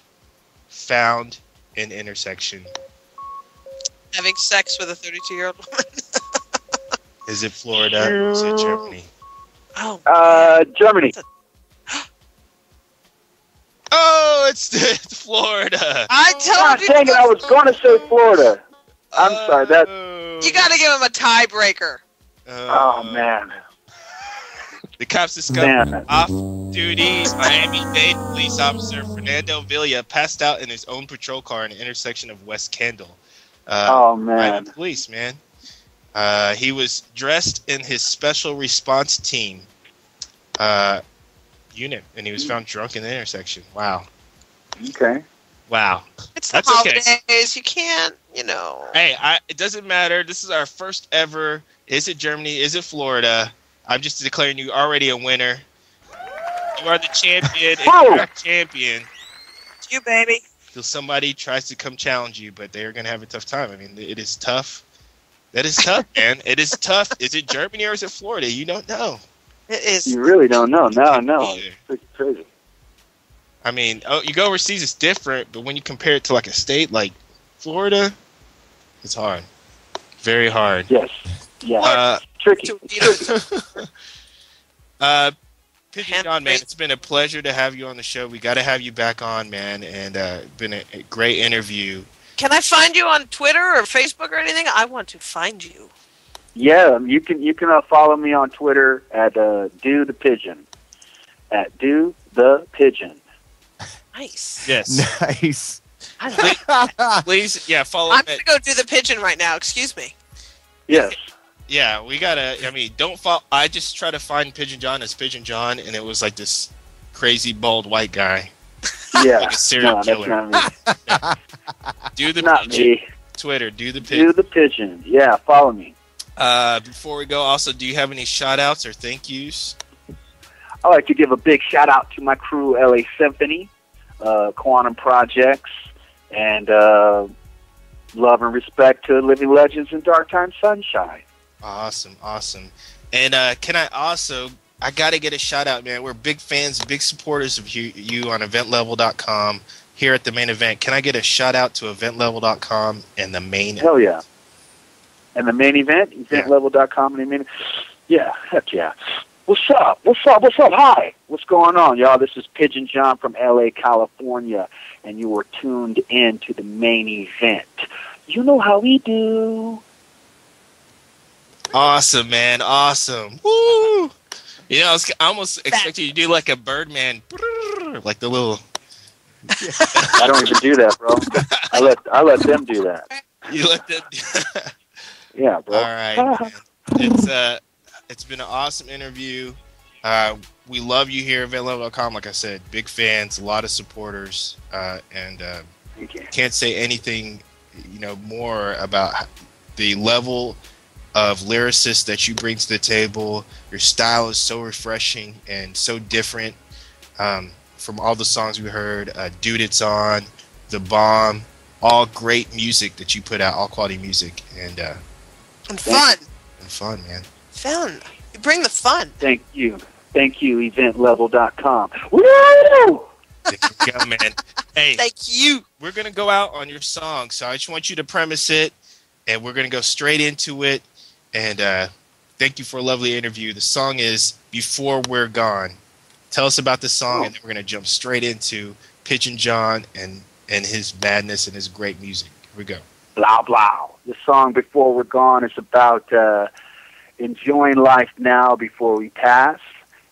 found in intersection. Having sex with a 32 year old woman. Is it Florida? Is it Germany? Oh, Uh, Germany. Oh, it's, it's Florida. I God told you. dang it! I was going to say Florida. I'm sorry. That. You got to give him a tiebreaker. Oh man. The cops discovered Man. off-duty Miami-Dade police officer Fernando Villa passed out in his own patrol car in the intersection of West Kendall. Uh, Oh, man. the police, man. Uh, he was dressed in his special response team uh, unit, and he was found drunk in the intersection. Wow. Okay. Wow. It's That's the okay. holidays. You can't, you know. Hey, I, it doesn't matter. This is our first ever. Is it Germany? Is it Florida? I'm just declaring you already a winner. You are the champion. and you're a champion. It's you, baby. Till somebody tries to come challenge you, but they're gonna have a tough time. I mean, it is tough. That is tough, man. It is tough. Is it Germany or is it Florida? You don't know. It is. You really don't know. No, no. Yeah. It's crazy. I mean, oh, you go overseas, it's different, but when you compare it to like a state like Florida, it's hard. Very hard. Yes. Yeah. Uh, Tricky. Uh, Pigeon John, man, it's been a pleasure to have you on the show. We got to have you back on, man, and uh, been a, a great interview. Can I find you on Twitter or Facebook or anything? I want to find you. Yeah, you can you can uh, follow me on Twitter at uh, do the pigeon at do the pigeon. Nice. Yes. Nice. I Please, yeah, follow I'm gonna go do the pigeon right now. Excuse me. Yes. Yeah, we gotta. I mean, don't fall. I just try to find Pigeon John as Pigeon John, and it was like this crazy bald white guy. Yeah. Like a serial no, killer. that's not me. Do the Not pigeon. me. Twitter. Do the pigeon. Do the pigeon. Yeah, follow me. Uh, before we go, also, do you have any shout outs or thank yous? I'd like to give a big shout out to my crew, LA Symphony, uh, Quannum Projects, and uh, love and respect to Living Legends and Dark Time Sunshine. Awesome, awesome. And uh, can I also, I got to get a shout out, man. We're big fans, big supporters of you, you on eventlevel.com here at the main event. Can I get a shout out to eventlevel.com and the main Hell yeah. And the main event, eventlevel.com and the main Yeah, heck yeah. What's up? What's up? What's up? Hi. What's going on, y'all? This is Pigeon John from LA, California, and you are tuned in to the main event. You know how we do. Awesome, man. Awesome. Woo! You know, I, was, I almost expected you to do like a Birdman, like the little. I don't even do that, bro. I let I let them do that. You let them. Yeah, bro. All right. It's uh, it's been an awesome interview. Uh, we love you here at eventlevel.com. Like I said, big fans, a lot of supporters, uh, and uh, can't say anything, you know, more about the level of lyricist that you bring to the table. Your style is so refreshing and so different um, from all the songs we heard. Uh, Dude, it's on, The Bomb, all great music that you put out, all quality music, and uh, And fun. and fun, man. Fun. You bring the fun. Thank you. Thank you, eventlevel.com. Woo! Yeah, man. Hey, Thank you. we're gonna go out on your song, so I just want you to premise it, and we're gonna go straight into it. And uh, thank you for a lovely interview. The song is "Before We're Gone." Tell us about the song, and then we're gonna jump straight into Pigeon John and and his madness and his great music. Here we go. blah blah. The song "Before We're Gone" is about uh, enjoying life now before we pass,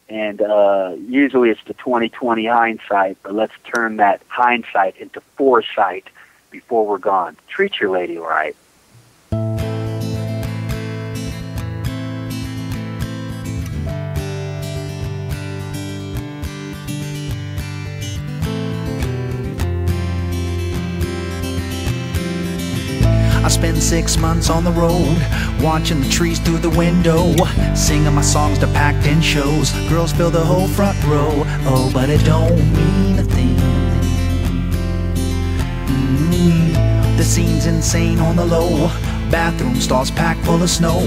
and uh, usually it's the 2020 hindsight. But let's turn that hindsight into foresight before we're gone. Treat your lady right. Six months on the road, watching the trees through the window, singing my songs to packed in shows. Girls fill the whole front row, oh, but it don't mean a thing. Mm, The scene's insane on the low. Bathroom stalls packed full of snow.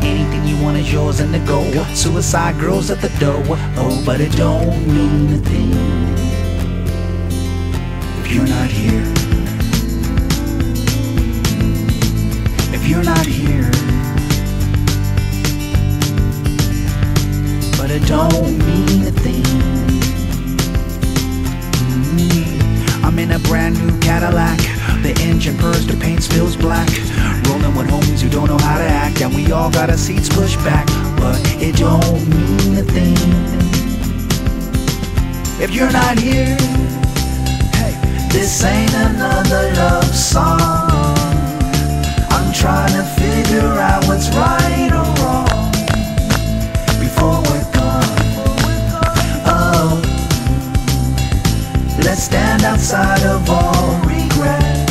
Anything you want is yours and to go. Suicide girls at the door, oh, but it don't mean a thing. If you're not here. you're not here. But it don't mean a thing. Mm-hmm. I'm in a brand new Cadillac. The engine purrs, the paint spills black. Rolling with homies who don't know how to act. And we all got our seats pushed back. But it don't mean a thing. If you're not here, hey, this ain't another love song. Trying to figure out what's right or wrong before we're gone. Oh, let's stand outside of all regret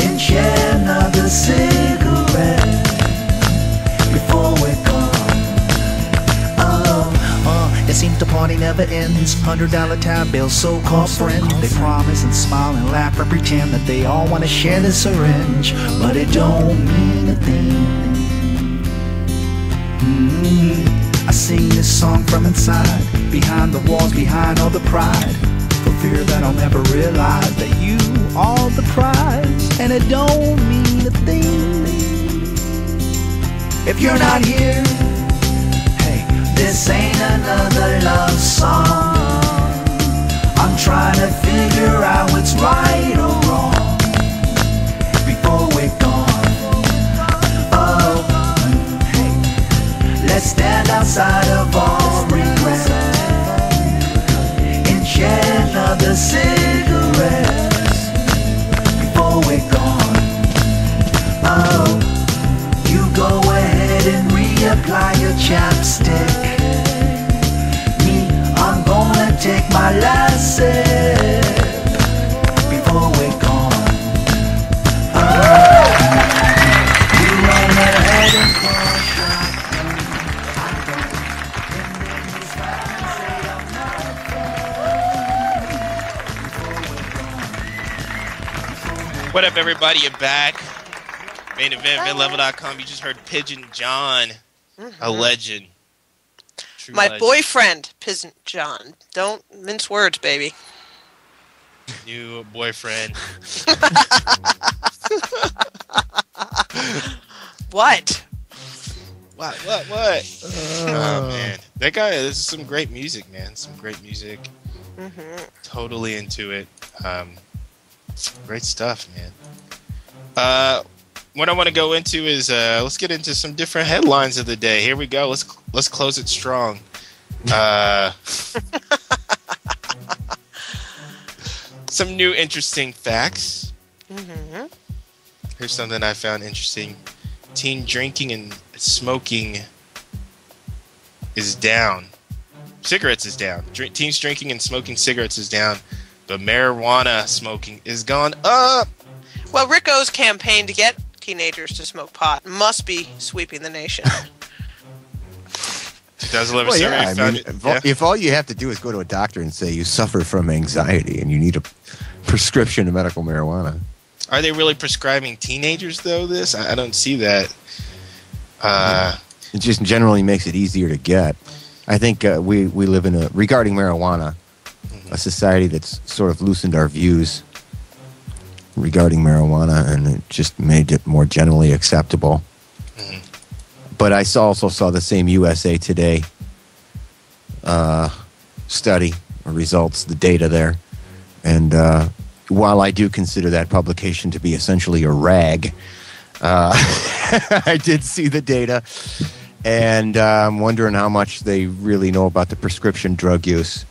and share another cigarette party never ends. Hundred dollar tab bills, so-called friends. They promise and smile and laugh and pretend that they all want to share the syringe, but it don't mean a thing. Mm, I sing this song from inside, behind the walls, behind all the pride, for fear that I'll never realize that you are the prize, and it don't mean a thing. If you're not here, this ain't another love song. I'm trying to figure out what's right or wrong before we're gone. Oh, hey, let's stand outside of all regret and share another cigarette before we're gone. Oh, you go ahead and reapply your chapstick. Me, I'm gonna take my last sip before we're gone. Oh, you run ahead and push What up, everybody? You're back. Main event, eventlevel.com. You just heard Pigeon John, a mm-hmm. legend. True My legend. boyfriend, Pigeon John. Don't mince words, baby. New boyfriend. What? What? What? What? oh man, that guy. This is some great music, man. Some great music. Mm-hmm. Totally into it. Um, great stuff, man. Uh, what I want to go into is uh, let's get into some different headlines of the day. Here we go. Let's let's close it strong. Uh, some new interesting facts. Mm-hmm. Here's something I found interesting. Teen drinking and smoking is down. Cigarettes is down. Drink, teens drinking and smoking cigarettes is down, but marijuana smoking is gone up. Well, Rico's campaign to get teenagers to smoke pot must be sweeping the nation. 2011 Well, survey yeah, I found mean, it- if, all, yeah. if all you have to do is go to a doctor and say you suffer from anxiety and you need a prescription of medical marijuana, Are they really prescribing teenagers though? This I, I don't see that. Uh, it just generally makes it easier to get. I think uh, we we live in a regarding marijuana, a society that's sort of loosened our views regarding marijuana, and it just made it more generally acceptable. But I also saw the same USA Today uh, study results, the data there, and uh, while I do consider that publication to be essentially a rag, uh, I did see the data, and uh, I'm wondering how much they really know about the prescription drug use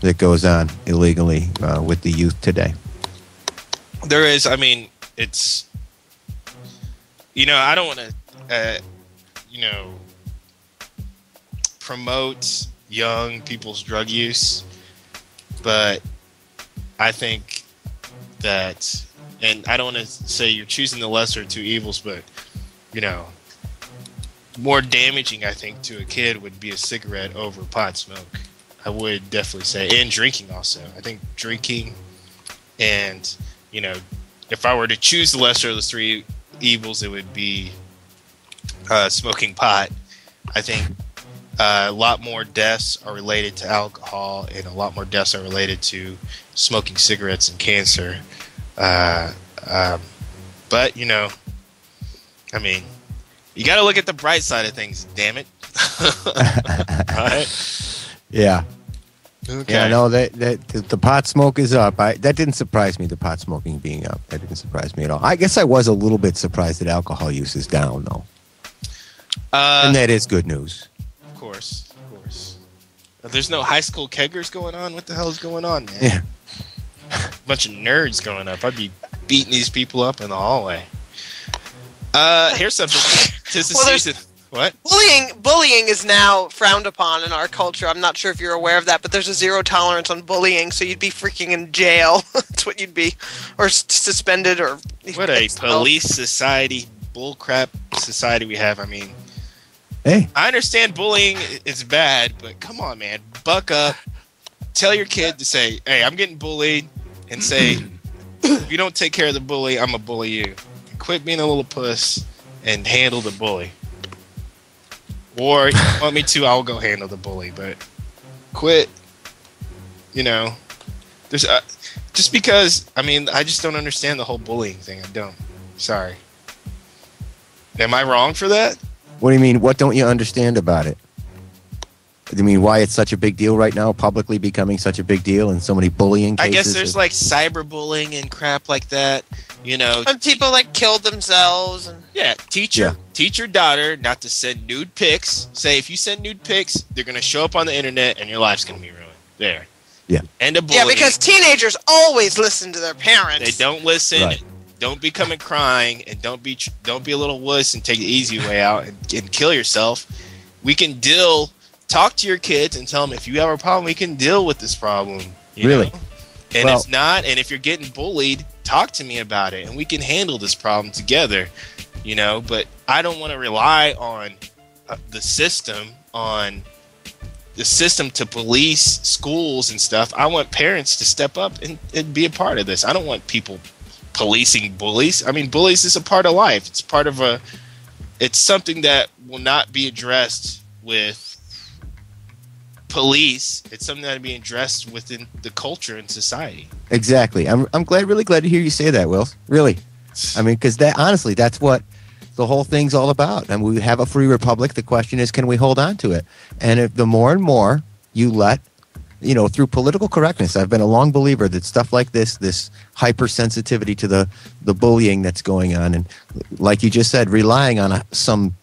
that goes on illegally uh, with the youth today. There is. I mean, it's. You know, I don't want to. Uh, you know, promote young people's drug use, but I think that, and I don't want to say you're choosing the lesser of two evils, but you know, more damaging I think to a kid would be a cigarette over pot smoke. I would definitely say, and drinking also. I think drinking, and you know, if I were to choose the lesser of the three evils, it would be uh, smoking pot. I think uh, a lot more deaths are related to alcohol, and a lot more deaths are related to smoking cigarettes and cancer. Uh, um, but you know, I mean, you got to look at the bright side of things. Damn it! All right. Yeah. Okay. Yeah, no, that, that the, the pot smoke is up. I, that didn't surprise me. The pot smoking being up, that didn't surprise me at all. I guess I was a little bit surprised that alcohol use is down, though, Uh, and that is good news. Of course, of course. There's no high school keggers going on. What the hell is going on, man? Yeah. bunch of nerds going up. I'd be beating these people up in the hallway. Uh, here's something. Tis the Well, there's- season. What? Bullying bullying is now frowned upon in our culture. I'm not sure if you're aware of that, but there's a zero tolerance on bullying, so you'd be freaking in jail. That's what you'd be, or s- suspended, or What a police society, bullcrap society we have. I mean, Hey. I understand bullying is bad, but come on, man, buck up. Tell your kid to say, "Hey, I'm getting bullied," and say, "If you don't take care of the bully, I'm gonna bully you." Quit being a little puss and handle the bully. Or want me to, I'll go handle the bully, but quit. You know, there's uh, just because. I mean, I just don't understand the whole bullying thing. I don't. Sorry. Am I wrong for that? What do you mean? What don't you understand about it? Do you mean why it's such a big deal right now, publicly becoming such a big deal, and so many bullying cases. I guess there's like cyberbullying and crap like that. You know, and people like killed themselves. And yeah, teach your teach your daughter not to send nude pics. Say if you send nude pics, they're gonna show up on the internet and your life's gonna be ruined. There. Yeah. End of yeah, because teenagers always listen to their parents. They don't listen. Right. Don't be coming crying, and don't be don't be a little wuss and take the easy way out and, and kill yourself. We can deal. Talk to your kids and tell them if you have a problem, we can deal with this problem. Really? know? And Well- if not, and if you're getting bullied, talk to me about it, and we can handle this problem together. You know, but I don't want to rely on uh, the system on the system to police schools and stuff. I want parents to step up and, and be a part of this. I don't want people policing bullies. I mean, bullies is a part of life. It's part of a. It's something that will not be addressed with police. It's something that will be addressed within the culture and society. Exactly. I'm I'm glad, really glad to hear you say that, Will. Really. I mean, because that honestly, that's what the whole thing's all about. And we have a free republic. The question is, can we hold on to it? And if the more and more you let, you know, through political correctness, I've been a long believer that stuff like this, this hypersensitivity to the the bullying that's going on, and like you just said, relying on a, some,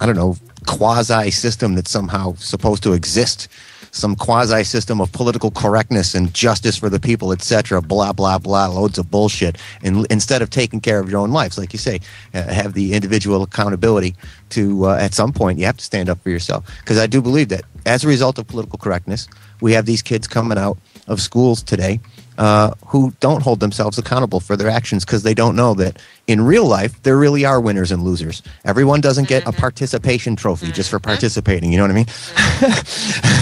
I don't know, quasi system that's somehow supposed to exist some quasi system of political correctness and justice for the people, etc. Blah blah blah, loads of bullshit. And instead of taking care of your own lives, like you say, have the individual accountability to uh, at some point you have to stand up for yourself. Because I do believe that as a result of political correctness, we have these kids coming out of schools today uh, who don't hold themselves accountable for their actions because they don't know that in real life there really are winners and losers. Everyone doesn't get a participation trophy just for participating. You know what I mean?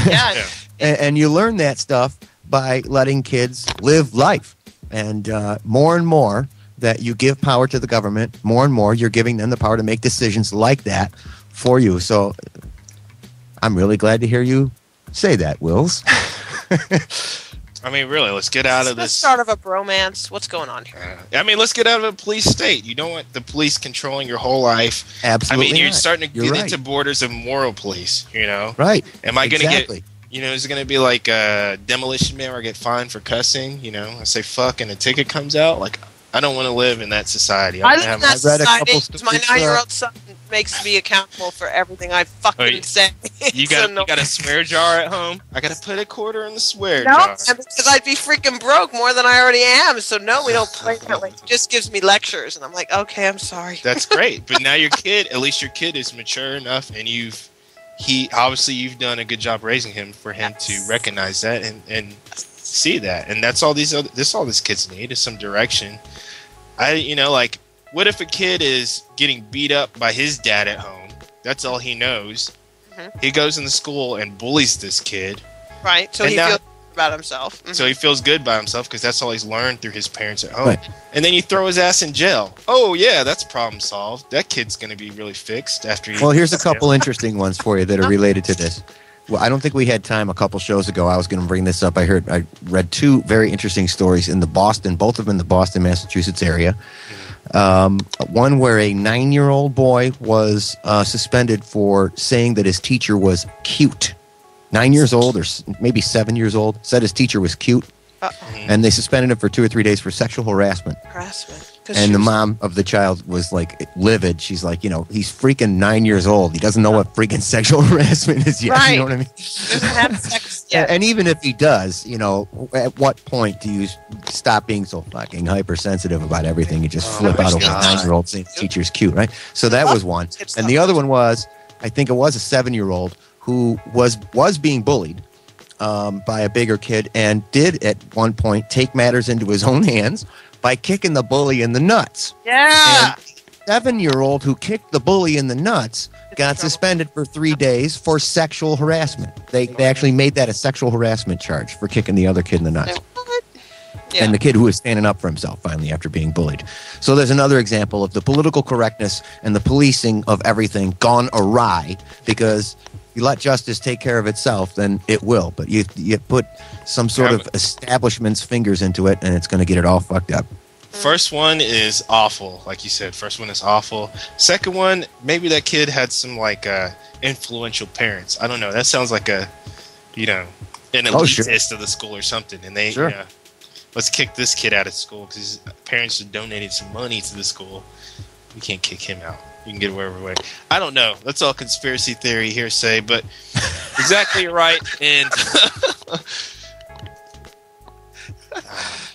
yeah. and, and you learn that stuff by letting kids live life. And uh, more and more that you give power to the government, more and more you're giving them the power to make decisions like that for you. So I'm really glad to hear you say that, Wills. I mean, really, let's get out of the this. start of a bromance. What's going on here? I mean, let's get out of a police state. You don't want the police controlling your whole life. Absolutely I mean, you're not. starting to You're get right. into borders of moral police. You know, Right. Am I going to Exactly. get? You know, is it going to be like a demolition man where I get fined for cussing? You know, I say fuck and a ticket comes out. Like, I don't want to live in that society. I wanna live in have- that society. 'cause My nine-year-old son makes me accountable for everything I fucking Oh, you- say. You So got no- you got a swear jar at home. I got to put a quarter in the swear No, jar. because I'd be freaking broke more than I already am. So no, we don't play that way. He just gives me lectures, and I'm like, okay, I'm sorry. That's great. But now your kid, at least your kid is mature enough, and you've he obviously you've done a good job raising him for him to recognize that and and see that. And that's all these other this all these kids need is some direction. I you know like what if a kid is getting beat up by his dad at home? That's all he knows. Mhm. He goes in the school and bullies this kid. Right. So And he now- feels good about himself. Mhm. So he feels good by himself because that's all he's learned through his parents at home. Right. And then you throw his ass in jail. Oh yeah, that's problem solved. That kid's gonna be really fixed after. He Well, here's a couple interesting ones for you that are related to this. Well, I don't think we had time a couple shows ago. I was going to bring this up. I heard, I read two very interesting stories in the Boston, both of them in the Boston, Massachusetts area. Um, one where a nine-year-old boy was uh, suspended for saying that his teacher was cute. Nine years old, or maybe seven years old, said his teacher was cute, and they suspended him for two or three days for sexual harassment. Harassment. And the mom of the child was like livid. She's like, you know, he's freaking nine years old. He doesn't know what freaking sexual harassment is yet. Right. You know what I mean? doesn't have sex Yeah. And even if he does, you know, at what point do you stop being so fucking hypersensitive about everything and just Oh, flip out over a nine year old saying teacher's cute, right? So that was one. And the other one was, I think it was a seven year old who was was being bullied um, by a bigger kid and did at one point take matters into his own hands by kicking the bully in the nuts. Yeah. Seven year old who kicked the bully in the nuts got suspended for three days for sexual harassment. They, they actually made that a sexual harassment charge for kicking the other kid in the nuts. And the kid who was standing up for himself finally after being bullied. So there's another example of the political correctness and the policing of everything gone awry because you let justice take care of itself, then it will. But you you put some sort of establishment's fingers into it, and it's going to get it all fucked up. First one is awful, like you said. First one is awful. Second one, maybe that kid had some like uh, influential parents. I don't know. That sounds like a, you know, an Oh, sure. elitist of the school or something. And they, Sure. let's kick this kid out of school because his parents donated some money to the school. We can't kick him out. You can get wherever way. I don't know. That's all conspiracy theory hearsay, but exactly right. And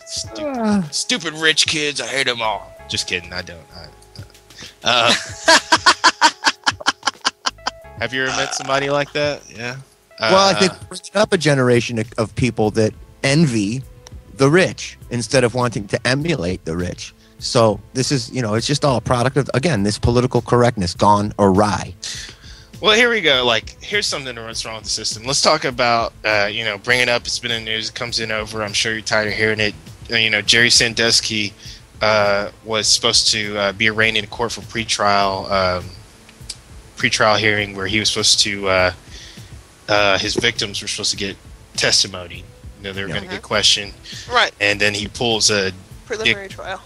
stupid, stupid rich kids. I hate them all. Just kidding. I don't. I, uh, have you ever met somebody like that? Yeah. well, I Uh, think we're bringing up a generation of, of people that envy the rich instead of wanting to emulate the rich. So this is, you know, it's just all a product of again this political correctness gone awry. Well, here we go. Like, here's something that's wrong with the system. Let's talk about, uh, you know, bring it up. It's been in the news. It comes in over. I'm sure you're tired of hearing it. Uh, you know, Jerry Sandusky uh, was supposed to uh, be arraigned in court for pretrial um, pretrial hearing where he was supposed to uh, uh, his victims were supposed to get testimony. You know, they were going to get questioned, Right. and then he pulls a Preliminary trial.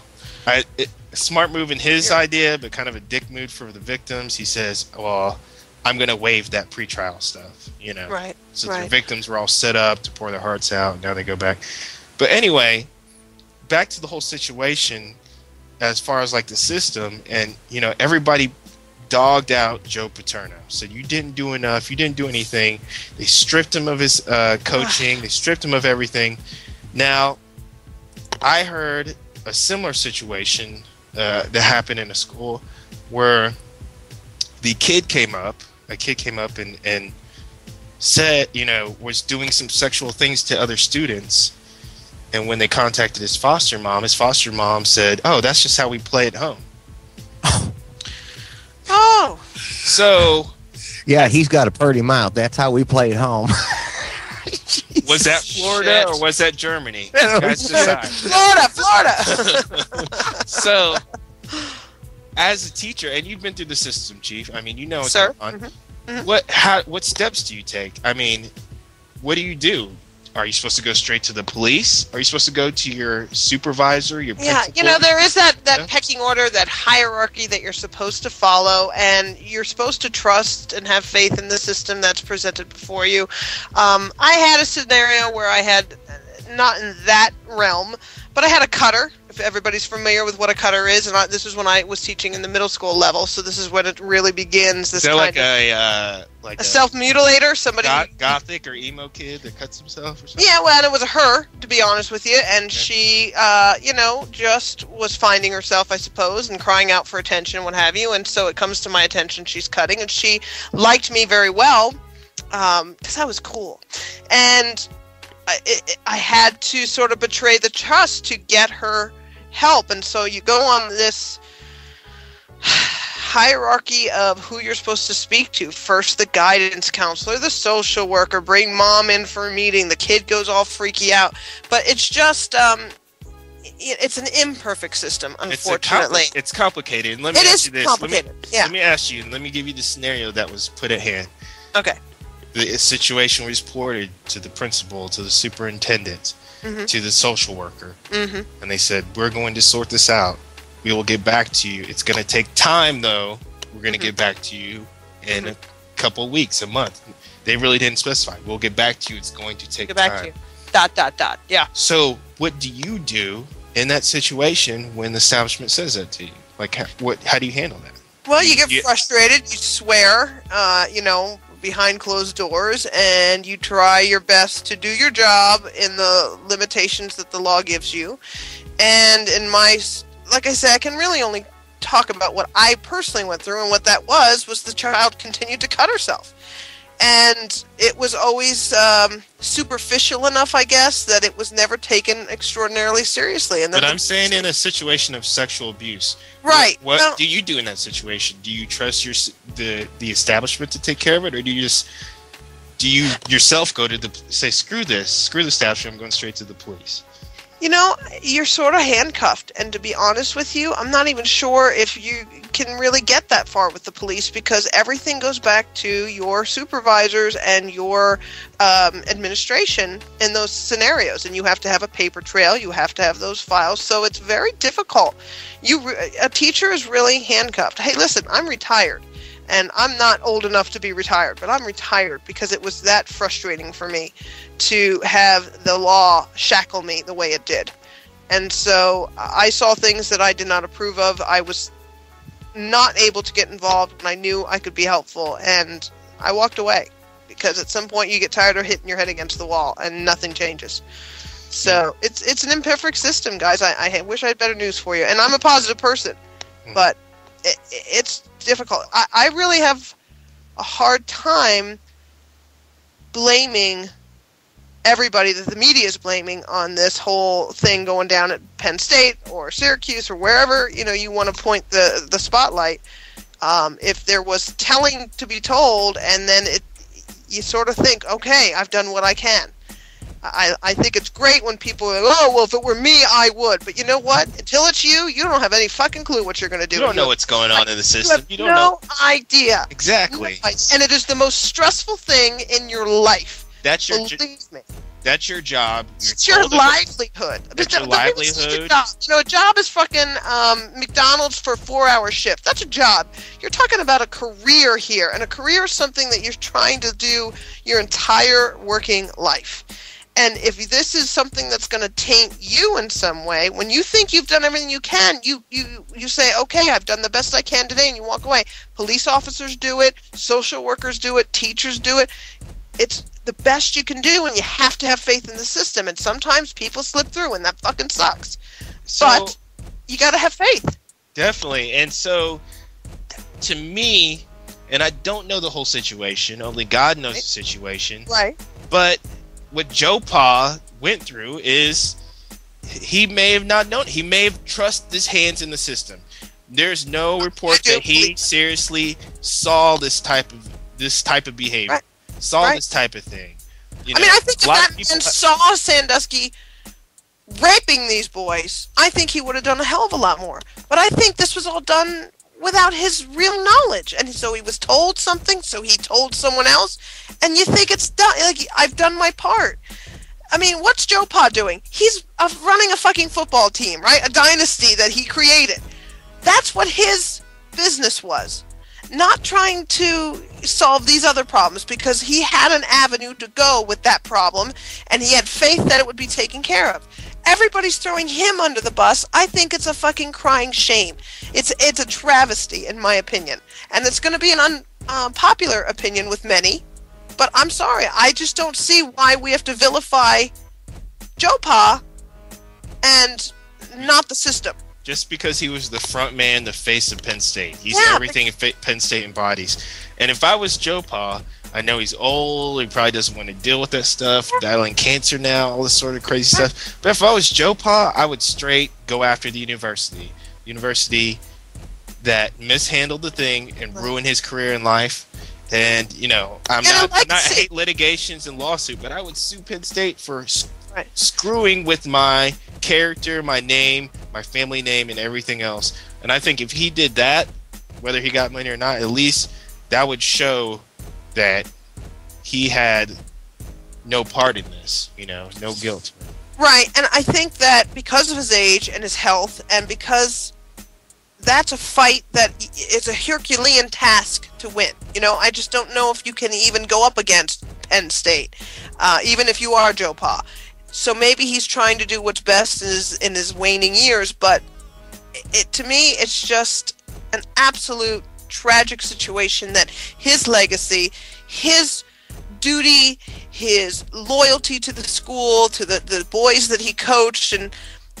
I, it, smart move in his idea, but kind of a dick move for the victims. He says, "Well, I'm going to waive that pretrial stuff." You know, Right, So the victims were all set up to pour their hearts out. Now they go back. But anyway, back to the whole situation, as far as like the system, and you know, everybody dogged out Joe Paterno. Said you didn't do enough. You didn't do anything. They stripped him of his uh, coaching. they stripped him of everything. Now, I heard a similar situation uh, that happened in a school where the kid came up, a kid came up and, and said, you know, was doing some sexual things to other students. And when they contacted his foster mom, his foster mom said, Oh, that's just how we play at home. Oh. So, Yeah, he's got a pretty mouth. That's how we play at home. was that Florida or was that Germany? Guys decide. Florida, Florida. so as a teacher and you've been through the system chief i mean you know what's Sir. going on mm-hmm. Mm-hmm. what how what steps do you take i mean what do you do are you supposed to go straight to the police are you supposed to go to your supervisor your Yeah, principal? you know there is that that Yeah. pecking order, that hierarchy that you're supposed to follow, and you're supposed to trust and have faith in the system that's presented before you. Um, I had a scenario where I had uh, not in that realm, but I had a cutter. If everybody's familiar with what a cutter is, and I, this is when I was teaching in the middle school level, so this is when it really begins. This is kind like of a uh like a self mutilator, somebody. goth- gothic or emo kid that cuts himself or something Yeah, well, and it was a her, to be honest with you, and she, uh, you know, just was finding herself, I suppose, and crying out for attention and what have you. And so it comes to my attention she's cutting, and she liked me very well because I was cool, and I, it, I had to sort of betray the trust to get her help. And so you go on this hierarchy of who you're supposed to speak to. First, the guidance counselor, the social worker, bring mom in for a meeting. The kid goes all freaky out. But it's just, um, it's an imperfect system, it's unfortunately. compli- it's complicated let me It ask is you this complicated, let me, yeah. let me ask you and let me give you the scenario that was put at hand Okay. The situation was reported to the principal to the superintendent Mhm. to the social worker. Mm-hmm. and they said we're going to sort this out. We will get back to you. It's going to take time though. We're going to get back to you in a couple weeks a month. They really didn't specify. We'll get back to you. It's going to take Get back time. to you. Dot, dot, dot. Yeah. so what do you do in that situation when the establishment says that to you? Like how, what how do you handle that? Well, you get frustrated, you swear, uh, you know, behind closed doors and you try your best to do your job in the limitations that the law gives you. And in my, like I said, I can really only talk about what I personally went through, and what that was was the child continued to cut herself, and it was always um, superficial enough, I guess, that it was never taken extraordinarily seriously. And But I'm saying in a situation of sexual abuse. Right. What, Well- do you do in that situation? Do you trust your the the establishment to take care of it, or do you just do you yourself go to the say screw this, screw the establishment, I'm going straight to the police? You know, you're sort of handcuffed, and to be honest with you, I'm not even sure if you can really get that far with the police because everything goes back to your supervisors and your um, administration in those scenarios, and you have to have a paper trail, you have to have those files, so it's very difficult. You, a teacher is really handcuffed. Hey, listen, I'm retired. And I'm not old enough to be retired, but I'm retired because it was that frustrating for me to have the law shackle me the way it did. And so I saw things that I did not approve of. I was not able to get involved when I knew I could be helpful, and I walked away because at some point you get tired of hitting your head against the wall and nothing changes. So it's it's an imperfect system, guys. I, I wish I had better news for you. And I'm a positive person, mm. but it, it's difficult. I, I really have a hard time blaming everybody that the media is blaming on this whole thing going down at Penn State or Syracuse or wherever you know you want to point the the spotlight. Um, if there was telling to be told, and then it, you sort of think, okay, I've done what I can. I, I think it's great when people are, oh well, if it were me, I would. But you know what? Until it's you, you don't have any fucking clue what you're going to do. You don't know what's going on in the You system. have You don't no know idea. exactly. And it is the most stressful thing in your life. That's your Believe me. that's your job. It's your livelihood. That's your the thing is, it's a livelihood. You know, a job is fucking um, McDonald's for four hour shift. That's a job. You're talking about a career here, and a career is something that you're trying to do your entire working life. And if this is something that's going to taint you in some way, when you think you've done everything you can, you you you say, "Okay, I've done the best I can today," and you walk away. Police officers do it, social workers do it, teachers do it. It's the best you can do, and you have to have faith in the system. And sometimes people slip through, and that fucking sucks. but you got to have faith. Definitely. And so, to me, and I don't know the whole situation, only God knows the situation. Right. But what Joe Pa went through is he may have not known. He may have trusted his hands in the system. There's no report that he seriously saw this type of this type of behavior, saw Right. this type of thing. You I mean, know, I think if that man saw Sandusky raping these boys, I think he would have done a hell of a lot more. But I think this was all done without his real knowledge, and so he was told something, so he told someone else, and you think it's done. Like I've done my part. I mean, what's Joe Pa doing? He's running a fucking football team, right? A dynasty that he created. That's what his business was. Not trying to solve these other problems because he had an avenue to go with that problem and he had faith that it would be taken care of. Everybody's throwing him under the bus. I think it's a fucking crying shame. It's it's a travesty in my opinion. And it's going to be an unpopular uh, opinion with many, but I'm sorry. I just don't see why we have to vilify Joe Pa and not the system. just because he was the front man, the face of Penn State. He's Yeah, everything Penn State embodies. And if I was Joe Pa, I know he's old. He probably doesn't want to deal with that stuff. Battling cancer now, all this sort of crazy stuff. But if I was Joe Pa, I would straight go after the university. University that mishandled the thing and ruined his career in life. And you know, I'm And not, I'm not I hate litigations and lawsuit, but I would sue Penn State for screwing with my character, my name, my family name, and everything else. And I think if he did that, whether he got money or not, at least that would show that he had no part in this. You know, no guilt. Right, and I think that because of his age and his health, and because that's a fight that is a Herculean task to win. You know, I just don't know if you can even go up against Penn State, uh, even if you are Joe Pa. So maybe he's trying to do what's best in his in his waning years, but it to me, it's just an absolute tragic situation that his legacy, his duty, his loyalty to the school, to the, the boys that he coached, and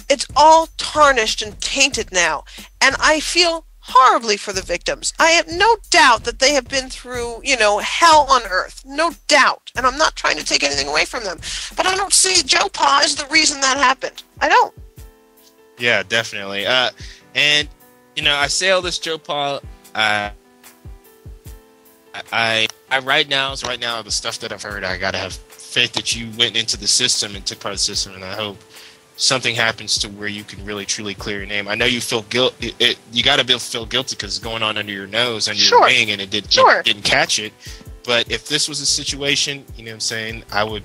it's all tarnished and tainted now. And I feel horribly for the victims. I have no doubt that they have been through, you know, hell on earth. No doubt. And I'm not trying to take anything away from them. But I don't see Joe Pa as the reason that happened. I don't. Yeah, definitely. Uh, and you know, I say all this, Joe Paul. Uh, I, I right now, is right now, the stuff that I've heard, I gotta have faith that you went into the system and took part of the system, and I hope something happens to where you can really truly clear your name. I know you feel guilt. It, it, you got to feel guilty because it's going on under your nose, under Sure. your wing, and it did Sure. it didn't catch it. But if this was a situation, you know, what I'm saying, I would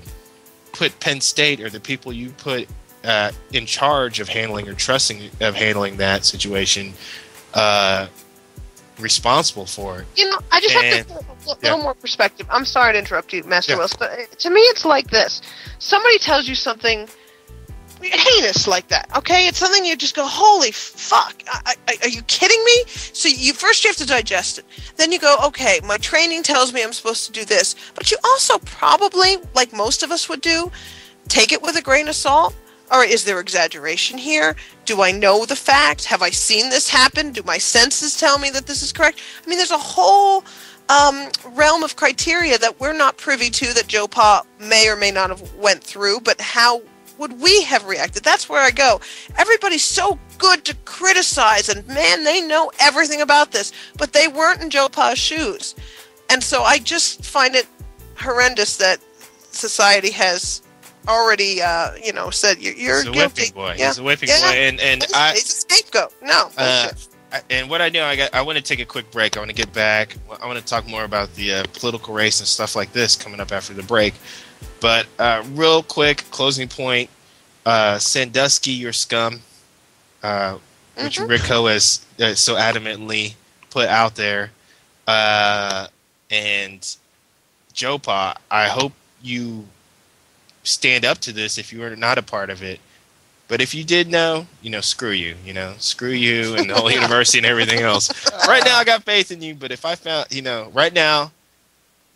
put Penn State or the people you put uh, in charge of handling or trusting of handling that situation uh, responsible for it. You know, I just have to put a little yeah. more perspective. I'm sorry to interrupt you, Master Yeah. Willz, but uh, to me, it's like this: somebody tells you something heinous like that. Okay, it's something you just go, "Holy fuck! I, I, are you kidding me?" So you first you have to digest it. Then you go, "Okay, my training tells me I'm supposed to do this," but you also probably, like most of us would do, take it with a grain of salt. Or is there exaggeration here? Do I know the facts? Have I seen this happen? Do my senses tell me that this is correct? I mean, there's a whole um, realm of criteria that we're not privy to that Joe Pa may or may not have went through. But how would we have reacted? That's where I go. Everybody's so good to criticize, and man, they know everything about this, but they weren't in Joe Pa's shoes, and so I just find it horrendous that society has already, uh, you know, said you're, you're He's a guilty. whipping boy. Yeah. He's a whipping Yeah. boy, and and He's- I. he's a scapegoat. No, Uh. I- and what I do, I got, I want to take a quick break. I want to get back. I want to talk more about the uh, political race and stuff like this coming up after the break. But uh, real quick, closing point: uh, Sandusky, your scum, uh, which Mhm. Rico has uh, so adamantly put out there, uh, and Joe Pa. I hope you stand up to this if you were not a part of it. But if you did know, you know, screw you, you know, screw you and the whole university and everything else. Right now, I got faith in you, but if I found, you know, right now,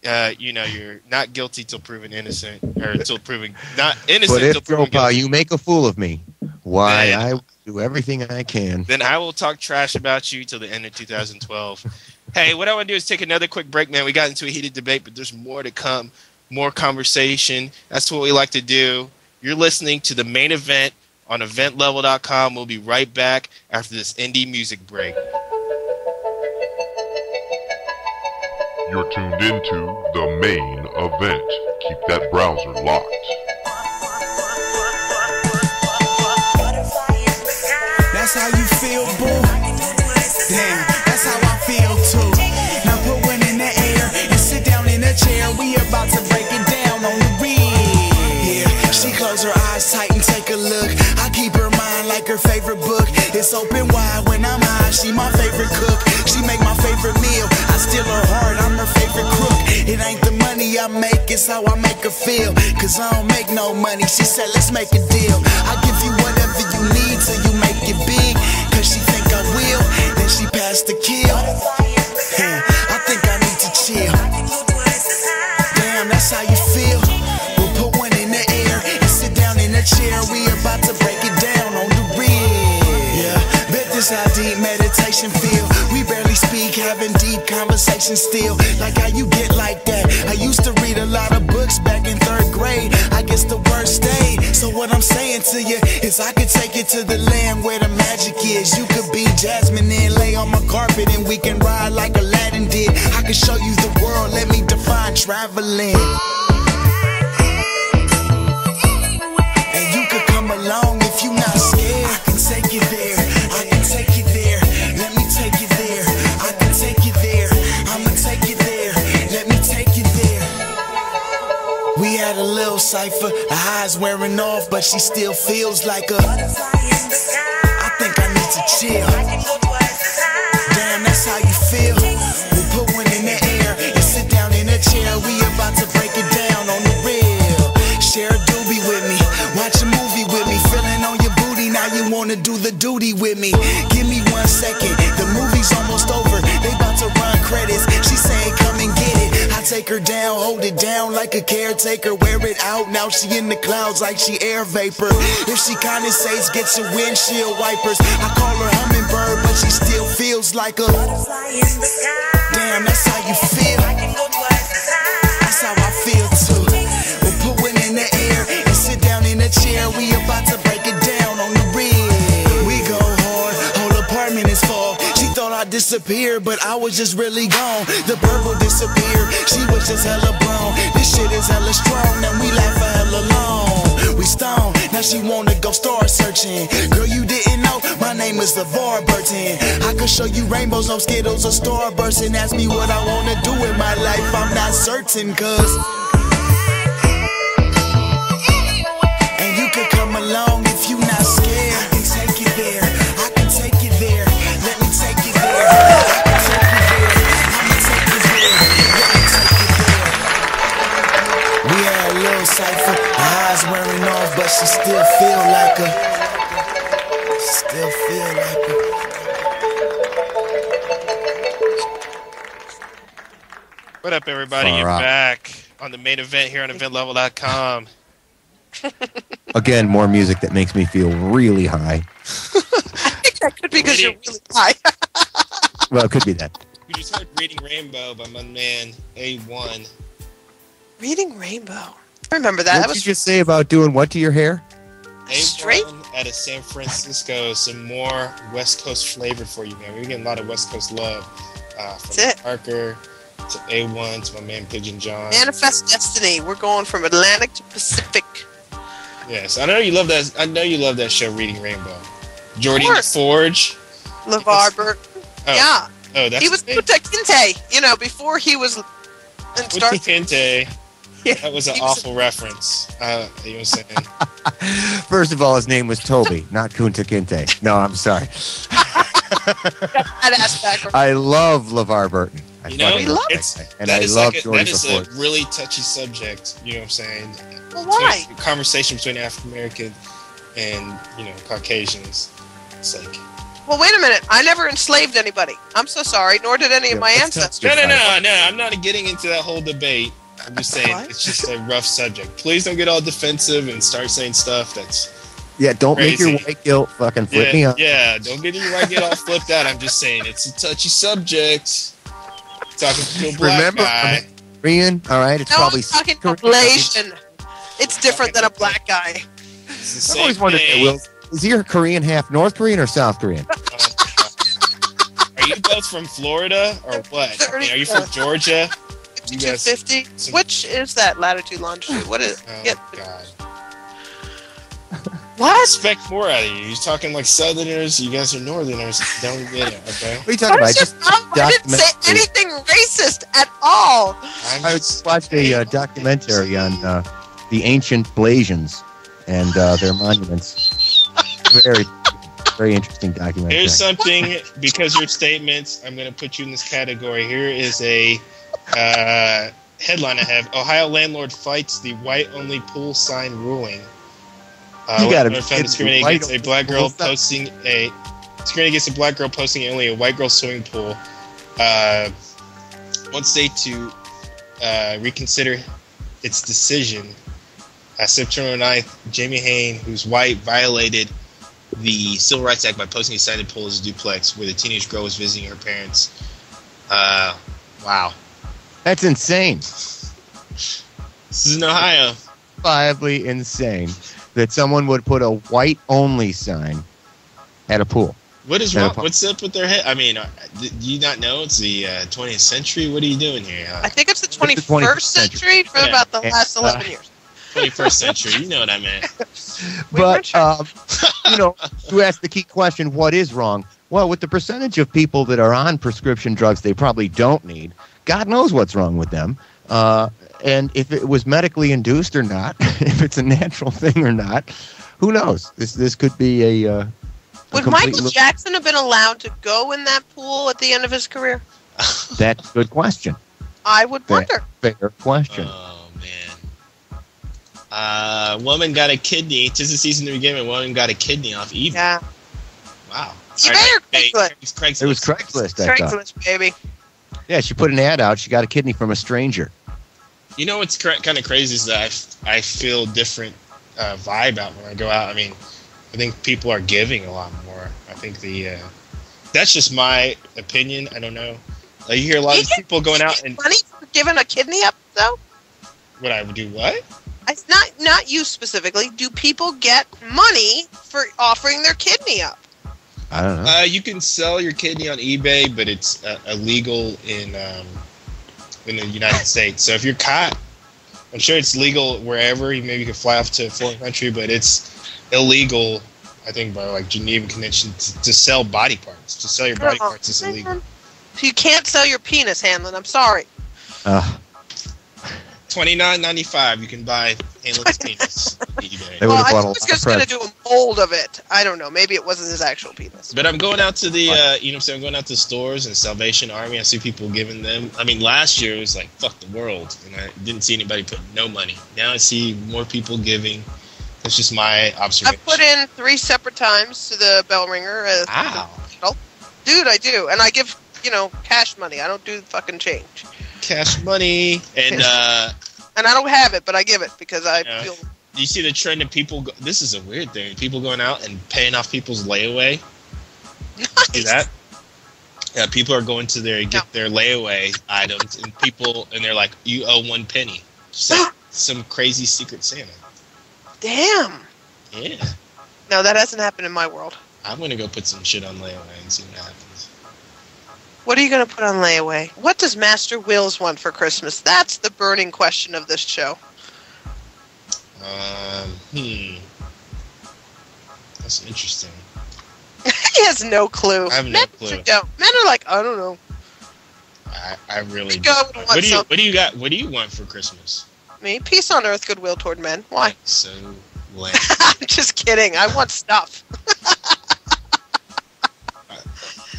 uh, you know, you're not guilty till proven innocent, or till proven not innocent But till if proven Joe you make a fool of me, why Man. I will do everything I can. Then I will talk trash about you till the end of 2012. hey, what I want to do is take another quick break, man. We got into a heated debate, but there's more to come, more conversation. That's what we like to do. You're listening to the main event on eventlevel.com. We'll be right back after this indie music break. You're tuned into the main event. Keep that browser locked. That's how you feel, boo. Damn, that's how I feel too. Now put one in the air and sit down in a chair. We about to a look. I keep her mind like her favorite book. It's open wide when I'm high. She my favorite cook. She make my favorite meal. I steal her heart. I'm her favorite crook. It ain't the money I make, it's how I make her feel. Cause I don't make no money. She said, let's make a deal. I give you whatever you need till you make it big. Cause she think I will. Then she passed the kill. I think I need to chill. Down chair. We about to break it down on the real. Yeah, bet this how deep meditation feel. We barely speak, having deep conversations still. Like how you get like that. I used to read a lot of books back in third grade. I guess the worst stayed. So what I'm saying to you is I could take you to the land where the magic is. You could be Jasmine and lay on my carpet and we can ride like Aladdin did. I can show you the world, let me define traveling. Along if you not scared. I can take you there. I can take you there. Let me take you there. I can take you there. I'ma take you there. Let me take you there. We had a little cipher. The highs wearing off, but she still feels like a. I think I need to chill. Damn, that's how you feel. Wanna do the duty with me. Give me one second. The movie's almost over. They about to run credits. She saying, come and get it. I take her down hold it down like a caretaker. Wear it out, now she in the clouds like she air vapor. If she condensates, get your windshield wipers. I call her hummingbird, but she still feels like a butterfly in the sky. Damn, that's how you feel. That's how I feel too. We'll put one in the air and sit down in a chair. We about to disappeared, but I was just really gone. The purple disappeared, she was just hella blown. This shit is hella strong, and we laugh for hella long. We stoned, now she wanna go star searching. Girl, you didn't know my name is LeVar Burton. I could show you rainbows, no Skittles, or Starburst, and ask me what I wanna do in my life. I'm not certain, cause. She still feel like a. She still feel like a. What up, everybody? Far You're out. back on the main event here on eventlevel.com. Again, more music that makes me feel really high. that could be because you're really high. Well, it could be that. We just heard Reading Rainbow by my man A1. Reading Rainbow. I remember that. What that did was you just say about doing what to your hair? A1 out of San Francisco. Some more West Coast flavor for you, man. We're getting a lot of West Coast love. Uh, from That's it. Parker to A1 to my man Pigeon John. Manifest Destiny. We're going from Atlantic to Pacific. Yes, I know you love that. I know you love that show, Reading Rainbow. Geordi the course. Forge. LeVar Burton. Oh. Yeah. Oh, that's he was his Kinte, you know, before he was in Star Kunta Kinte. That was an awful reference. Uh, you know saying? First of all, his name was Toby, not Kunta Kinte. No, I'm sorry. I'd ask back. I love LeVar Burton. I You know, fucking love it's, that and I love like a, Geordi that is a really touchy subject. You know what I'm saying? Well, why? Between- Conversation between African American and you know Caucasians. It's like Well, wait a minute. I never enslaved anybody. I'm so sorry. Nor did any of my ancestors. no, no, no, no. I'm not getting into that whole debate. I'm just saying it's just a rough subject. Please don't get all defensive and start saying stuff that's Yeah, don't make your white guilt fucking flip yeah, me up. yeah. Don't get your white guilt all flipped out. I'm just saying it's a touchy subject. Talking to a black Remember, guy. I'm Korean, all right? It's No, probably I'm talking Korean. Malaysian. It's different than a black guy. I've always wondered, thing. Will, is he a Korean half North Korean or South Korean? Oh, are you both from Florida or what? I mean, are you from Georgia? You guys- 250. Which is that latitude longitude? What is? Oh, Yeah. God. What? Expect more out of you. You're talking like Southerners. You guys are Northerners. Don't get it, okay? What are you talking about? Just I didn't say anything racist at all. I just watched a uh, documentary on uh, the ancient Blasians and uh, their monuments. Very, very interesting documentary. Here's something because your statements. I'm going to put you in this category. Here is a uh, headline I have: Ohio landlord fights the white-only pool sign ruling. Uh, You gotta be found kidding me. discriminating against a black girl posting a discriminating against a black girl posting only a white girl swimming pool. Uh, wants state to uh, reconsider its decision. Uh, September 9th, Jamie Hein, who's white, violated the Civil Rights Act by posting a sighted pool as a duplex where the teenage girl was visiting her parents. Uh, wow. That's insane. This is in Ohio. Viably insane that someone would put a white only sign at a pool. What is wrong? What's up with their head? I mean, uh, do you not know it's the uh, 20th century? What are you doing here? I think it's the the 21st, 21st century for Yeah. about the And, last uh, 11 years. 21st century. You know what I meant. But um, you know, you asked the key question: What is wrong? Well, with the percentage of people that are on prescription drugs they probably don't need, God knows what's wrong with them. Uh, and if it was medically induced or not, if it's a natural thing or not, who knows? This this could be a. Uh, a Would Michael lo- Jackson have been allowed to go in that pool at the end of his career? That's a good question. I would Fair, wonder. fair question. Oh man. Uh, woman got a kidney. Tis the season to begin. A woman got a kidney off eBay. Yeah. Wow. eBay Or or Craigslist? Craigslist? It was Craigslist. I thought. Craigslist, baby. Yeah, she put an ad out. She got a kidney from a stranger. You know what's cra- kind of crazy is that I, f- I feel different uh, vibe out when I go out. I mean, I think people are giving a lot more. I think the uh, that's just my opinion. I don't know. Uh, you hear a lot of people going out and Money for giving a kidney up, though. what I would do what? I, not not you specifically. Do people get money for offering their kidney up? I don't know. Uh, you can sell your kidney on eBay, but it's uh, illegal in um, in the United States. So if you're caught, I'm sure it's legal wherever. You maybe you can fly off to a foreign country, but it's illegal. I think by like Geneva Convention to, to sell body parts. To sell your body Oh, parts is illegal. So you can't sell your penis, Hanlon. I'm sorry. Uh, Twenty nine ninety five. You can buy Hanlon's penis. They well, I a was lot just going to Preds. do a mold of it. I don't know. Maybe it wasn't his actual penis. But I'm going out to the, uh, you know, what I'm saying, I'm going out to stores and Salvation Army. I see people giving them. I mean, last year it was like fuck the world, and I didn't see anybody put no money. Now I see more people giving. That's just my observation. I put in three separate times to the bell ringer. Uh, Wow. Dude, I do. And I give, you know, cash money. I don't do fucking change. Cash money, and uh, And I don't have it, but I give it because I Yeah. feel. you see the trend of people? Go, this is a weird thing. People going out and paying off people's layaway. See that? Yeah, people are going to their get their layaway items, and people and they're like, "You owe one penny." Like some crazy secret Santa. Damn. Yeah. No, that hasn't happened in my world. I'm gonna go put some shit on layaway and see what happens. What are you going to put on layaway? What does Master Willz want for Christmas? That's the burning question of this show. Um, hmm. That's interesting. he has no clue. I have no Men clue. don't. Men are like, I don't know. I, I really. Go What do you What do you got? What do you want for Christmas? Me, peace on earth, goodwill toward men. Why? So lame. I'm just kidding. I want stuff.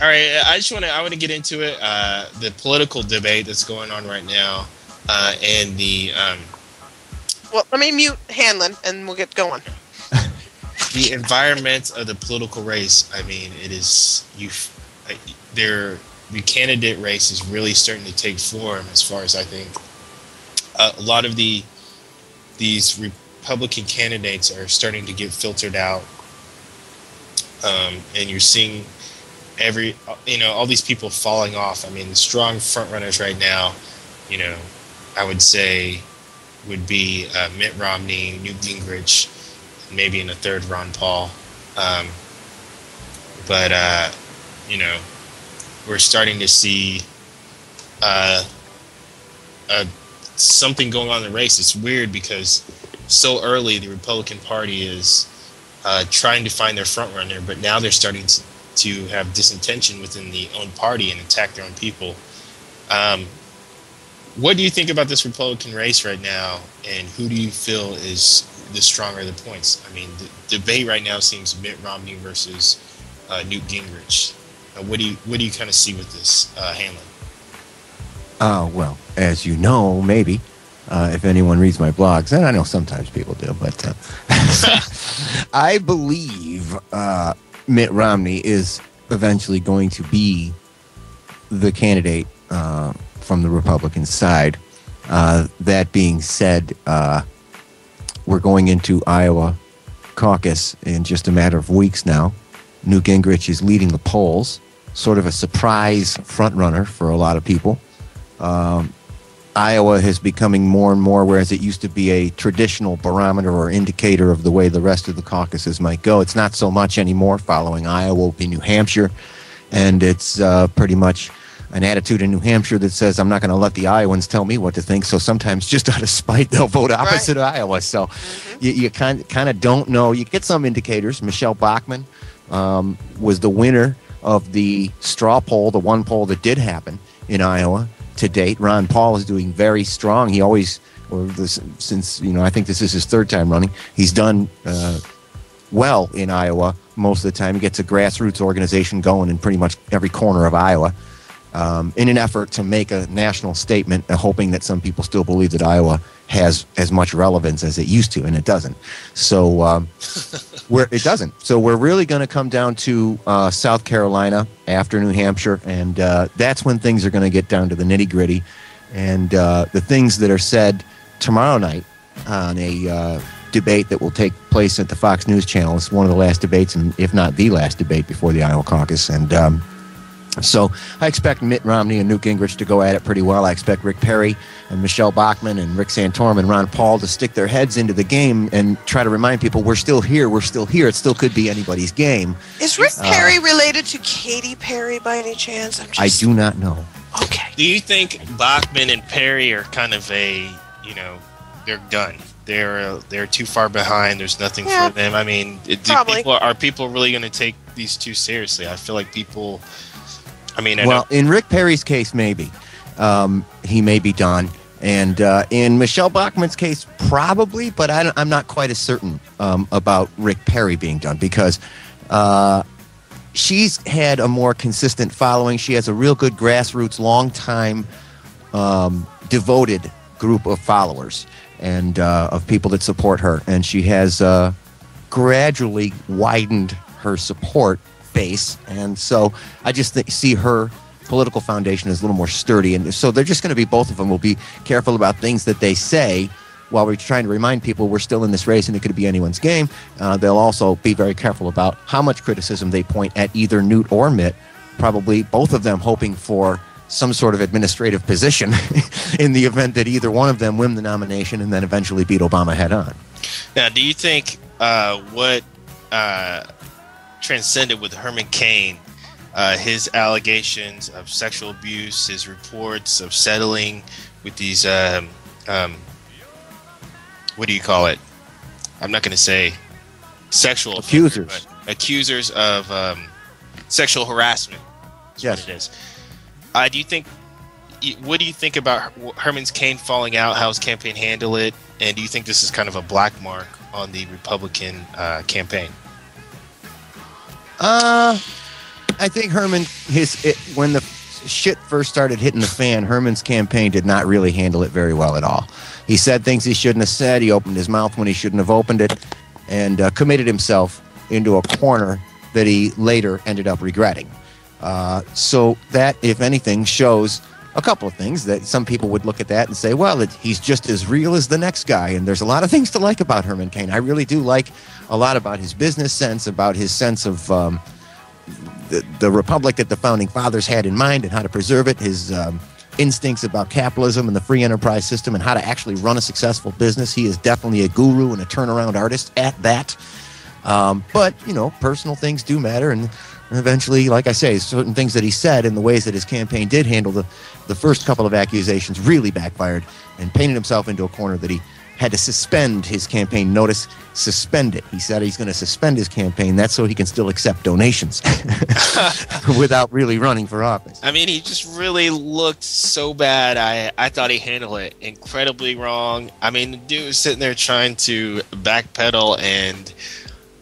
All right, I just want to. I want to get into it. Uh, the political debate that's going on right now, uh, and the um, Well, let me mute Hanlon and we'll get going. the environment of the political race. I mean, it is you. There, the candidate race is really starting to take form. As far as I think, uh, a lot of the these Republican candidates are starting to get filtered out, um, and you're seeing every you know all these people falling off. I mean, the strong front runners right now, you know, I would say would be uh, Mitt Romney, Newt Gingrich, maybe in a third Ron Paul. Um, but uh, you know, we're starting to see uh, uh, something going on in the race. It's weird because so early the Republican Party is uh, trying to find their front runner, but now they're starting to, to have disintention within the own party and attack their own people. Um, what do you think about this Republican race right now, and who do you feel is the stronger the points? I mean, the debate right now seems Mitt Romney versus uh, Newt Gingrich. Uh, what do you what do you kind of see with this, uh, Hanlon? Uh, well, as you know, maybe, uh, if anyone reads my blogs, and I know sometimes people do, but uh, I believe uh, Mitt Romney is eventually going to be the candidate uh, from the Republican side. Uh, that being said, uh, we're going into Iowa caucus in just a matter of weeks now. Newt Gingrich is leading the polls, sort of a surprise frontrunner for a lot of people. Um, Iowa is becoming more and more, whereas it used to be a traditional barometer or indicator of the way the rest of the caucuses might go. It's not so much anymore. Following Iowa will be New Hampshire, and it's uh, pretty much an attitude in New Hampshire that says, I'm not going to let the Iowans tell me what to think. So sometimes, just out of spite, they'll vote opposite of Iowa. So you, you kind, kind of don't know. You get some indicators. Michelle Bachmann um, was the winner of the straw poll, the one poll that did happen in Iowa to date. Ron Paul is doing very strong. He always, or this, since, you know, I think this is his third time running, he's done uh, well in Iowa most of the time. He gets a grassroots organization going in pretty much every corner of Iowa um, in an effort to make a national statement, uh, hoping that some people still believe that Iowa has as much relevance as it used to, and it doesn't. So um, we're, it doesn't. So we're really going to come down to uh, South Carolina after New Hampshire, and uh, that's when things are going to get down to the nitty gritty. And uh, the things that are said tomorrow night on a uh, debate that will take place at the Fox News Channel is one of the last debates, and if not the last debate before the Iowa caucus. And um, so I expect Mitt Romney and Newt Gingrich to go at it pretty well. I expect Rick Perry and Michelle Bachmann and Rick Santorum and Ron Paul to stick their heads into the game and try to remind people we're still here, we're still here. It still could be anybody's game. Is Rick Uh, Perry related to Katy Perry by any chance? I'm I do not know. Okay. Do you think Bachmann and Perry are kind of a, you know, they're done? They're uh, they're too far behind. There's nothing Yeah. for them. I mean, do Probably. people are people really going to take these two seriously? I feel like people. I mean, I well, know, in Rick Perry's case, maybe um, he may be done, and uh, in Michelle Bachmann's case, probably. But I, am not quite as certain um, about Rick Perry being done because uh, she's had a more consistent following. She has a real good grassroots, long time um, devoted group of followers and uh, of people that support her, and she has uh, gradually widened her support base, and so I just think, see her political foundation as a little more sturdy, and so they're just going to be both of them will be careful about things that they say. While we're trying to remind people we're still in this race and it could be anyone's game, uh, they'll also be very careful about how much criticism they point at either Newt or Mitt. Probably both of them hoping for some sort of administrative position in the event that either one of them win the nomination and then eventually beat Obama head on. now, do you think uh, what uh, transcended with Herman Cain, uh, his allegations of sexual abuse, his reports of settling with these, um, um, what do you call it? I'm not going to say sexual offender, Accusers. but accusers of um, sexual harassment. Yes. it is. Uh, do you think? What do you think about Her- Herman's Cain falling out? How his campaign handled it? And do you think this is kind of a black mark on the Republican uh, campaign? Uh, I think Herman, his it, when the shit first started hitting the fan, Herman's campaign did not really handle it very well at all. He said things he shouldn't have said. He opened his mouth when he shouldn't have opened it, and uh, committed himself into a corner that he later ended up regretting. Uh, so that, if anything, shows a couple of things that some people would look at that and say, well, it, he's just as real as the next guy. And there's a lot of things to like about Herman Cain. I really do like a lot about his business sense, about his sense of um, the, the republic that the founding fathers had in mind and how to preserve it, his um, instincts about capitalism and the free enterprise system and how to actually run a successful business. He is definitely a guru and a turnaround artist at that. Um, but, you know, personal things do matter. And eventually, like I say, certain things that he said and the ways that his campaign did handle the, the first couple of accusations really backfired and painted himself into a corner that he had to suspend his campaign. Notice, suspend it. He said he's going to suspend his campaign. That's so he can still accept donations without really running for office. I mean, he just really looked so bad. I I thought he handled it incredibly wrong. I mean, the dude was sitting there trying to backpedal and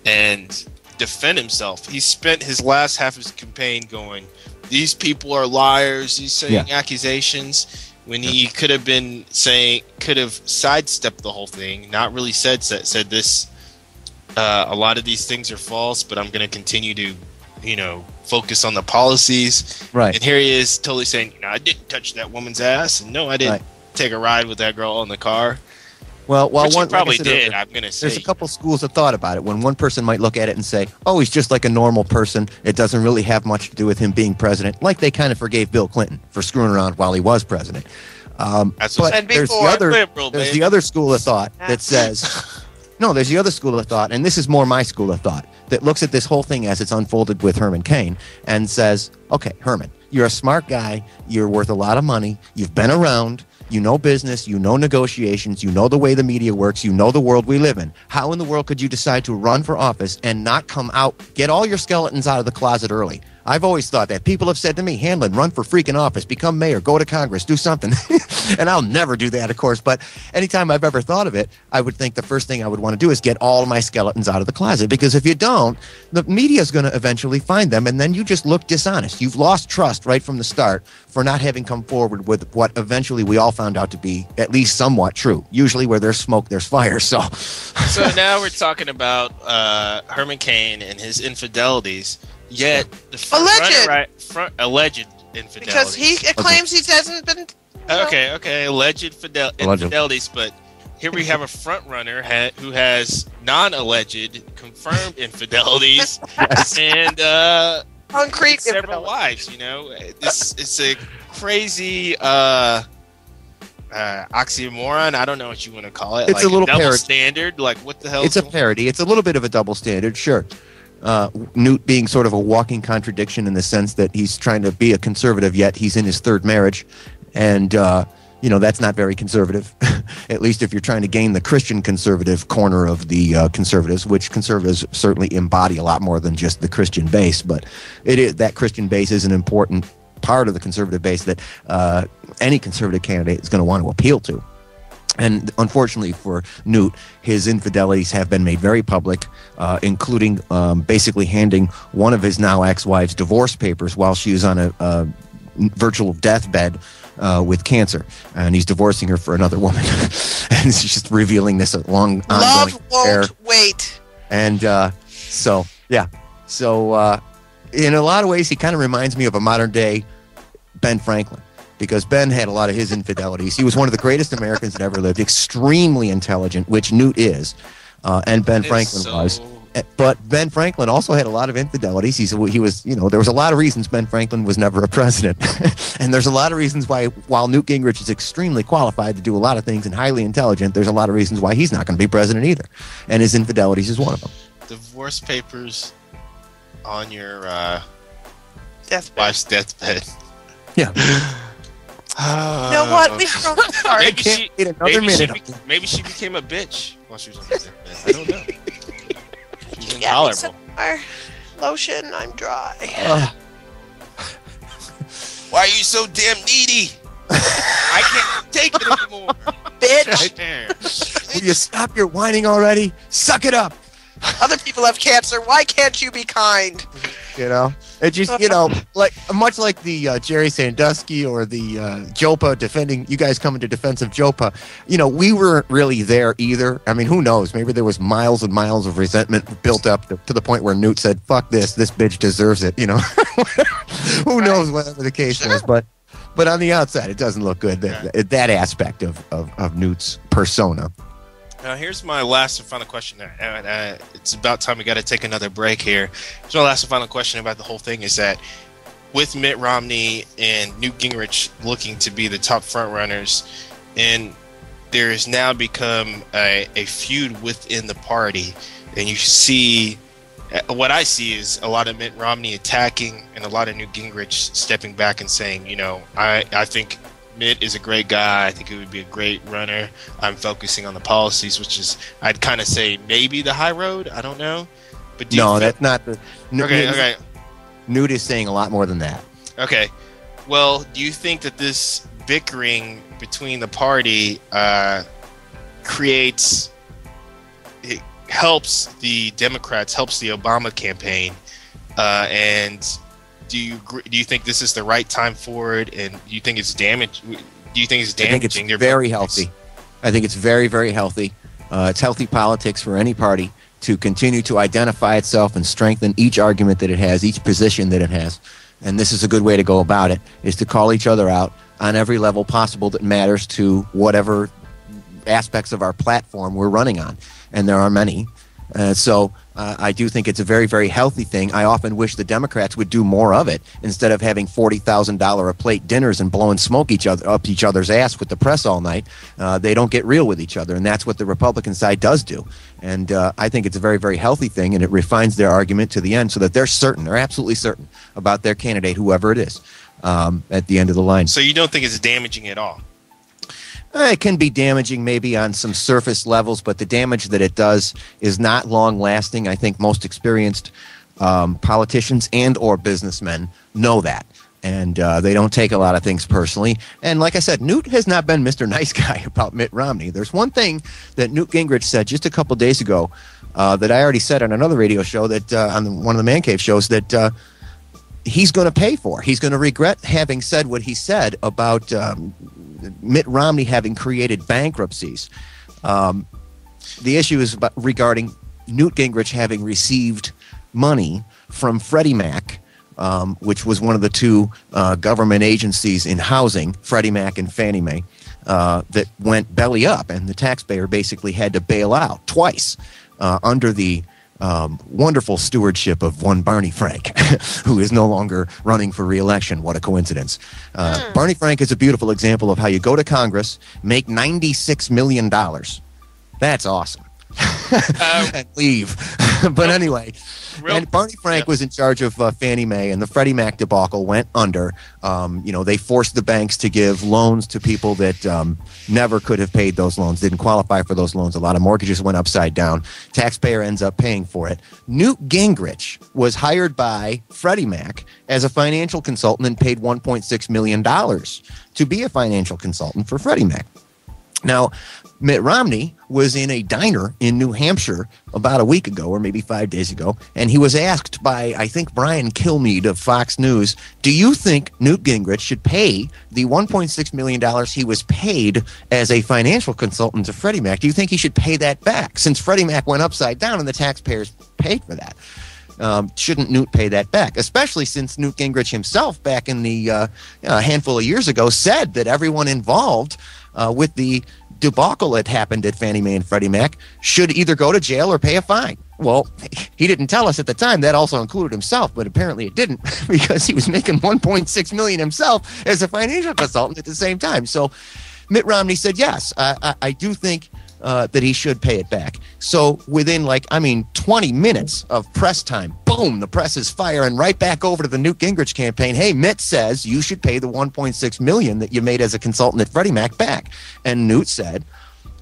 and defend himself. He spent his last half of his campaign going, "These people are liars. He's saying Yeah. accusations." When he could have been saying, could have sidestepped the whole thing, not really said said, said this. Uh, a lot of these things are false, but I'm going to continue to, you know, focus on the policies. Right. And here he is, totally saying, "No, I didn't touch that woman's ass, and no, I didn't Right. take a ride with that girl in the car." Well, well, Which he one, like probably said did, I'm gonna say There's a couple schools of thought about it. When one person might look at it and say, "Oh, he's just like a normal person. It doesn't really have much to do with him being president," like they kind of forgave Bill Clinton for screwing around while he was president. Um, That's but what- And there's the before, other liberal, there's baby. the other school of thought that says, no, there's the other school of thought, and this is more my school of thought that looks at this whole thing as it's unfolded with Herman Cain and says, "Okay, Herman, you're a smart guy. You're worth a lot of money. You've been around." You know business, you know negotiations, you know the way the media works, you know the world we live in. How in the world could you decide to run for office and not come out, get all your skeletons out of the closet early? I've always thought that. People have said to me, Hanlon, run for freaking office, become mayor, go to Congress, do something. and I'll never do that, of course. But anytime I've ever thought of it, I would think the first thing I would want to do is get all my skeletons out of the closet. Because if you don't, the media is going to eventually find them, and then you just look dishonest. You've lost trust right from the start for not having come forward with what eventually we all found out to be at least somewhat true. Usually, where there's smoke, there's fire. So, so now we're talking about uh, Herman Cain and his infidelities. Yet the front Alleged. runner, right, front, alleged infidelity. because he claims he hasn't been Okay, okay, alleged fidel- Alleged. infidelities, but here we have a front runner ha- who has non-alleged, confirmed infidelities, and uh, Concrete several wives. You know, this it's a crazy uh, uh, oxymoron. I don't know what you want to call it. It's like a little double parody. standard. Like what the hell? it's a parody. It's a little bit of a double standard, sure. Uh, Newt being sort of a walking contradiction in the sense that he's trying to be a conservative, yet he's in his third marriage, and uh, you know that's not very conservative. At least if you're trying to gain the Christian conservative corner of the uh, conservatives, which conservatives certainly embody a lot more than just the Christian base. But it is that Christian base is an important part of the conservative base that uh, any conservative candidate is going to want to appeal to. And unfortunately for Newt, his infidelities have been made very public, uh, including um, basically handing one of his now ex wife's divorce papers while she was on a, a virtual deathbed uh, with cancer. And he's divorcing her for another woman. and he's just revealing this long ongoing Love affair. won't wait. And uh, so, yeah. So, uh, in a lot of ways, he kind of reminds me of a modern day Ben Franklin because Ben had a lot of his infidelities. He was one of the greatest Americans that ever lived, extremely intelligent, which Newt is, uh, and Ben It's Franklin so- was. Uh, But Ben Franklin also had a lot of infidelities. He's, he was, you know, there was a lot of reasons Ben Franklin was never a president. and there's a lot of reasons why, while Newt Gingrich is extremely qualified to do a lot of things and highly intelligent, there's a lot of reasons why he's not going to be president either. And his infidelities is one of them. divorce papers on your uh, deathbed. wife's deathbed. Yeah. You know what? We've grown apart. Maybe she, wait another maybe, she minute. be- maybe she became a bitch while she was on her deathbed. I don't know. She was Yeah, intolerable. lotion. I'm dry. Uh, Why are you so damn needy? I can't take it anymore. Bitch. Right will you stop your whining already? Suck it up. Other people have cancer. Why can't you be kind? You know, it just you know, like much like the uh, Jerry Sandusky or the uh, JoePa defending you guys coming to defense of JoePa. You know, we weren't really there either. I mean, who knows? Maybe there was miles and miles of resentment built up to, to the point where Newt said, "Fuck this, this bitch deserves it." You know, who knows whatever the case was, but. But on the outside, it doesn't look good. That, that aspect of, of, of Newt's persona. Now, here's my last and final question. Uh, uh, it's about time we got to take another break here. Here's my last and final question about the whole thing is that with Mitt Romney and Newt Gingrich looking to be the top front runners, and there has now become a, a feud within the party, and you see uh, what I see is a lot of Mitt Romney attacking and a lot of Newt Gingrich stepping back and saying, you know, I, I think Mitt is a great guy. I think he would be a great runner. I'm focusing on the policies, which is I'd kind of say maybe the high road. I don't know, but do you No, that's not the. Newt- okay. Okay. Newt is saying a lot more than that. Okay. Well, do you think that this bickering between the party uh, creates it helps the Democrats, helps the Obama campaign, uh, and do you do you think this is the right time for it? And do you think it's damage? Do you think it's damaging? I think it's very vote healthy. I think it's very, very healthy. Uh, it's healthy politics for any party to continue to identify itself and strengthen each argument that it has, each position that it has. And this is a good way to go about it, is to call each other out on every level possible that matters to whatever aspects of our platform we're running on. And there are many. Uh, so uh, I do think it's a very, very healthy thing. I often wish the Democrats would do more of it instead of having forty thousand dollar a plate dinners and blowing smoke each other up each other's ass with the press all night. Uh, they don't get real with each other, and that's what the Republican side does do. And uh, I think it's a very, very healthy thing, and it refines their argument to the end so that they're certain, they're absolutely certain about their candidate, whoever it is, um, at the end of the line. So you don't think it's damaging at all? Uh, It can be damaging maybe on some surface levels, but the damage that it does is not long lasting. I think most experienced um, politicians and or businessmen know that. And uh, they don't take a lot of things personally. And like I said, Newt has not been Mr. Nice Guy about Mitt Romney. There's one thing that Newt Gingrich said just a couple days ago uh, that I already said on another radio show that uh, on the, one of the Man Cave shows that uh, he's going to pay for. He's going to regret having said what he said about um, Mitt Romney having created bankruptcies. Um, the issue is about, regarding Newt Gingrich having received money from Freddie Mac um, which was one of the two uh, government agencies in housing, Freddie Mac and Fannie Mae, uh, that went belly up, and the taxpayer basically had to bail out twice uh, under the um, wonderful stewardship of one Barney Frank, who is no longer running for reelection. What a coincidence. Uh, Barney Frank is a beautiful example of how you go to Congress, make $96 million. That's awesome. and leave. but anyway, and Barney Frank was in charge of uh, Fannie Mae, and the Freddie Mac debacle went under. Um, you know, they forced the banks to give loans to people that um, never could have paid those loans, didn't qualify for those loans. A lot of mortgages went upside down. Taxpayer ends up paying for it. Newt Gingrich was hired by Freddie Mac as a financial consultant and paid $1.6 million to be a financial consultant for Freddie Mac. Now, Mitt Romney was in a diner in New Hampshire about a week ago, or maybe five days ago, and he was asked by, I think, Brian Kilmeade of Fox News, Do you think Newt Gingrich should pay the $1.6 million he was paid as a financial consultant to Freddie Mac? Do you think he should pay that back since Freddie Mac went upside down and the taxpayers paid for that? Um, shouldn't Newt pay that back? Especially since Newt Gingrich himself, back in the uh, a handful of years ago, said that everyone involved uh, with the debacle that happened at Fannie Mae and Freddie Mac should either go to jail or pay a fine. Well, he didn't tell us at the time that also included himself, but apparently it didn't because he was making 1.6 million himself as a financial consultant at the same time. So Mitt Romney said, yes, I, I, I do think uh, that he should pay it back. So within like, I mean, 20 minutes of press time, boom, the press is firing right back over to the Newt Gingrich campaign. Hey, Mitt says you should pay the 1.6 million that you made as a consultant at Freddie Mac back. And Newt said,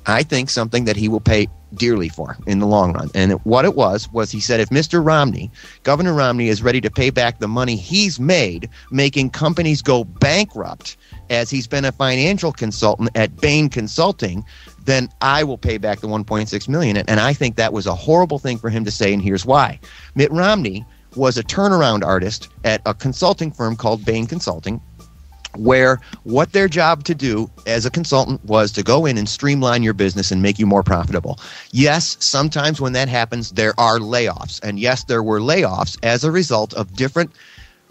I think something that he will pay dearly for in the long run. And what it was was he said if Mr. Romney, Governor Romney is ready to pay back the money he's made making companies go bankrupt as he's been a financial consultant at Bain Consulting, then I will pay back the 1.6 million. And I think that was a horrible thing for him to say, and here's why. Mitt Romney was a turnaround artist at a consulting firm called Bain Consulting, where what their job to do as a consultant was to go in and streamline your business and make you more profitable. Yes, sometimes when that happens, there are layoffs. And yes, there were layoffs as a result of different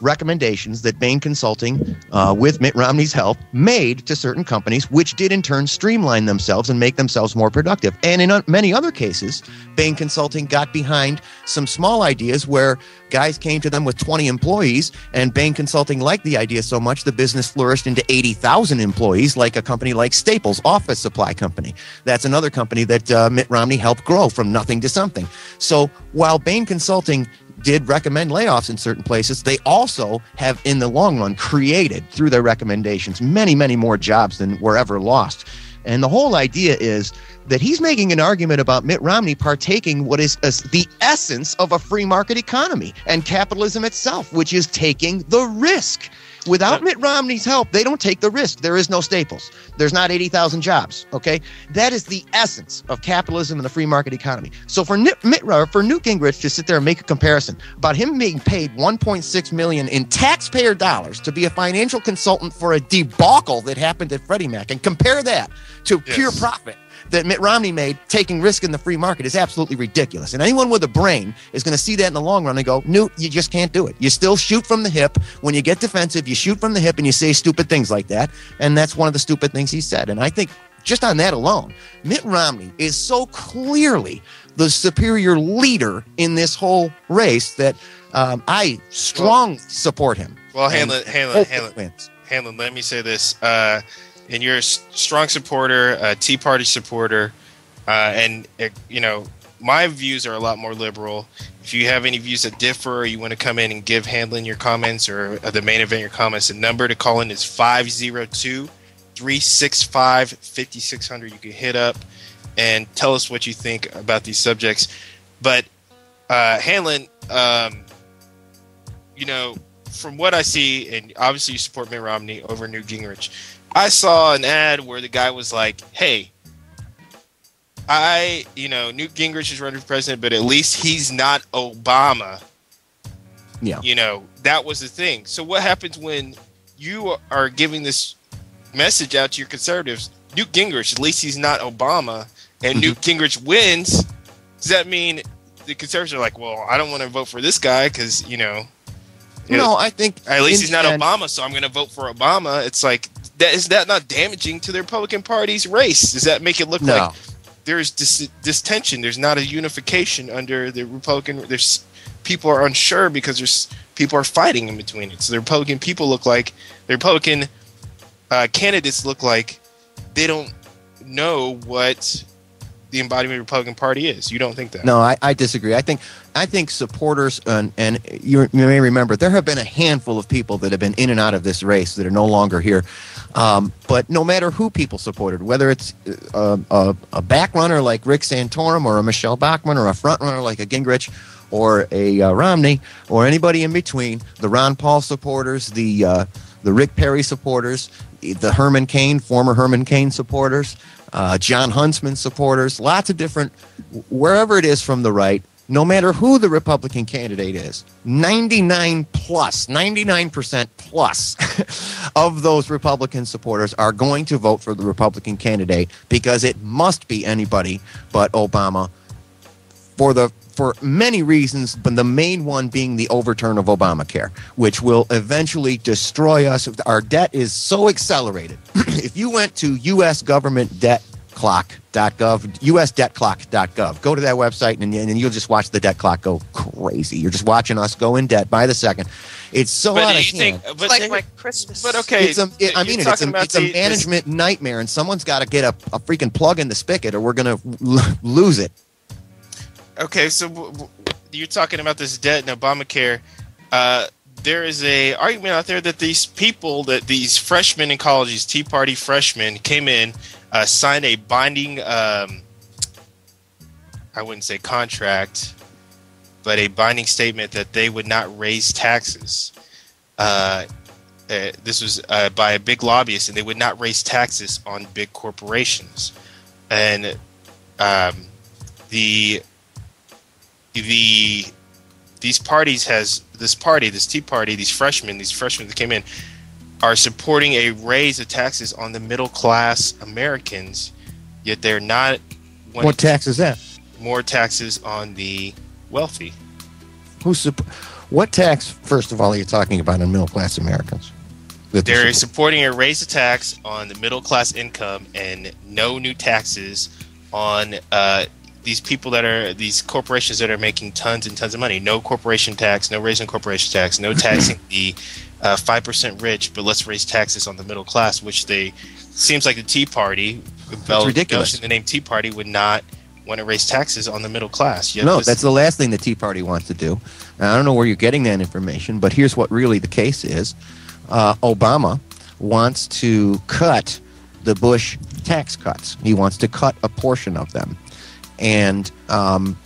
recommendations that Bain Consulting, uh, with Mitt Romney's help, made to certain companies, which did in turn streamline themselves and make themselves more productive. And in uh, many other cases, Bain Consulting got behind some small ideas where guys came to them with 20 employees, and Bain Consulting liked the idea so much the business flourished into 80,000 employees, like a company like Staples, office supply company. That's another company that uh, Mitt Romney helped grow from nothing to something. So while Bain Consulting did recommend layoffs in certain places, they also have, in the long run, created through their recommendations many, many more jobs than were ever lost. And the whole idea is that he's making an argument about Mitt Romney partaking what is as the essence of a free market economy and capitalism itself, which is taking the risk. Without Mitt Romney's help, they don't take the risk. There is no Staples. There's not 80,000 jobs. Okay, that is the essence of capitalism and the free market economy. So for Mitt, Mitt for Newt Gingrich to sit there and make a comparison about him being paid 1.6 million in taxpayer dollars to be a financial consultant for a debacle that happened at Freddie Mac and compare that to pure profit that Mitt Romney made taking risk in the free market is absolutely ridiculous. And anyone with a brain is going to see that in the long run and go, Newt, you just can't do it. You still shoot from the hip. When you get defensive, you shoot from the hip and you say stupid things like that. And that's one of the stupid things he said. And I think just on that alone, Mitt Romney is so clearly the superior leader in this whole race that um, I strongly support him. Well, And Hanlon, Hanlon, Hanlon. Hanlon, let me say this. Uh, and you're a strong supporter, a Tea Party supporter, uh, and uh, you know my views are a lot more liberal. If you have any views that differ, or you want to come in and give Hanlon your comments or uh, the main event your comments, the number to call in is 502 365 5600. You can hit up and tell us what you think about these subjects. But uh, Hanlon, um, you know, from what I see, and obviously you support Mitt Romney over Newt Gingrich. I saw an ad where the guy was like, "Hey, I, you know, Newt Gingrich is running for president, but at least he's not Obama." Yeah. You know, that was the thing. So what happens when you are giving this message out to your conservatives? Newt Gingrich, at least he's not Obama, and mm-hmm. Newt Gingrich wins. Does that mean the conservatives are like, well, I don't want to vote for this guy because you know No, I think At least he's not Obama, so I'm going to vote for Obama. It's like that is that not damaging to the Republican Party's race? Does that make it look No. like there's this, this tension? There's not a unification under the Republican. There's people are unsure because there's people are fighting in between it. So the Republican people look like the Republican uh, candidates look like they don't know what the embodiment of the Republican Party is. You don't think that? No, I, I disagree. I think I think supporters and and you you may remember there have been a handful of people that have been in and out of this race that are no longer here. Um, but no matter who people supported, whether it's a, a, a back runner like Rick Santorum or a Michele Bachmann or a front runner like a Gingrich or a uh, Romney or anybody in between, the Ron Paul supporters, the uh, the Rick Perry supporters, the Herman Cain, former Herman Cain supporters, uh, Jon Huntsman supporters, lots of different, wherever it is from the right, no matter who the Republican candidate is, 99 plus, 99% plus of those Republican supporters are going to vote for the Republican candidate because it must be anybody but Obama for the for many reasons, but the main one being the overturn of Obamacare, which will eventually destroy us. Our debt is so accelerated. if you went to U.S. government debt clock.gov, usdebtclock.gov, go to that website and, and you'll just watch the debt clock go crazy. You're just watching us go in debt by the second. It's so But out of you hand. think? But like my Christmas. But okay, It's a, it- I mean, it, it's, a, about it's a the- this- management nightmare, and someone's got to get a, a freaking plug in the spigot, or we're going to lose it. Okay, so w- w- you're talking about this debt and Obamacare. Uh, there is a argument out there that these people, that these freshmen in colleges, Tea Party freshmen, came in, uh, signed a binding, um, I wouldn't say contract, but a binding statement that they would not raise taxes. Uh, uh, this was uh, by a big lobbyist, and they would not raise taxes on big corporations. And um, the the these parties has this party, this Tea Party, these freshmen, these freshmen that came in, are supporting a raise of taxes on the middle class Americans, yet they're not. What tax is that? More taxes on the wealthy. Who's what tax, first of all, are you talking about on middle class Americans? That they're They're support- supporting a raise of tax on the middle class income and no new taxes on uh, these people that are these corporations that are making tons and tons of money. No corporation tax, no raising corporation tax, no taxing the uh, five percent rich, but let's raise taxes on the middle class, which they seems like the Tea Party, embell- ridiculous. the name Tea Party, would not want to raise taxes on the middle class. Yet no, this- that's the last thing the Tea Party wants to do. And I don't know where you're getting that information, but here's what really the case is: uh, Obama wants to cut the Bush tax cuts. He wants to cut a portion of them, and um,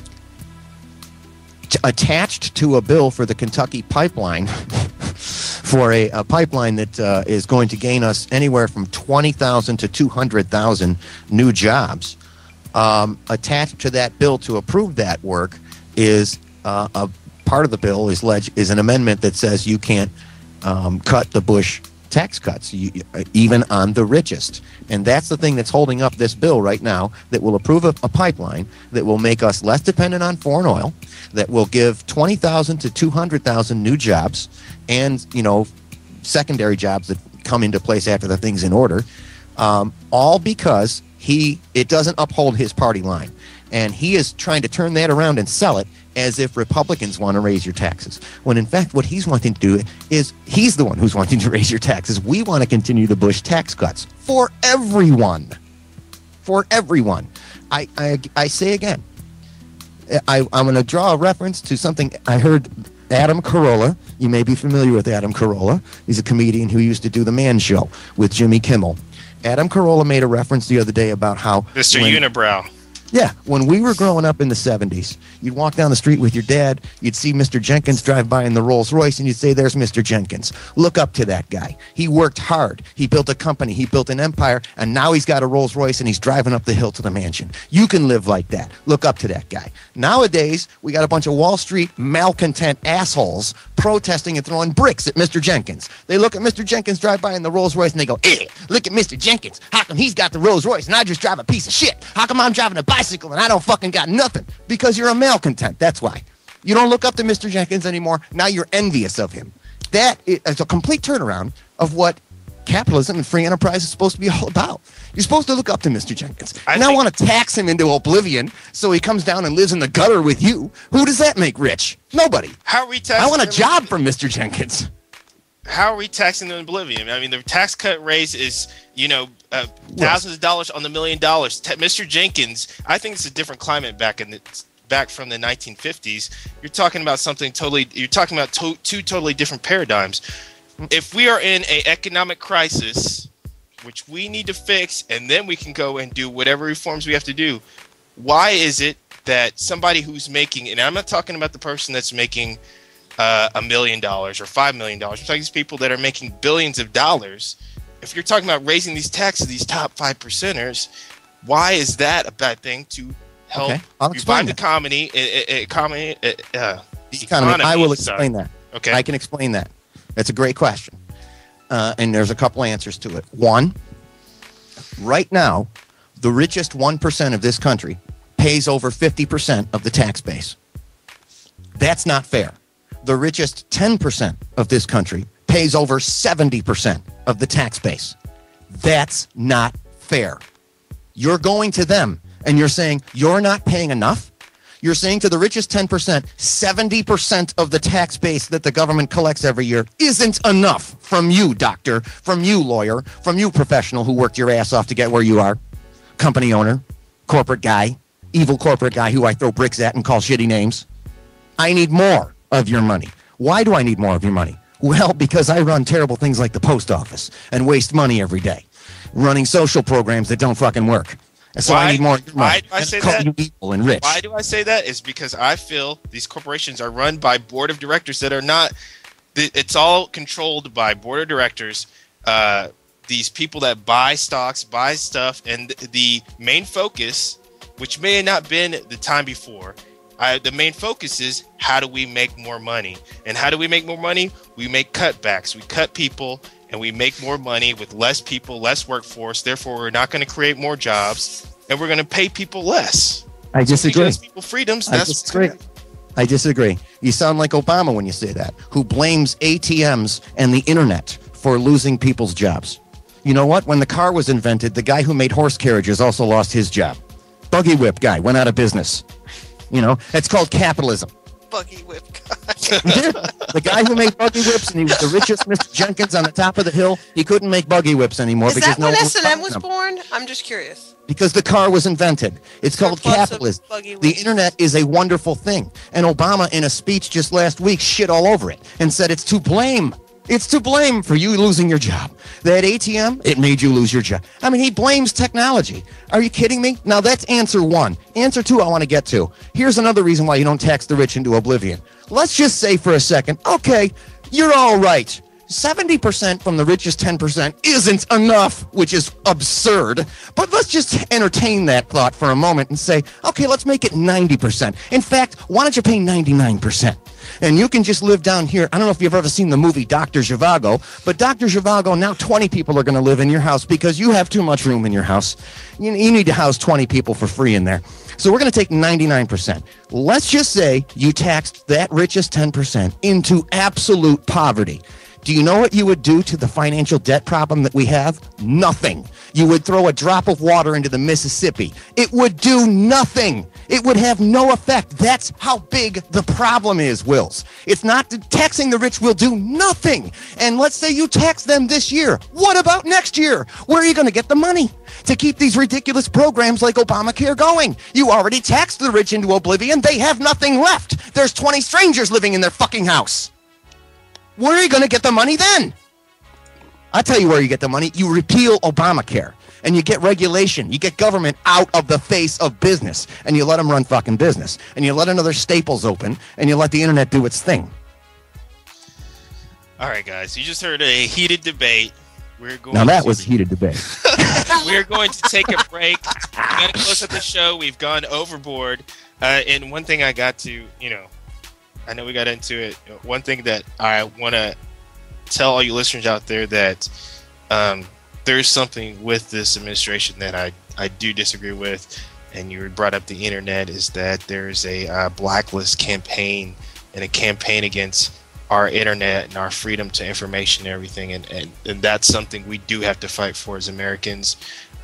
t- attached to a bill for the Kentucky pipeline. For a, a pipeline that uh, is going to gain us anywhere from 20,000 to 200,000 new jobs, um, attached to that bill to approve that work is uh, a part of the bill is leg- is an amendment that says you can't um, cut the Bush tax cuts, you, even on the richest. And that's the thing that's holding up this bill right now that will approve a, a pipeline that will make us less dependent on foreign oil, that will give 20,000 to 200,000 new jobs and, you know, secondary jobs that come into place after the thing's in order, um, all because he it doesn't uphold his party line, and he is trying to turn that around and sell it as if Republicans want to raise your taxes. When in fact, what he's wanting to do is he's the one who's wanting to raise your taxes. We want to continue the Bush tax cuts for everyone, for everyone. I I, I say again, I, I'm going to draw a reference to something I heard Adam Carolla. You may be familiar with Adam Carolla. He's a comedian who used to do The Man Show with Jimmy Kimmel. Adam Carolla made a reference the other day about how Mr. when- Unibrow. Yeah, when we were growing up in the 70s, you'd walk down the street with your dad, you'd see Mr. Jenkins drive by in the Rolls Royce, and you'd say, There's Mr. Jenkins. Look up to that guy. He worked hard. He built a company, he built an empire, and now he's got a Rolls Royce and he's driving up the hill to the mansion. You can live like that. Look up to that guy. Nowadays, we got a bunch of Wall Street malcontent assholes protesting and throwing bricks at Mr. Jenkins. They look at Mr. Jenkins drive by in the Rolls Royce and they go, Eh, look at Mr. Jenkins. How come he's got the Rolls Royce and I just drive a piece of shit? How come I'm driving a bicycle and I don't fucking got nothing? Because you're a malcontent. That's why. You don't look up to Mr. Jenkins anymore. Now you're envious of him. That is a complete turnaround of what capitalism and free enterprise is supposed to be all about. You're supposed to look up to Mr. Jenkins. I and I want to tax him into oblivion so he comes down and lives in the gutter with you. Who does that make rich? Nobody. How are we taxing? I want a job from Mr. Jenkins. How are we taxing them in oblivion? I mean, the tax cut raise is you know uh, thousands of dollars on the million dollars. Te- Mr. Jenkins, I think it's a different climate back in the back from the 1950s. You're talking about something totally. You're talking about to- two totally different paradigms. If we are in a economic crisis, which we need to fix, and then we can go and do whatever reforms we have to do. Why is it that somebody who's making, and I'm not talking about the person that's making uh, a million dollars or five million dollars. I'm talking these people that are making billions of dollars. If you're talking about raising these taxes, these top five percenters, why is that a bad thing to help Okay, I'll explain revive the comedy? Uh, uh, economy, uh, uh, economy. I will sorry. explain that. Okay. I can explain that. That's a great question. Uh, and there's a couple answers to it. One, right now, the richest 1% of this country pays over 50% of the tax base. That's not fair. The richest 10% of this country pays over 70% of the tax base. That's not fair. You're going to them and you're saying you're not paying enough. You're saying to the richest 10%, 70% of the tax base that the government collects every year isn't enough from you, doctor, from you, lawyer, from you, professional who worked your ass off to get where you are, company owner, corporate guy, evil corporate guy who I throw bricks at and call shitty names. I need more of your money. Why do I need more of your money? Well, because I run terrible things like the post office and waste money every day, running social programs that don't fucking work. And so I need more why money. do I say that? evil and rich. Why do I say that? Is because I feel these corporations are run by board of directors that are not. It's all controlled by board of directors. Uh, these people that buy stocks, buy stuff, and the main focus, which may have not been the time before, I, the main focus is how do we make more money? And how do we make more money? We make cutbacks. We cut people and we make more money with less people, less workforce. Therefore, we're not going to create more jobs and we're going to pay people less. I disagree. Because people freedoms. I disagree. I disagree. You sound like Obama when you say that, who blames ATMs and the internet for losing people's jobs. You know what? When the car was invented, the guy who made horse carriages also lost his job. Buggy whip guy went out of business. You know, it's called capitalism. Buggy whip. the guy who made buggy whips and he was the richest Mr. Jenkins on the top of the hill, he couldn't make buggy whips anymore Is because that no when one was S&M buying was them. born? I'm just curious. because the car was invented. It's called capitalism. The internet is a wonderful thing. And Obama, in a speech just last week, shit all over it and said it's to blame. It's to blame for you losing your job. That ATM, it made you lose your job. I mean, he blames technology. Are you kidding me? Now, that's answer one. Answer two, I want to get to. Here's another reason why you don't tax the rich into oblivion. Let's just say for a second, okay, you're all right. 70% from the richest 10% isn't enough, which is absurd. But let's just entertain that thought for a moment and say, okay, let's make it 90%. In fact, why don't you pay 99%? And you can just live down here. I don't know if you've ever seen the movie Dr. Zhivago, but Dr. Zhivago, now 20 people are going to live in your house because you have too much room in your house. You, you need to house 20 people for free in there. So we're going to take 99%. Let's just say you taxed that richest 10% into absolute poverty. Do you know what you would do to the financial debt problem that we have? Nothing. You would throw a drop of water into the Mississippi. It would do nothing. It would have no effect. That's how big the problem is, Willz. It's not taxing the rich will do nothing. And let's say you tax them this year. What about next year? Where are you going to get the money to keep these ridiculous programs like Obamacare going? You already taxed the rich into oblivion. They have nothing left. There's 20 strangers living in their fucking house. Where are you going to get the money then? I'll tell you where you get the money. You repeal Obamacare and you get regulation. You get government out of the face of business and you let them run fucking business. And you let another Staples open and you let the internet do its thing. All right, guys. You just heard a heated debate. We're going. Now that to- was heated debate. We're going to take a break. We got to close up the show. We've gone overboard. Uh, and one thing I got to, you know, I know we got into it. One thing that I want to tell all you listeners out there that um, there's something with this administration that I, I do disagree with. And you brought up the internet is that there's a uh, blacklist campaign and a campaign against our internet and our freedom to information and everything. And, and, and that's something we do have to fight for as Americans.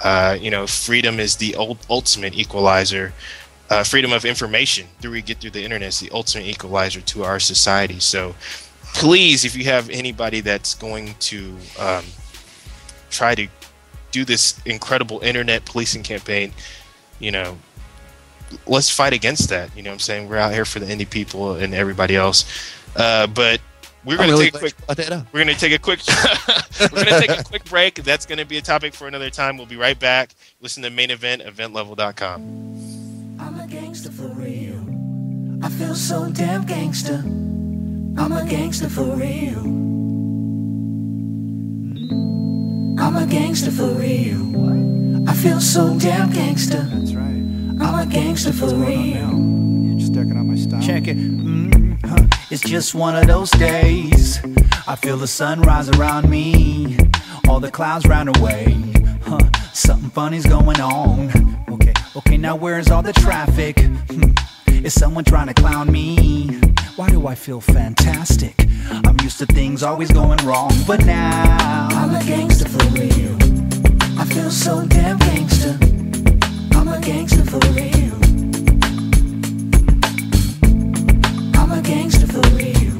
Uh, you know, freedom is the ul- ultimate equalizer. Uh, freedom of information through we get through the internet is the ultimate equalizer to our society. So please, if you have anybody that's going to um, try to do this incredible internet policing campaign, you know, let's fight against that. You know what I'm saying? We're out here for the indie people and everybody else. Uh, but we're going to really take a quick glad you brought that up. we're going to take a quick we're going to take a quick break. That's going to be a topic for another time. We'll be right back. Listen to main event eventlevel.com. I feel so damn gangster. I'm a gangster for real. I'm a gangster for real. I feel so damn gangster. That's right. I'm a gangster for real. Just checking out my style. Check it. Mm, huh. It's just one of those days. I feel the sun rise around me. All the clouds round away. Huh. Something funny's going on. Okay, okay, now where's all the traffic? Hmm. Is someone trying to clown me? Why do I feel fantastic? I'm used to things always going wrong, but now I'm a gangster for real. I feel so damn gangster. I'm a gangster for real. I'm a gangster for real.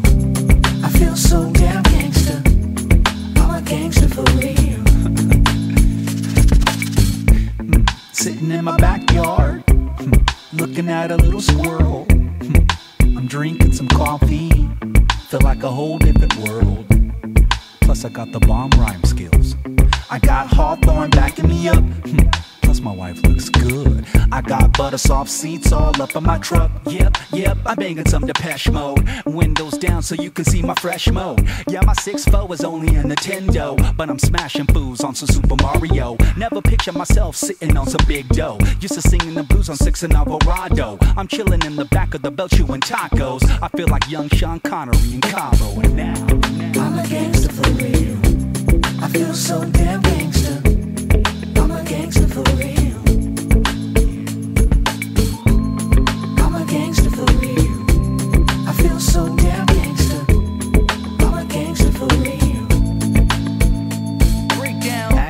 I feel so damn gangster. I'm a gangster for real. sitting in my backyard, hmm, looking at a little squirrel. Hmm, I'm drinking some coffee, feel like a whole different world. Plus, I got the bomb rhyme skills. I got Hawthorne backing me up. My wife looks good. I got butter soft seats all up in my truck. Yep, yep, I'm banging some Depeche Mode. Windows down so you can see my fresh mode. Yeah, my 6'4 is only a Nintendo, but I'm smashing fools on some Super Mario. Never picture myself sitting on some big dough. Used to singing the blues on Six and Alvarado. I'm chilling in the back of the belt chewing tacos. I feel like young Sean Connery in Cabo, and now I'm a gangster for real. I feel so damn gangster. I'm a gangster for real.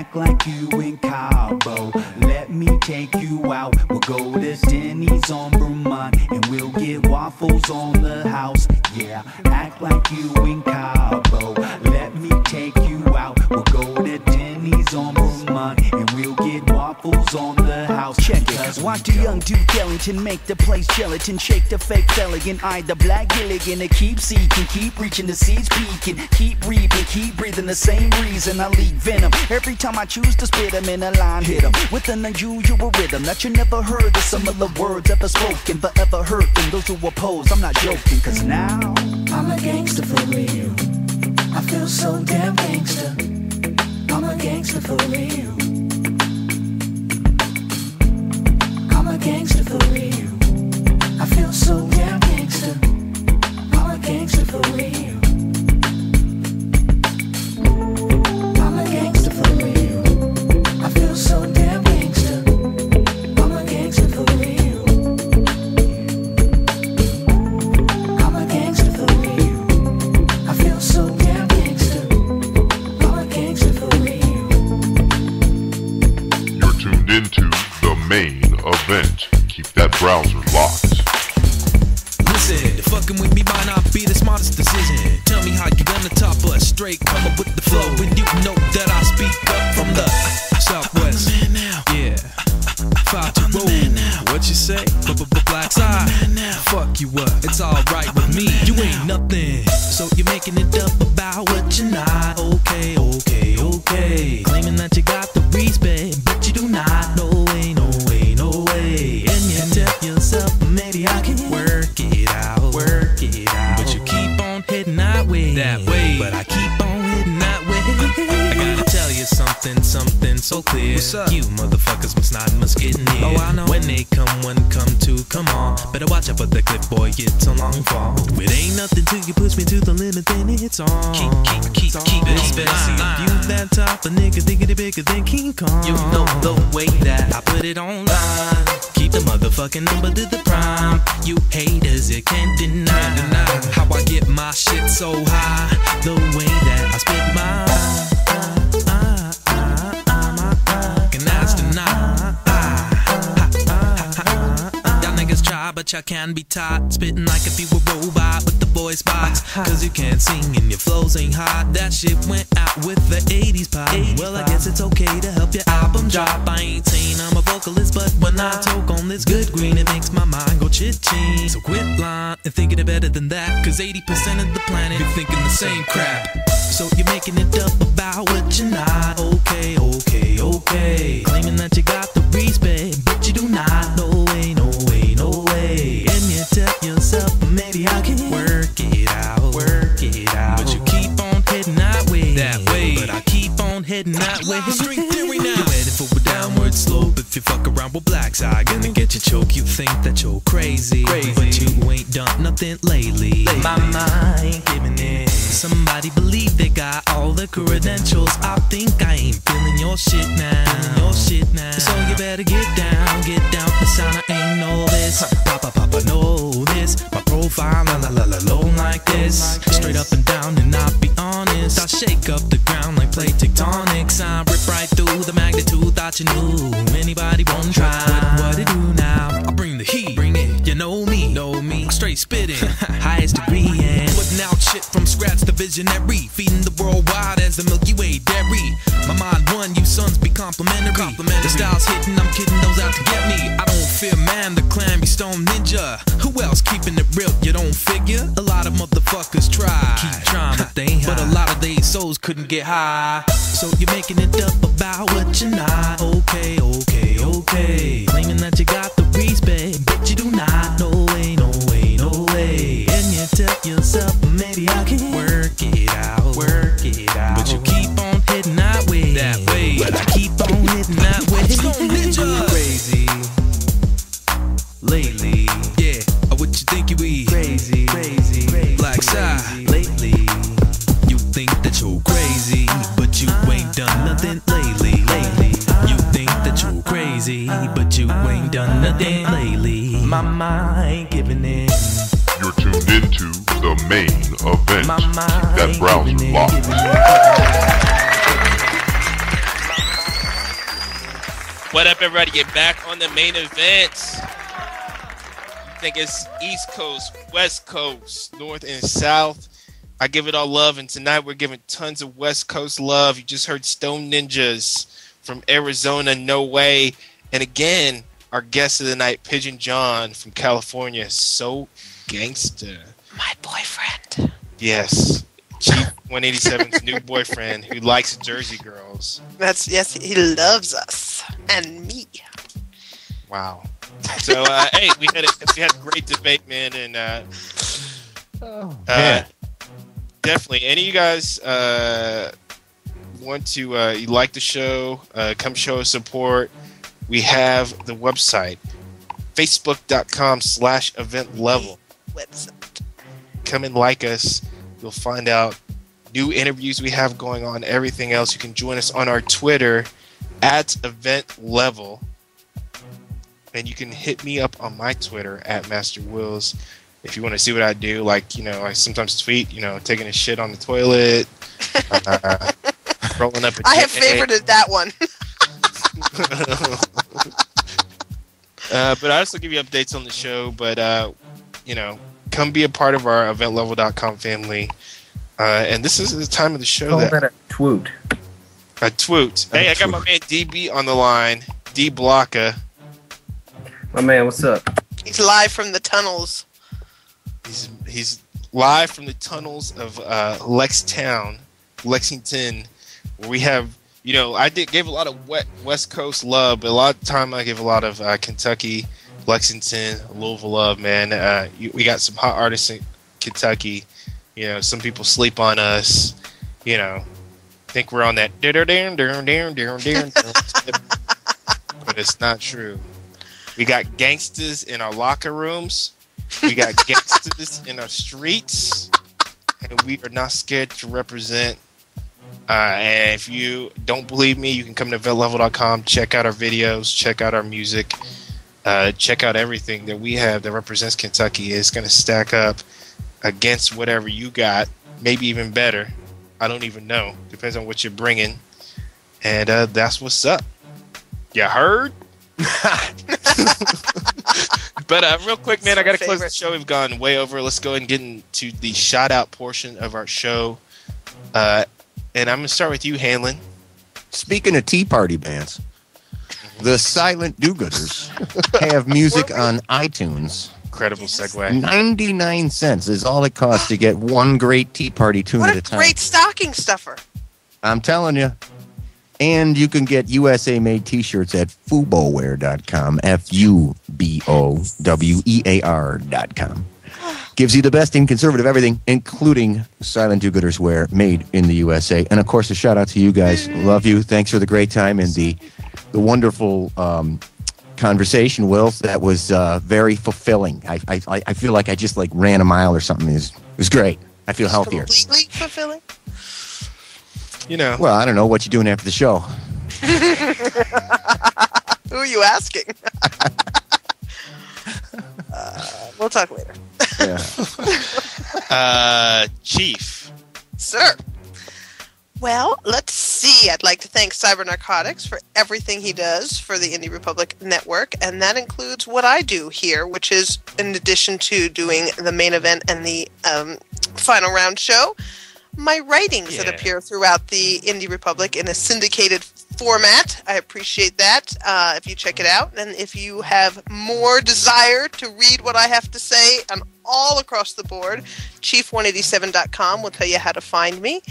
Act like you in Cabo. Let me take you out. We'll go to Denny's on Vermont and we'll get waffles on the house. Yeah, act like you in Cabo. Let me take you out. We'll go to Denny's on Vermont and we'll get waffles on the house. Check it. Watch the young Duke Ellington make the place gelatin. Shake the fake Felligan. I the black Gilligan. To keep seeking, keep reaching the seeds peaking. Keep reaping, keep breathing the same reason I leak venom. Every time I choose to spit them in a line, hit them with an unusual rhythm that you never heard of. Similar words ever spoken, forever hurting those who oppose. I'm not joking, cause now I'm a gangster for real. I feel so damn gangster. Gangster for real. I'm a gangster for real. I feel so damn can be taught. Spitting like if you were robot with the boy spots. Cause you can't sing and your flows ain't hot. That shit went out with the 80s pop. Well, I guess it's okay to help your album drop. I ain't saying I'm a vocalist, but when I talk on this good green, it makes my mind go chit-ching. So quit lying and thinking it better than that. Cause 80% of the planet be thinking the same crap. So you're making it up about what you're not. Okay, okay, okay. Claiming that you got the respect, but you do not. No way, no way. And you tell yourself, maybe I can work it out, work it out. But you keep on heading that way, that way. But I keep on heading that way. String theory now. You're headed for a downward slope. You fuck around with blacks, I gonna get you choke. You think that you're crazy, but you ain't done nothing lately. My mind ain't giving in. Somebody believe they got all the credentials. I think I ain't feeling your shit now. Your shit now. So you better get down, get down. The I ain't know this. Papa, papa, know this. My profile, la la la la, low like this. Straight up and down, and I'll be honest. I shake up the ground like plate tectonics. I rip right through the magnitude. Thought you knew anybody won't try. What, what to do now? I bring the heat, bring it. You know me, know me. I'm straight spitting, highest degree. And putting out shit from scratch to visionary. Feeding the world wide as the Milky Way dairy. My mind one, you sons be complimentary. The style's hitting, I'm kidding those out to get me. I don't fear man, the clan be stone ninja. Who else keeping it real? You don't figure? A lot of motherfuckers try. Keep trying, but they ain't But a lot of they souls couldn't get high. So you're making it up about what you're not. Okay, okay, okay. Claiming that you got the respect, but you do not. No way, no way, no way. And you tell yourself, maybe I can work nothing lately. My mind giving in. You're tuned into the main event. Keep that browser locked. What up, everybody? Get back on the main event. I think it's East Coast, West Coast, North and South. I give it all love, and tonight we're giving tons of West Coast love. You just heard Stone Ninjas from Arizona, No Way. And again, our guest of the night, Pigeon John from California. So gangster. My boyfriend. Yes. Chief 187's new boyfriend who likes Jersey girls. That's yes, he loves us and me. Wow. So uh, hey, we had a we had a great debate, man, and uh, uh, man. definitely. Any of you guys uh, want to uh, you like the show? Uh, come show us support. We have the website, facebook.com slash event level. Website. Come and like us. You'll find out new interviews we have going on, everything else. You can join us on our Twitter at event level. And you can hit me up on my Twitter at Master Willz if you want to see what I do. Like, you know, I sometimes tweet, you know, taking a shit on the toilet, uh, rolling up a I have favorited that one. Uh, but I also give you updates on the show. But uh, you know, come be a part of our eventlevel.com family. Uh, and this is the time of the show Call that that a twoot. a twoot. Hey, I got my man DB on the line. D Blocka. My man, what's up? He's live from the tunnels. He's he's live from the tunnels of uh, Lextown, Lexington, where we have. You know, I did gave a lot of wet West Coast love, but a lot of time I give a lot of uh, Kentucky, Lexington, Louisville love. Man, uh, you, we got some hot artists in Kentucky. You know, some people sleep on us. You know, think we're on that but it's not true. We got gangsters in our locker rooms. We got gangsters in our streets, and we are not scared to represent. Uh, and if you don't believe me, you can come to eventlevel.com, check out our videos, check out our music. Uh, check out everything that we have that represents Kentucky. It's going to stack up against whatever you got, maybe even better. I don't even know. Depends on what you're bringing. And uh, that's what's up. You heard? but uh, real quick, man, I got to close the show. We've gone way over. Let's go and get into the shout out portion of our show. Uh, and I'm going to start with you, Hanlon. Speaking of Tea Party bands, the Silent Do-Gooders have music on iTunes. Incredible segue. 99 cents is all it costs to get one great Tea Party tune What at a a time. great stocking stuffer. I'm telling you. And you can get USA made t shirts at fubowear.com. F U B O W E A R.com. Gives you the best in conservative everything, including silent do gooders wear made in the USA. And of course, a shout out to you guys. Love you. Thanks for the great time and the, the wonderful um, conversation, Will. That was uh, very fulfilling. I, I, I feel like I just like ran a mile or something. It was, it was great. I feel healthier. Completely fulfilling. You know. Well, I don't know what you're doing after the show. Who are you asking? uh, we'll talk later. Uh, Chief. Sir. Well, let's see. I'd like to thank Cyber Narcotics for everything he does for the Indie Republic Network, and that includes what I do here, which is in addition to doing the main event and the um, final round show, my writings that appear throughout the Indie Republic in a syndicated format. I appreciate that uh, if you check it out. And if you have more desire to read what I have to say, I'm all across the board. Chief187.com will tell you how to find me.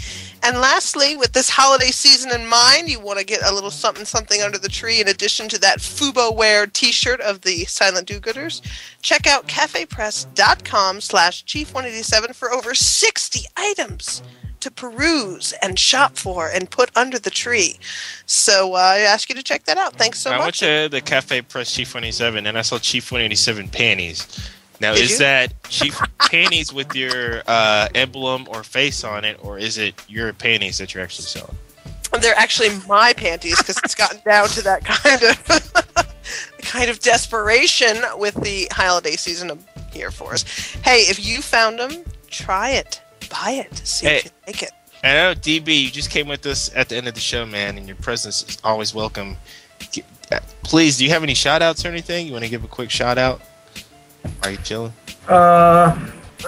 And lastly, with this holiday season in mind, you want to get a little something something under the tree in addition to that Fubo Wear t-shirt of the Silent Do-Gooders. Check out cafepress.com slash chief187 for over 60 items to peruse and shop for and put under the tree. So uh, I ask you to check that out. Thanks so much. I went to the Cafe Press Chief 187 and I saw Chief 187 panties. Now, Did is you? that Chief panties with your uh, emblem or face on it, or is it your panties that you're actually selling? They're actually my panties because it's gotten down to that kind of kind of desperation with the holiday season here for us. Hey, if you found them, try it, buy it, to see Hey. if you like it. I know, DB, you just came with us at the end of the show, man, and your presence is always welcome. Uh, Please, do you have any shout outs or anything? You want to give a quick shout out? Are you chilling? Uh,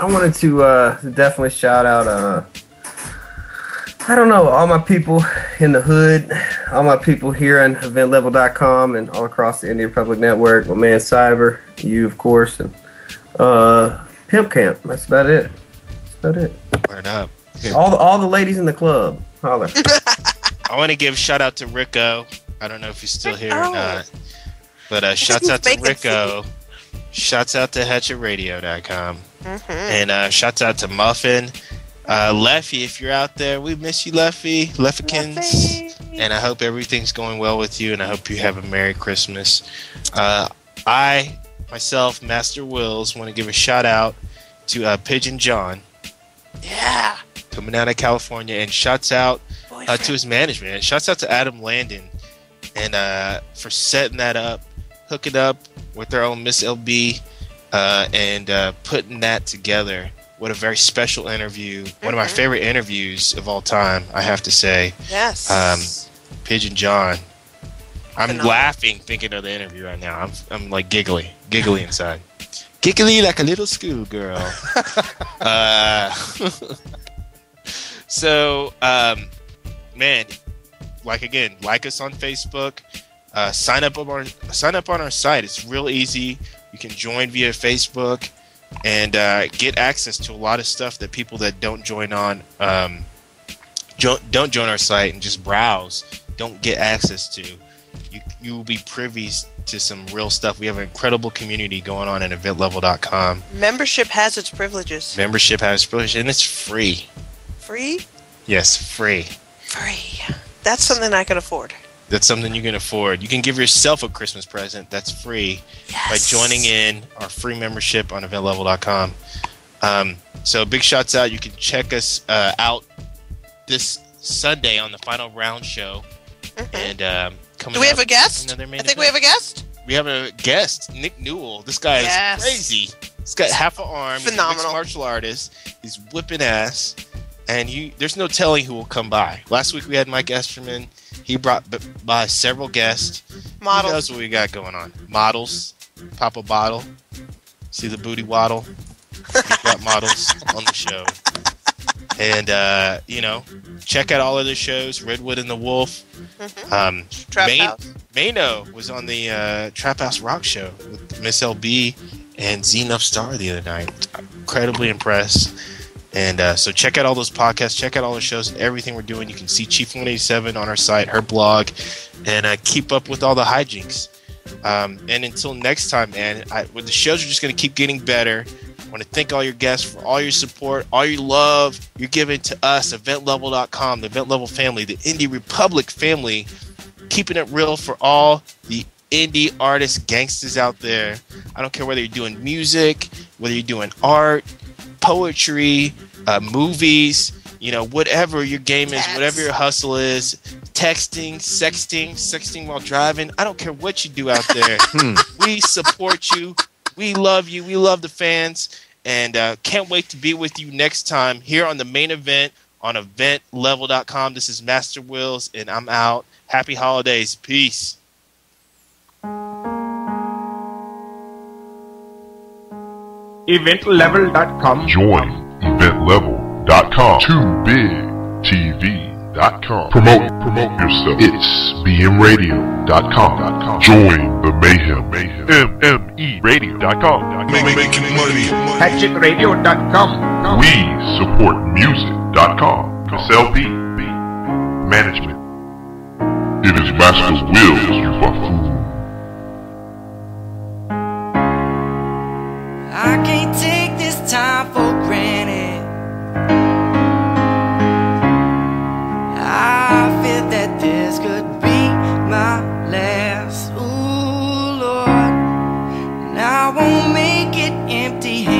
I wanted to uh, definitely shout out. Uh, I don't know all my people in the hood, all my people here on EventLevel.com and all across the Indie Republic Network. My man Cyber, you of course, and uh, Pimp Camp. That's about it. That's about it. Word up. All the all the ladies in the club. Holler. I want to give shout out to Rico. I don't know if he's still here or Oh. not, but uh, shouts out to Rico. Shouts out to HatchetRadio.com. Mhm. And uh, shouts out to Muffin. Uh, Leffy, if you're out there, we miss you, Leffy. Leffykins. And I hope everything's going well with you, and I hope you have a Merry Christmas. Uh, I, myself, Master Willz, want to give a shout out to uh, Pigeon John. Yeah. Coming out of California, and shouts out uh, to his management. Shouts out to Adam Landon and uh, for setting that up, hooking up with their own Miss LB, uh, and uh, putting that together. What a very special interview. One of my favorite interviews of all time, I have to say. Yes. Um, Pigeon John. I'm Phenomenal. laughing thinking of the interview right now. I'm, I'm like giggly, giggly inside. Giggly like a little schoolgirl. uh, so, um, man, like again, like us on Facebook. Uh, sign up on our sign up on our site. It's real easy. You can join via Facebook and uh, get access to a lot of stuff that people that don't join on um, jo- don't join our site and just browse don't get access to. You you will be privy to some real stuff. We have an incredible community going on at eventlevel.com. Membership has its privileges. Membership has privileges, and it's free. Free? Yes, free. Free. That's something I can afford. That's something you can afford. You can give yourself a Christmas present that's free by joining in our free membership on eventlevel.com. Um, so big shots out. You can check us uh, out this Sunday on the final round show. And um, coming. Do we have a guest? I think we have a guest. we have a guest, Nick Newell. This guy Yes. is crazy. He's got half an arm. He's a Phenomenal. martial artist. He's whipping ass, and you there's no telling who will come by. Last week we had Mike Esterman. He brought by several guests. Models. Who knows what we got going on? Models. Pop a bottle. See the booty waddle. We got models on the show. And uh, you know, check out all of the shows. Redwood and the Wolf. Um, Trap Main- House. Mano was on the uh, Trap House Rock show with Miss LB and Zenith Star the other night. Incredibly impressed. And uh, so check out all those podcasts, check out all the shows, and everything we're doing. You can see Chief 187 on our site, her blog, and uh, keep up with all the hijinks. Um, and until next time, man, I, well, the shows are just going to keep getting better. I want to thank all your guests for all your support, all your love you're giving to us, eventlevel.com, the Event Level family, the Indie Republic family, keeping it real for all the indie artists, gangsters out there. I don't care whether you're doing music, whether you're doing art, poetry, uh, movies, you know, whatever your game is, whatever your hustle is, texting, sexting, sexting while driving. I don't care what you do out there. we support you. We love you. We love the fans. And uh, can't wait to be with you next time here on the main event on eventlevel.com. This is Master Willz, and I'm out. Happy holidays. Peace. eventlevel.com. Join eventlevel.com. Too big TV.com. Promote promote yourself. It's bmradio.com. Join the mayhem. Mayhem. MME radio.com. Make, making money. Hatchetradio.com. We support music.com. SLP management. It is Master Willz, you buffoon. I can't take this time for granted. I fear that this could be my last. Ooh, Lord. And I won't make it empty.